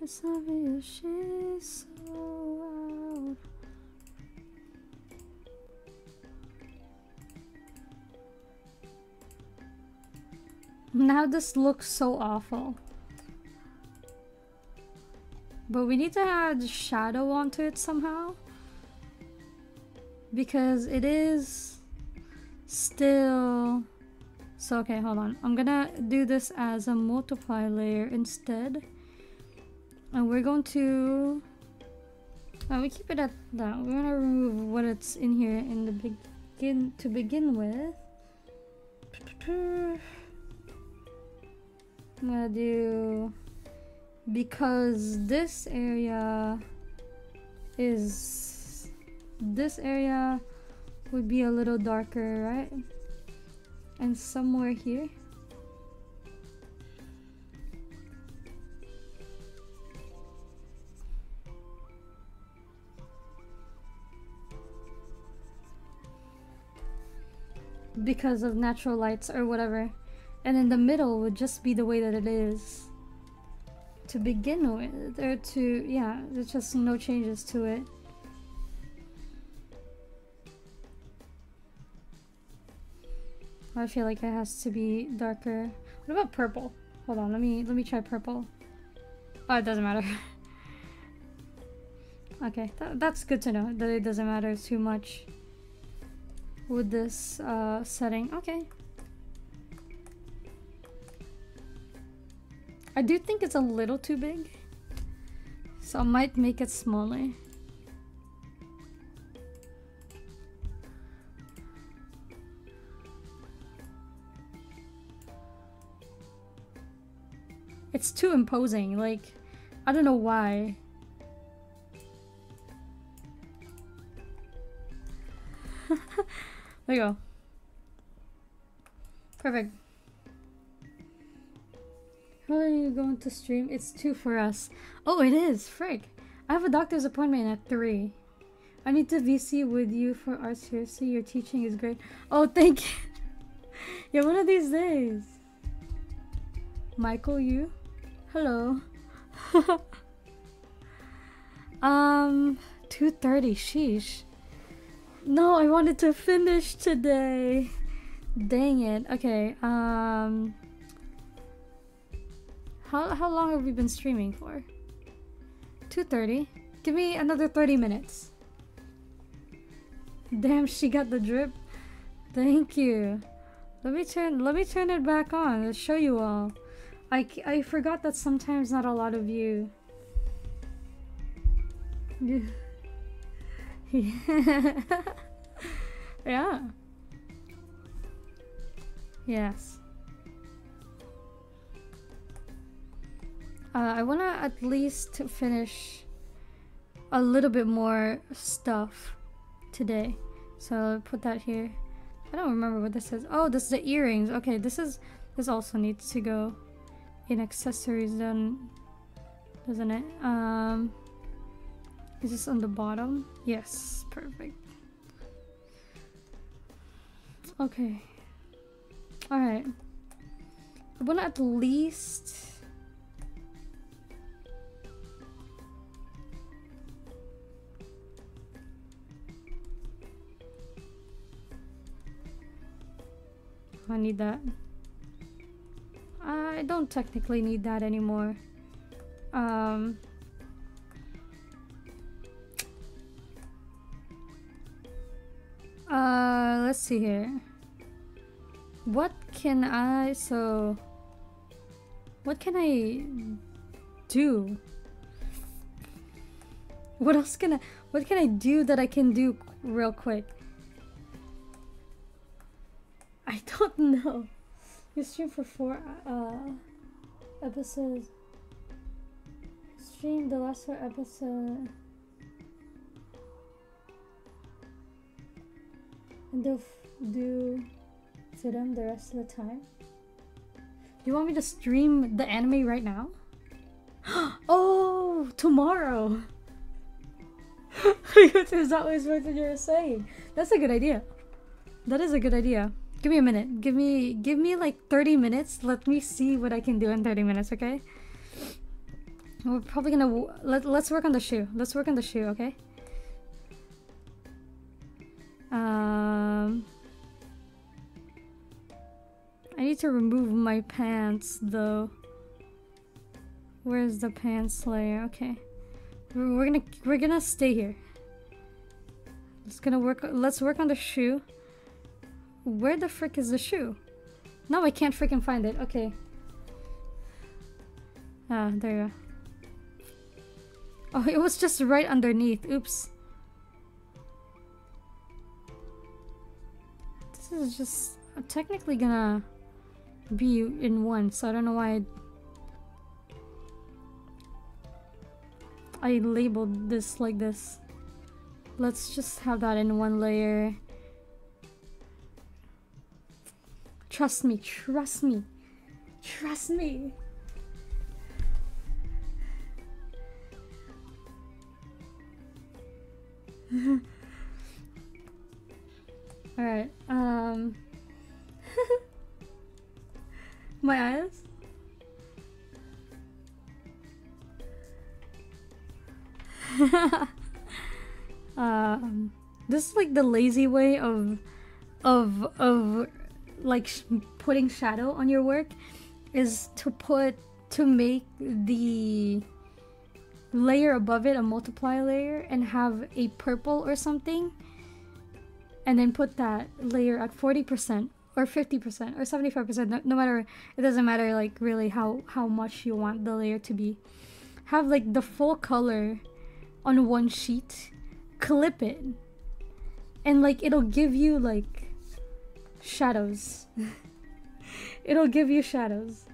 It's obvious she's so out. Now this looks so awful. But we need to add shadow onto it somehow. Because it is still... So okay, hold on. I'm gonna do this as a multiply layer instead. And we're going to... Uh, we keep it at that. We're gonna remove what it's in here in the begin to begin with. I'm gonna do because this area is this area would be a little darker, right? And somewhere here because of natural lights or whatever. And in the middle would just be the way that it is to begin with. Or to, yeah, there's just no changes to it. I feel like it has to be darker. What about purple? Hold on, let me let me try purple. Oh, it doesn't matter. okay, that, that's good to know that it doesn't matter too much with this uh, setting. Okay. I do think it's a little too big. So I might make it smaller. It's too imposing, like, I don't know why. There you go. Perfect. How are you going to stream? It's 2 for us. Oh, it is! Frick! I have a doctor's appointment at 3. I need to VC with you for art seriously. Your teaching is great. Oh, thank you! yeah, one of these days. Michael, you? Hello. um, 2.30, sheesh. No, I wanted to finish today. Dang it. Okay, um... How, how long have we been streaming for? 2.30? Give me another 30 minutes. Damn, she got the drip. Thank you. Let me turn let me turn it back on. Let's show you all. I, I forgot that sometimes not a lot of you. yeah. Yes. Uh, I want to at least finish a little bit more stuff today. So I'll put that here. I don't remember what this is. Oh, this is the earrings. Okay, this is this also needs to go in accessories then doesn't it? Um is this on the bottom? Yes, perfect. Okay. Alright. I want to at least... I need that. I don't technically need that anymore. Um, Uh, let's see here. What can I, so, what can I do? What else can I, what can I do that I can do real quick? I don't know. You stream for four uh, episodes. Stream the last four episodes. And they'll do them the rest of the time. Do you want me to stream the anime right now? oh, tomorrow! Is that what you're saying? That's a good idea. That is a good idea. Give me a minute. Give me give me like 30 minutes. Let me see what I can do in 30 minutes, okay? We're probably gonna let let's work on the shoe. Let's work on the shoe, okay? Um, I need to remove my pants though. Where's the pants layer? Okay. We're, we're gonna we're gonna stay here. Let's gonna work let's work on the shoe. Where the frick is the shoe? No, I can't freaking find it. Okay. Ah, there you go. Oh, it was just right underneath. Oops. This is just technically gonna be in one, so I don't know why I, I labeled this like this. Let's just have that in one layer. Trust me, trust me, trust me. Alright, um... My eyes? um, this is like the lazy way of, of, of, like putting shadow on your work, is to put to make the layer above it a multiply layer and have a purple or something and then put that layer at 40% or 50% or 75% no, no matter it doesn't matter like really how how much you want the layer to be. Have like the full color on one sheet clip it and like it'll give you like shadows. It'll give you shadows.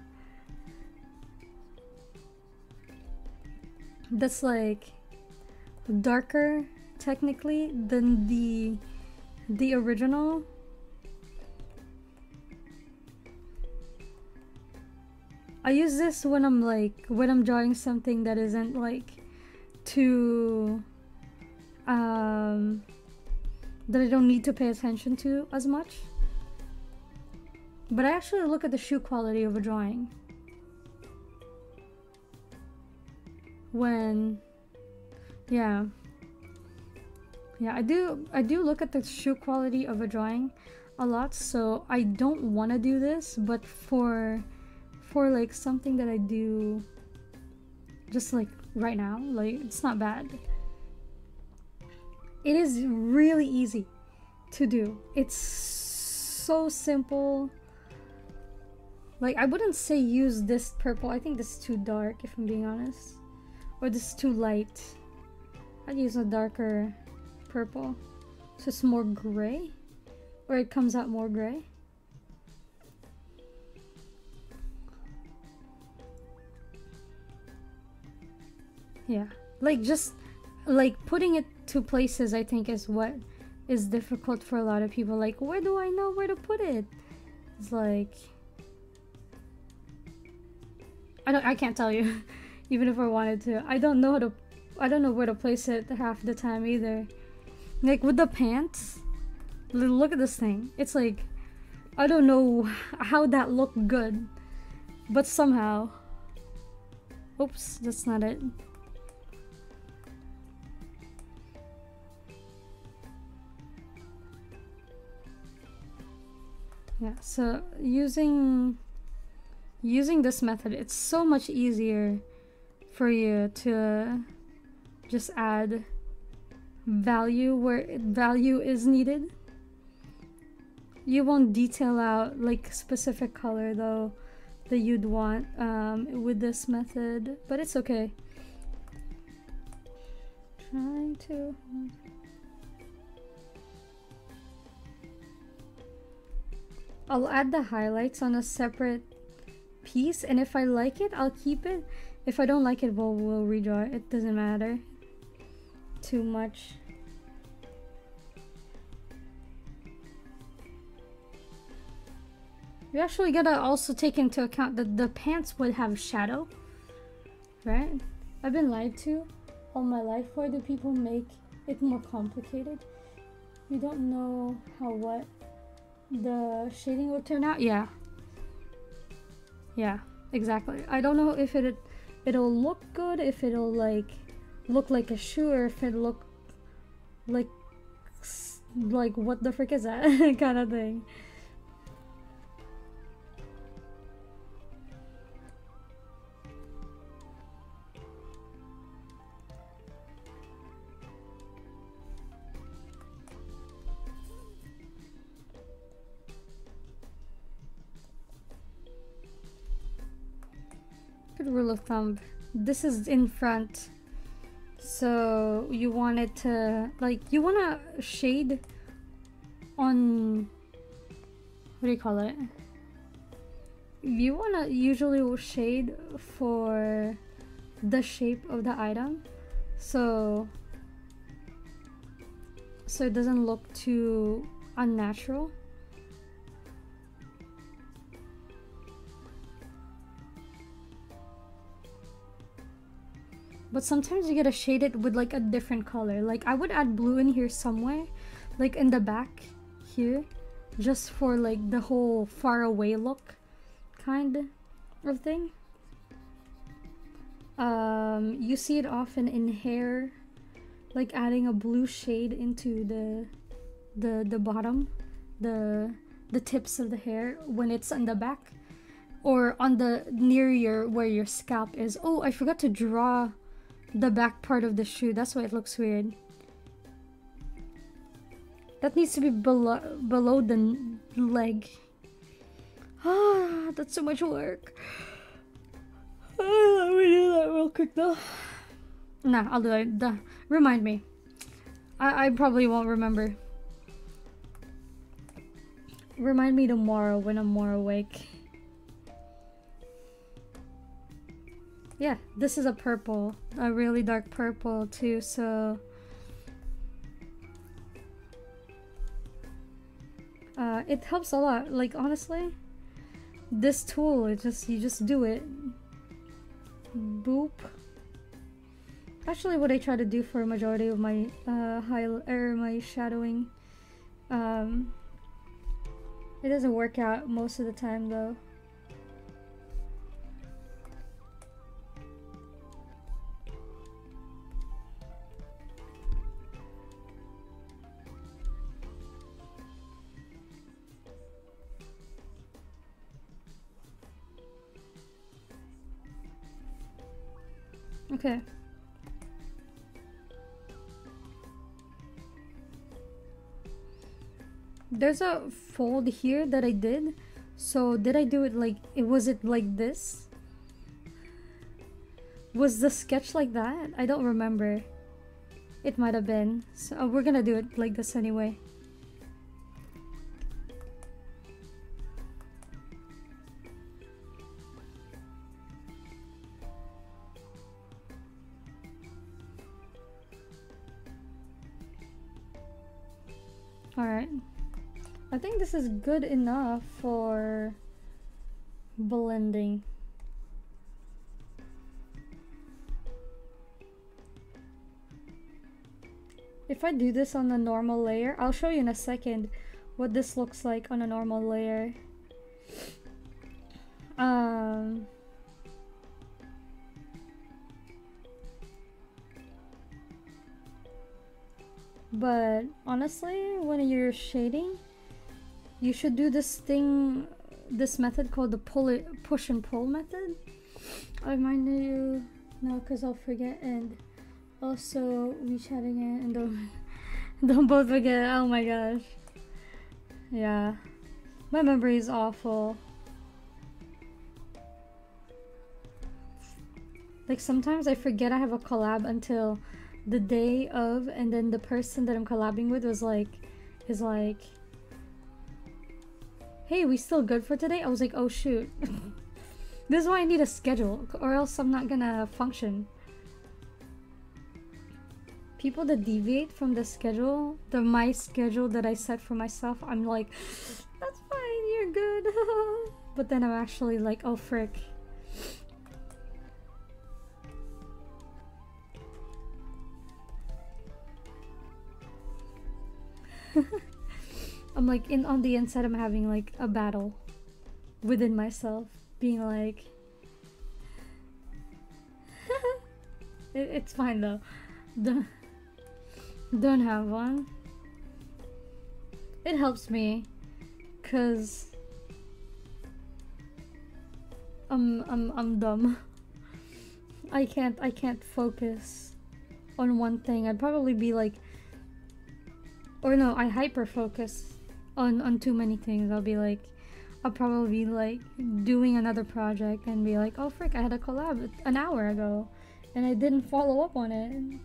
That's like darker technically than the the original. I use this when I'm like when I'm drawing something that isn't like too um that I don't need to pay attention to as much. But I actually look at the shoe quality of a drawing. When yeah. Yeah, I do I do look at the shoe quality of a drawing a lot, so I don't want to do this, but for for like something that I do just like right now, like it's not bad. It is really easy to do. It's so simple. Like I wouldn't say use this purple. I think this is too dark if I'm being honest. Or this is too light. I'd use a darker purple. So it's more gray. Or it comes out more gray. Yeah. Like just like putting it to places I think is what is difficult for a lot of people. Like where do I know where to put it? It's like I don't I can't tell you even if I wanted to. I don't know how to I don't know where to place it half the time either. Like with the pants, look at this thing. It's like I don't know how that looked good, but somehow. Oops, that's not it. Yeah, so using using this method, it's so much easier for you to just add value where value is needed. You won't detail out like specific color though that you'd want um, with this method, but it's okay. Trying to I'll add the highlights on a separate piece and if I like it, I'll keep it. If I don't like it, we'll, we'll redraw it. It doesn't matter too much. You actually gotta also take into account that the pants would have a shadow, right? I've been lied to all my life. Why do people make it more complicated? You don't know how what the shading will turn out. Yeah. Yeah, exactly. I don't know if it it'll look good, if it'll like look like a shoe, or if it look like like what the frick is that kind of thing. Good rule of thumb. This is in front. So you want it to like you want to shade on what do you call it? You want to usually shade for the shape of the item. So so it doesn't look too unnatural. But sometimes you gotta shade it with like a different color. Like I would add blue in here somewhere, like in the back here, just for like the whole far away look kind of thing. Um, you see it often in hair, like adding a blue shade into the the the bottom, the the tips of the hair when it's on the back or on the near your where your scalp is. Oh, I forgot to draw the back part of the shoe. That's why it looks weird. That needs to be below below the leg. Ah, that's so much work. Let me do that real quick though. Nah, I'll do it. Duh. Remind me. I, I probably won't remember. Remind me tomorrow when I'm more awake. Yeah this is a purple a really dark purple too so. Uh, it helps a lot like honestly this tool it just you just do it. Boop. Actually what I try to do for a majority of my uh, high or my shadowing um, it doesn't work out most of the time though Okay. There's a fold here that I did. So did I do it like, it was it like this? Was the sketch like that? I don't remember. It might have been. So uh, we're gonna do it like this anyway. Is good enough for blending. If I do this on a normal layer, I'll show you in a second what this looks like on a normal layer. Um, But honestly, when you're shading, you should do this thing, this method called the pull it, push and pull method. I remind you, no, because I'll forget. And also, we chatting it and don't, don't both forget. Oh my gosh. Yeah. My memory is awful. Like sometimes I forget I have a collab until the day of and then the person that I'm collabing with was like is like hey we still good for today? I was like oh shoot. This is why I need a schedule or else I'm not gonna function. People that deviate from the schedule the my schedule that I set for myself I'm like that's fine you're good. But then I'm actually like oh frick I'm like in on the inside I'm having like a battle within myself being like it, it's fine though. Don't, don't have one. It helps me cuz I'm I'm I'm dumb. I can't I can't focus on one thing. I'd probably be like or no, I hyper focus on on too many things. I'll be like, I'll probably be like doing another project and be like, oh frick, I had a collab an hour ago and I didn't follow up on it.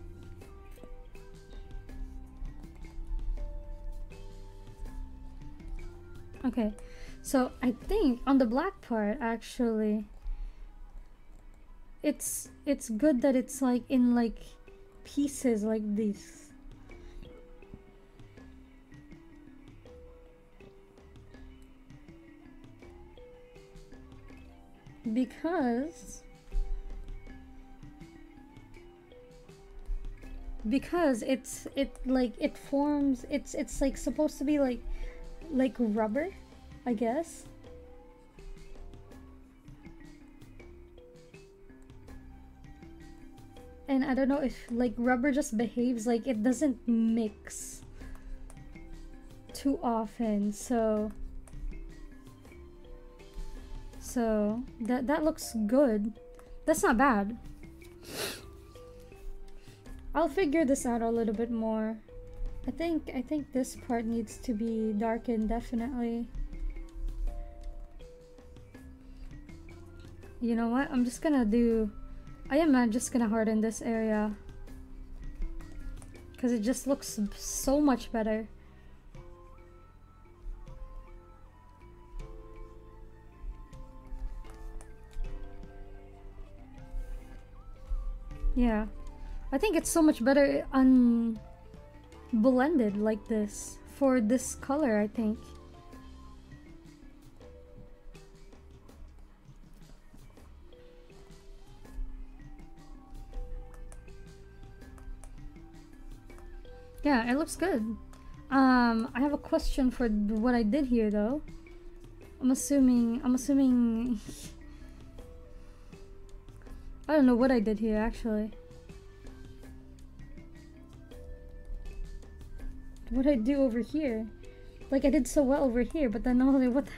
Okay, so I think on the black part actually it's it's good that it's like in like pieces like this. Because because it's it like it forms it's it's like supposed to be like like rubber I guess. And I don't know if like rubber just behaves like it doesn't mix too often so so that that looks good that's not bad I'll figure this out a little bit more. I think I think this part needs to be darkened definitely. You know what? I'm just gonna do I am just gonna harden this area because it just looks so much better. Yeah. I think it's so much better unblended like this for this color, I think. Yeah, it looks good. Um, I have a question for what I did here though. I'm assuming, I'm assuming, I don't know what I did here actually. what I do over here? Like I did so well over here, but then all what the,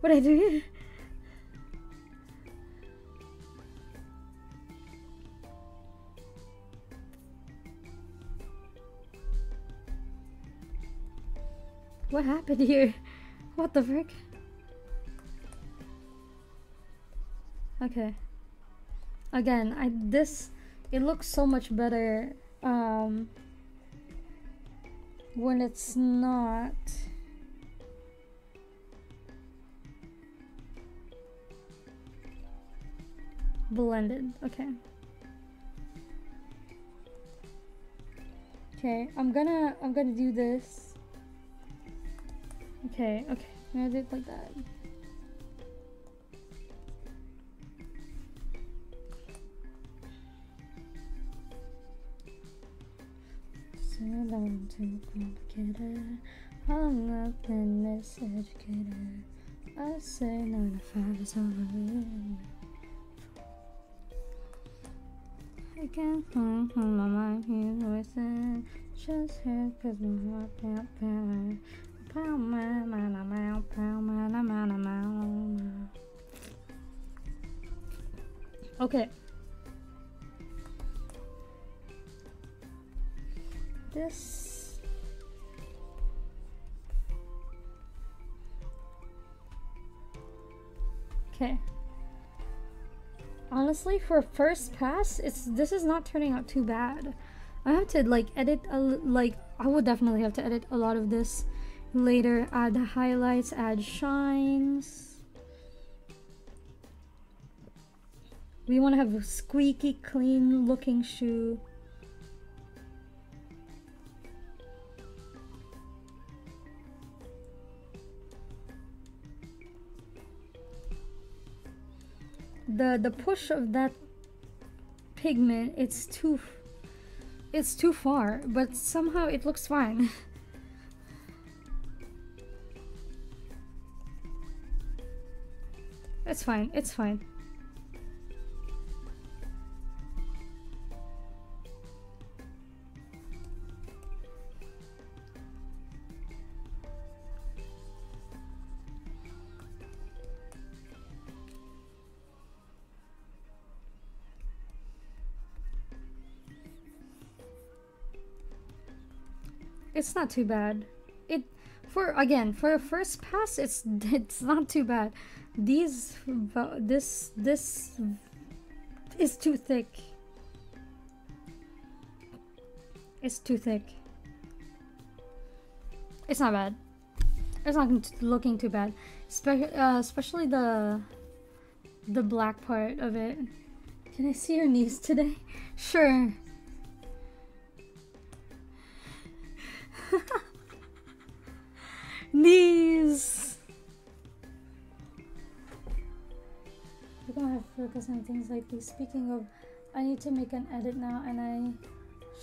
what I do here? What happened here? What the frick? Okay. Again, I this it looks so much better um when it's not blended. Okay. Okay I'm gonna I'm gonna do this. Okay okay. I'm gonna do it like that alone too complicated. I'm not been miseducated. I say nine to five is over. I can't on my mind here voices. Just here cause my heart can't bear. Pow man, man, I'm out, pow man, I'm out, I'm out. Okay. This. Okay. Honestly, for first pass, it's this is not turning out too bad. I have to like edit a like I would definitely have to edit a lot of this later. Add the highlights, add shines. We want to have a squeaky clean looking shoe. The the push of that pigment it's too it's too far but somehow it looks fine. It's fine it's fine It's not too bad. It for again for a first pass it's it's not too bad. These this this is too thick. It's too thick. It's not bad. It's not looking too bad. Spe uh, especially the the black part of it. Can I see your knees today? Sure Knees! We're gonna have to focus on things like these. Speaking of, I need to make an edit now and I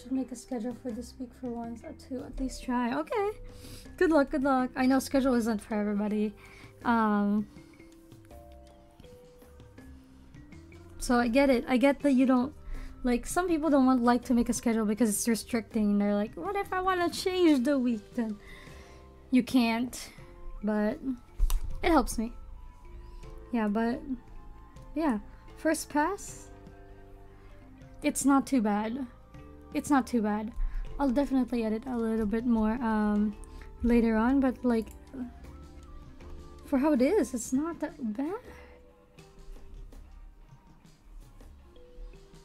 should make a schedule for this week for once to at least try. Okay. Good luck, good luck. I know schedule isn't for everybody. Um, so I get it. I get that you don't like some people don't want like to make a schedule because it's restricting. They're like, what if I want to change the week then? You can't, but it helps me. Yeah, but yeah, first pass. It's not too bad. It's not too bad. I'll definitely edit a little bit more um, later on, but like for how it is, it's not that bad.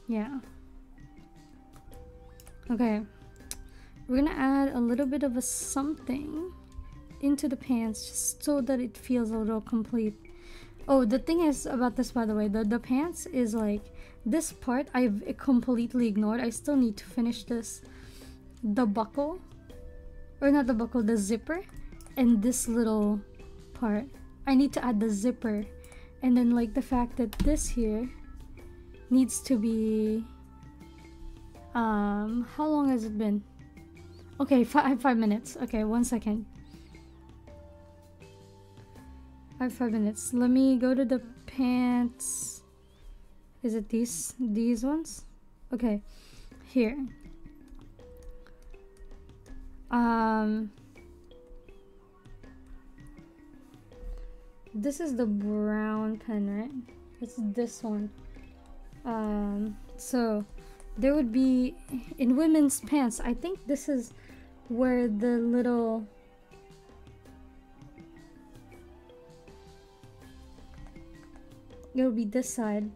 Yeah. Okay. We're gonna add a little bit of a something into the pants just so that it feels a little complete. Oh, the thing is about this, by the way, the, the pants is like, this part I've completely ignored. I still need to finish this. The buckle, or not the buckle, the zipper, and this little part. I need to add the zipper. And then like the fact that this here needs to be, um, how long has it been? Okay, five, five minutes. Okay, one second. Have five minutes. Let me go to the pants. Is it these these ones? Okay. Here. Um This is the brown pen, right? It's this one. Um so there would be in women's pants. I think this is where the little It'll be this side.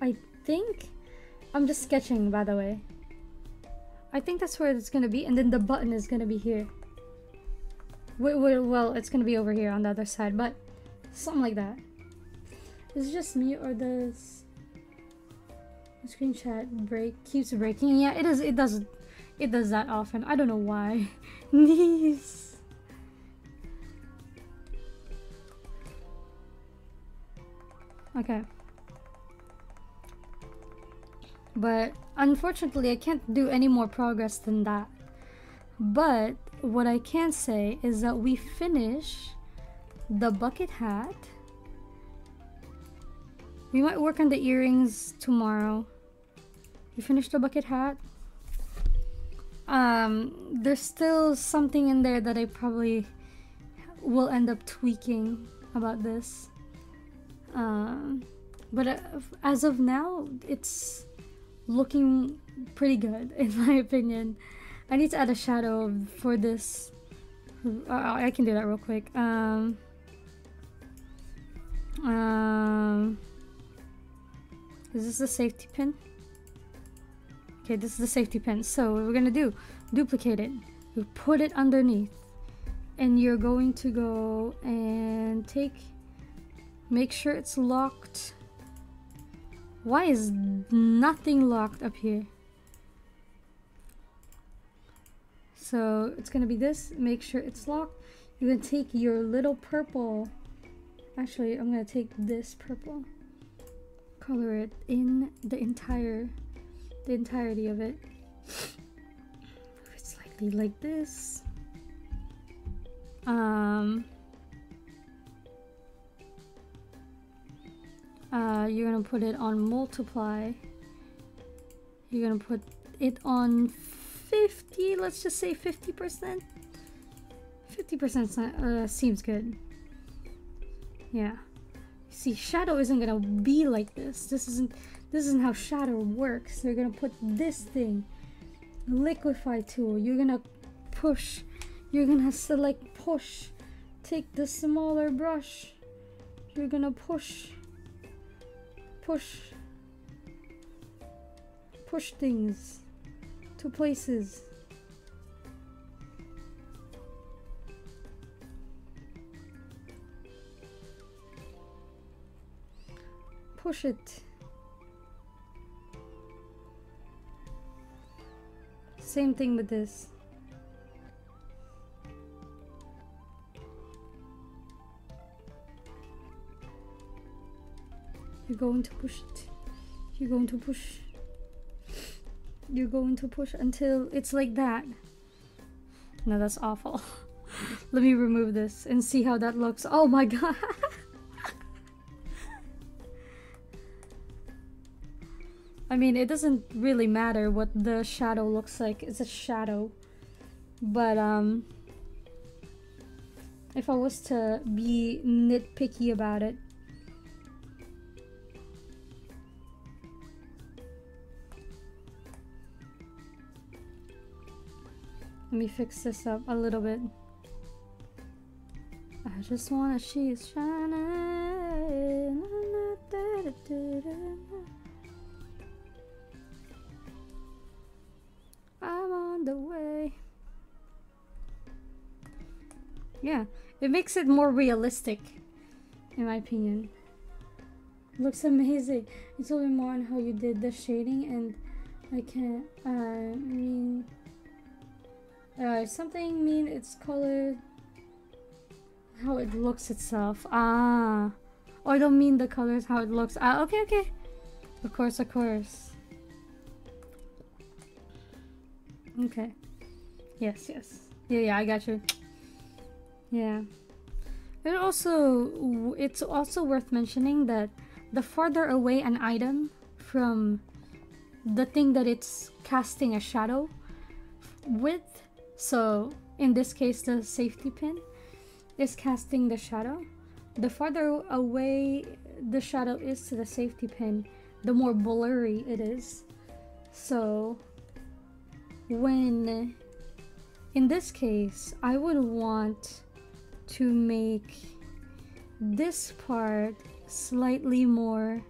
I think I'm just sketching by the way. I think that's where it's gonna be and then the button is gonna be here. Wait, wait, well, it's gonna be over here on the other side, but something like that. Is it just me or does the Screenshot break keeps breaking. Yeah, it is. It does. It does that often. I don't know why. Knees. Okay. But unfortunately, I can't do any more progress than that. But what I can say is that we finish the bucket hat. We might work on the earrings tomorrow. You finished the bucket hat? Um, there's still something in there that I probably will end up tweaking about this. Um, but uh, as of now, it's looking pretty good in my opinion. I need to add a shadow for this. Uh, I can do that real quick. Um, um, is this a safety pin? Okay, this is the safety pin. So what we're gonna do, duplicate it. You put it underneath. And you're going to go and take, make sure it's locked. Why is nothing locked up here? So it's gonna be this, make sure it's locked. You're gonna take your little purple, actually I'm gonna take this purple, color it in the entire the entirety of it. It's slightly like this. Um, uh, you're gonna put it on multiply. You're gonna put it on 50, let's just say 50%. 50% uh, seems good. Yeah. See, shadow isn't gonna be like this. This isn't this isn't how shadow works. They're gonna put this thing, liquify tool. You're gonna push. You're gonna select push. Take the smaller brush. You're gonna push. Push. Push things to places. Push it. Same thing with this. You're going to push it. You're going to push. You're going to push until it's like that. No, that's awful. Let me remove this and see how that looks. Oh my god. I mean, it doesn't really matter what the shadow looks like. It's a shadow. But, um... If I was to be nitpicky about it, Let me fix this up a little bit. I just wanna she's shining. I'm on the way. Yeah, it makes it more realistic, in my opinion. looks amazing. It's little more on how you did the shading, and I can't. Uh, I mean, uh, something mean its color, how it looks itself. Ah, oh, I don't mean the colors, how it looks. Ah, okay, okay. Of course, of course. Okay. Yes, yes. Yeah, yeah, I got you. Yeah. It also it's also worth mentioning that the farther away an item from the thing that it's casting a shadow with, so in this case the safety pin is casting the shadow, the farther away the shadow is to the safety pin, the more blurry it is. So when in this case I would want to make this part slightly more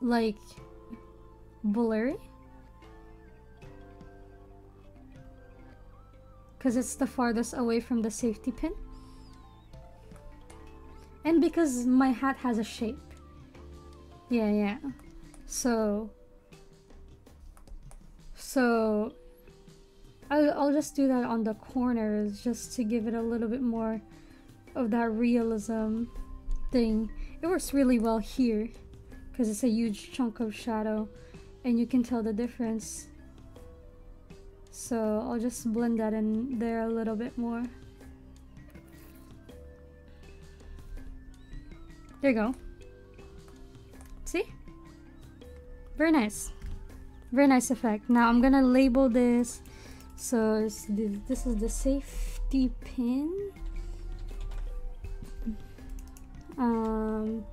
like blurry because it's the farthest away from the safety pin and because my hat has a shape yeah yeah so so I'll, I'll just do that on the corners just to give it a little bit more of that realism thing. It works really well here because it's a huge chunk of shadow and you can tell the difference. So I'll just blend that in there a little bit more. There you go. See? Very nice very nice effect now i'm gonna label this so this is the safety pin um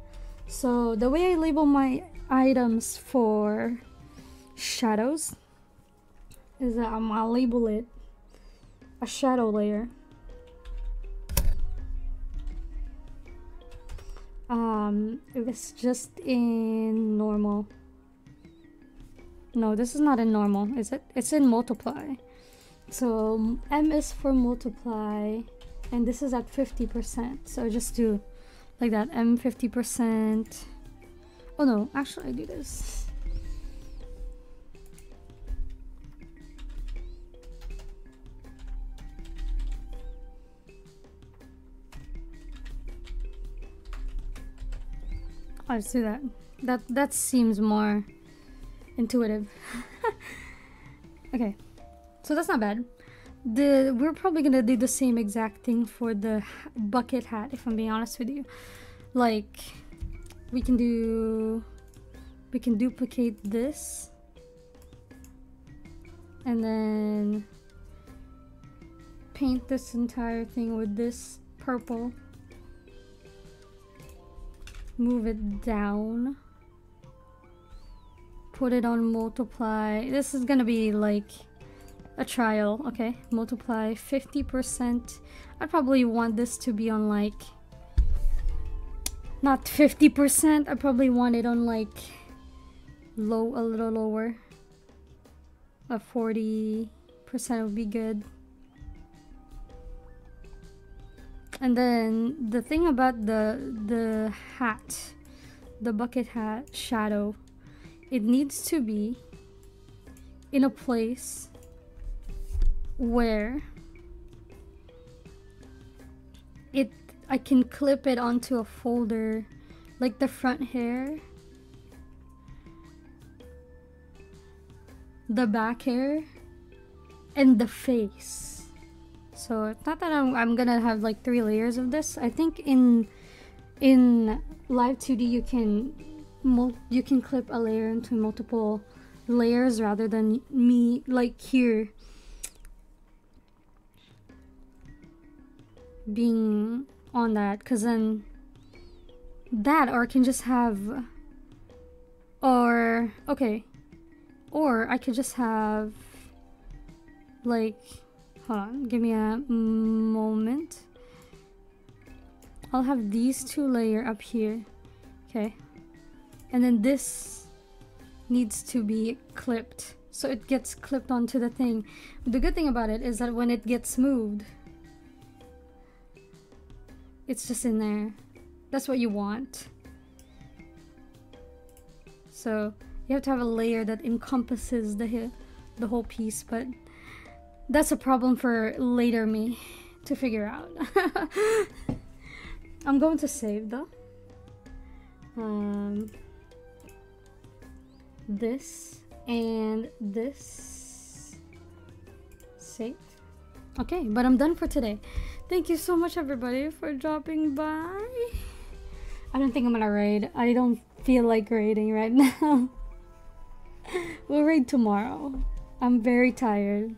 so the way i label my items for shadows is that i'm gonna label it a shadow layer um it's just in normal no, this is not in normal, is it? It's in multiply. So M is for multiply, and this is at 50%. So just do like that, M 50%. Oh no, actually I do this. Let's do that. That that seems more intuitive. okay, so that's not bad. The we're probably gonna do the same exact thing for the bucket hat. If I'm being honest with you, like we can do, we can duplicate this, and then paint this entire thing with this purple move it down. Put it on multiply. This is gonna be like a trial okay? Multiply 50% I probably want this to be on like not 50% I probably want it on like low a little lower. A 40% would be good and then the thing about the the hat the bucket hat shadow it needs to be in a place where it I can clip it onto a folder like the front hair. The back hair and the face so it's not that I'm, I'm gonna have like three layers of this. I think in in Live2D you can you can clip a layer into multiple layers rather than me like here being on that because then that or I can just have or okay. Or I could just have like hold on give me a moment. I'll have these two layer up here okay? And then this needs to be clipped so it gets clipped onto the thing. The good thing about it is that when it gets moved it's just in there. That's what you want. So you have to have a layer that encompasses the the whole piece but that's a problem for later me to figure out. I'm going to save though um this and this save. Okay but i'm done for today. Thank you so much everybody for dropping by. I don't think i'm gonna raid. I don't feel like raiding right now. We'll raid tomorrow. I'm very tired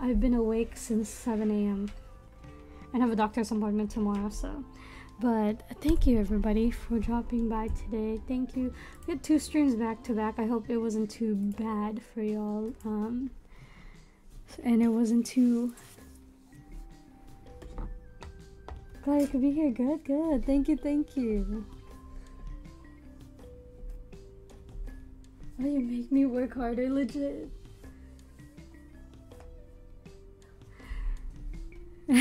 i've been awake since 7 a.m and have a doctor's appointment tomorrow so. But thank you everybody for dropping by today. Thank you. We had two streams back to back. I hope it wasn't too bad for y'all um and it wasn't too glad you could be here. Good good. Thank you thank you. Oh you make me work harder legit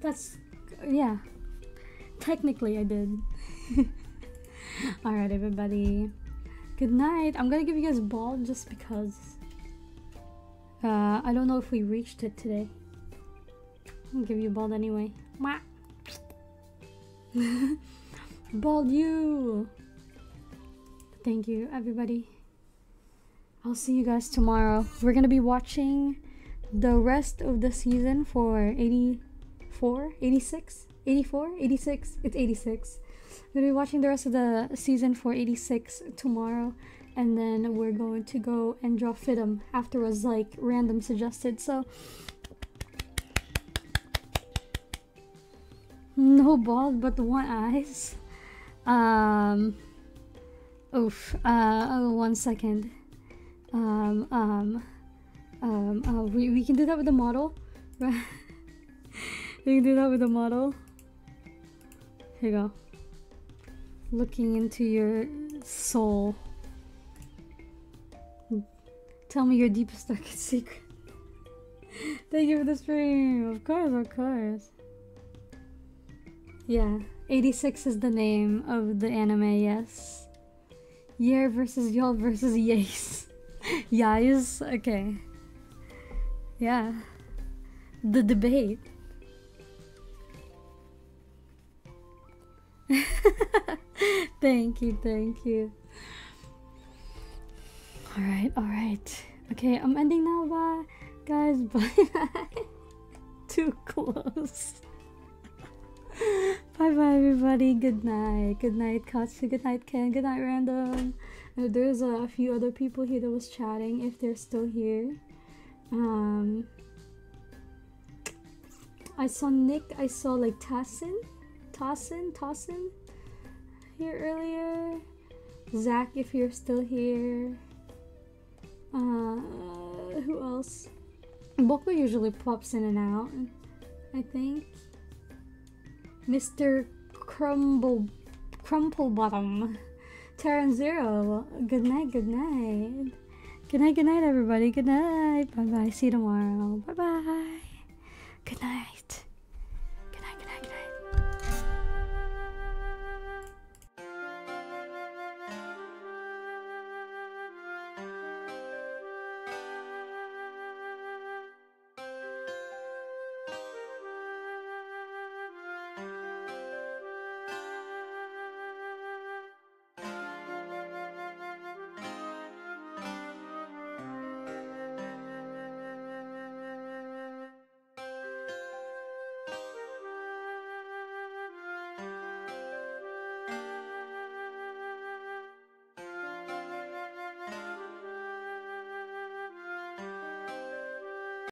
That's yeah. Technically, I did. All right, everybody. Good night. I'm gonna give you guys ball just because. Uh, I don't know if we reached it today. I'll give you bald anyway. bald you. Thank you, everybody. I'll see you guys tomorrow. We're gonna be watching the rest of the season for 80 84, 86, 84, 86. It's 86. We're gonna be watching the rest of the season for 86 tomorrow, and then we're going to go and draw FIDIM afterwards, like random suggested. So, no bald, but one eyes. Um, oof. Uh, oh, one second. Um, um, um, uh, we, we can do that with the model? You can do that with the model. Here you go. Looking into your soul. Tell me your deepest, darkest secret. Thank you for the stream. Of course, of course. Yeah, 86 is the name of the anime, yes. Yer versus y'all versus Yace. Yais? Okay. Yeah. The debate. thank you, thank you. Alright, alright. Okay, I'm ending now, bye. Guys, bye. Too close. bye bye, everybody. Good night. Good night, Katsu. Good night, Ken. Good night, Random. There's a few other people here that was chatting if they're still here. Um, I saw Nick. I saw like Tassin, Tossin, Tossin here earlier. Zach, if you're still here. Uh, who else? Boko usually pops in and out. I think. Mr. Crumble, Crumple Bottom, Terran Zero. Good night. Good night. Good night. Good night, everybody. Good night. Bye bye. See you tomorrow. Bye bye. Good night.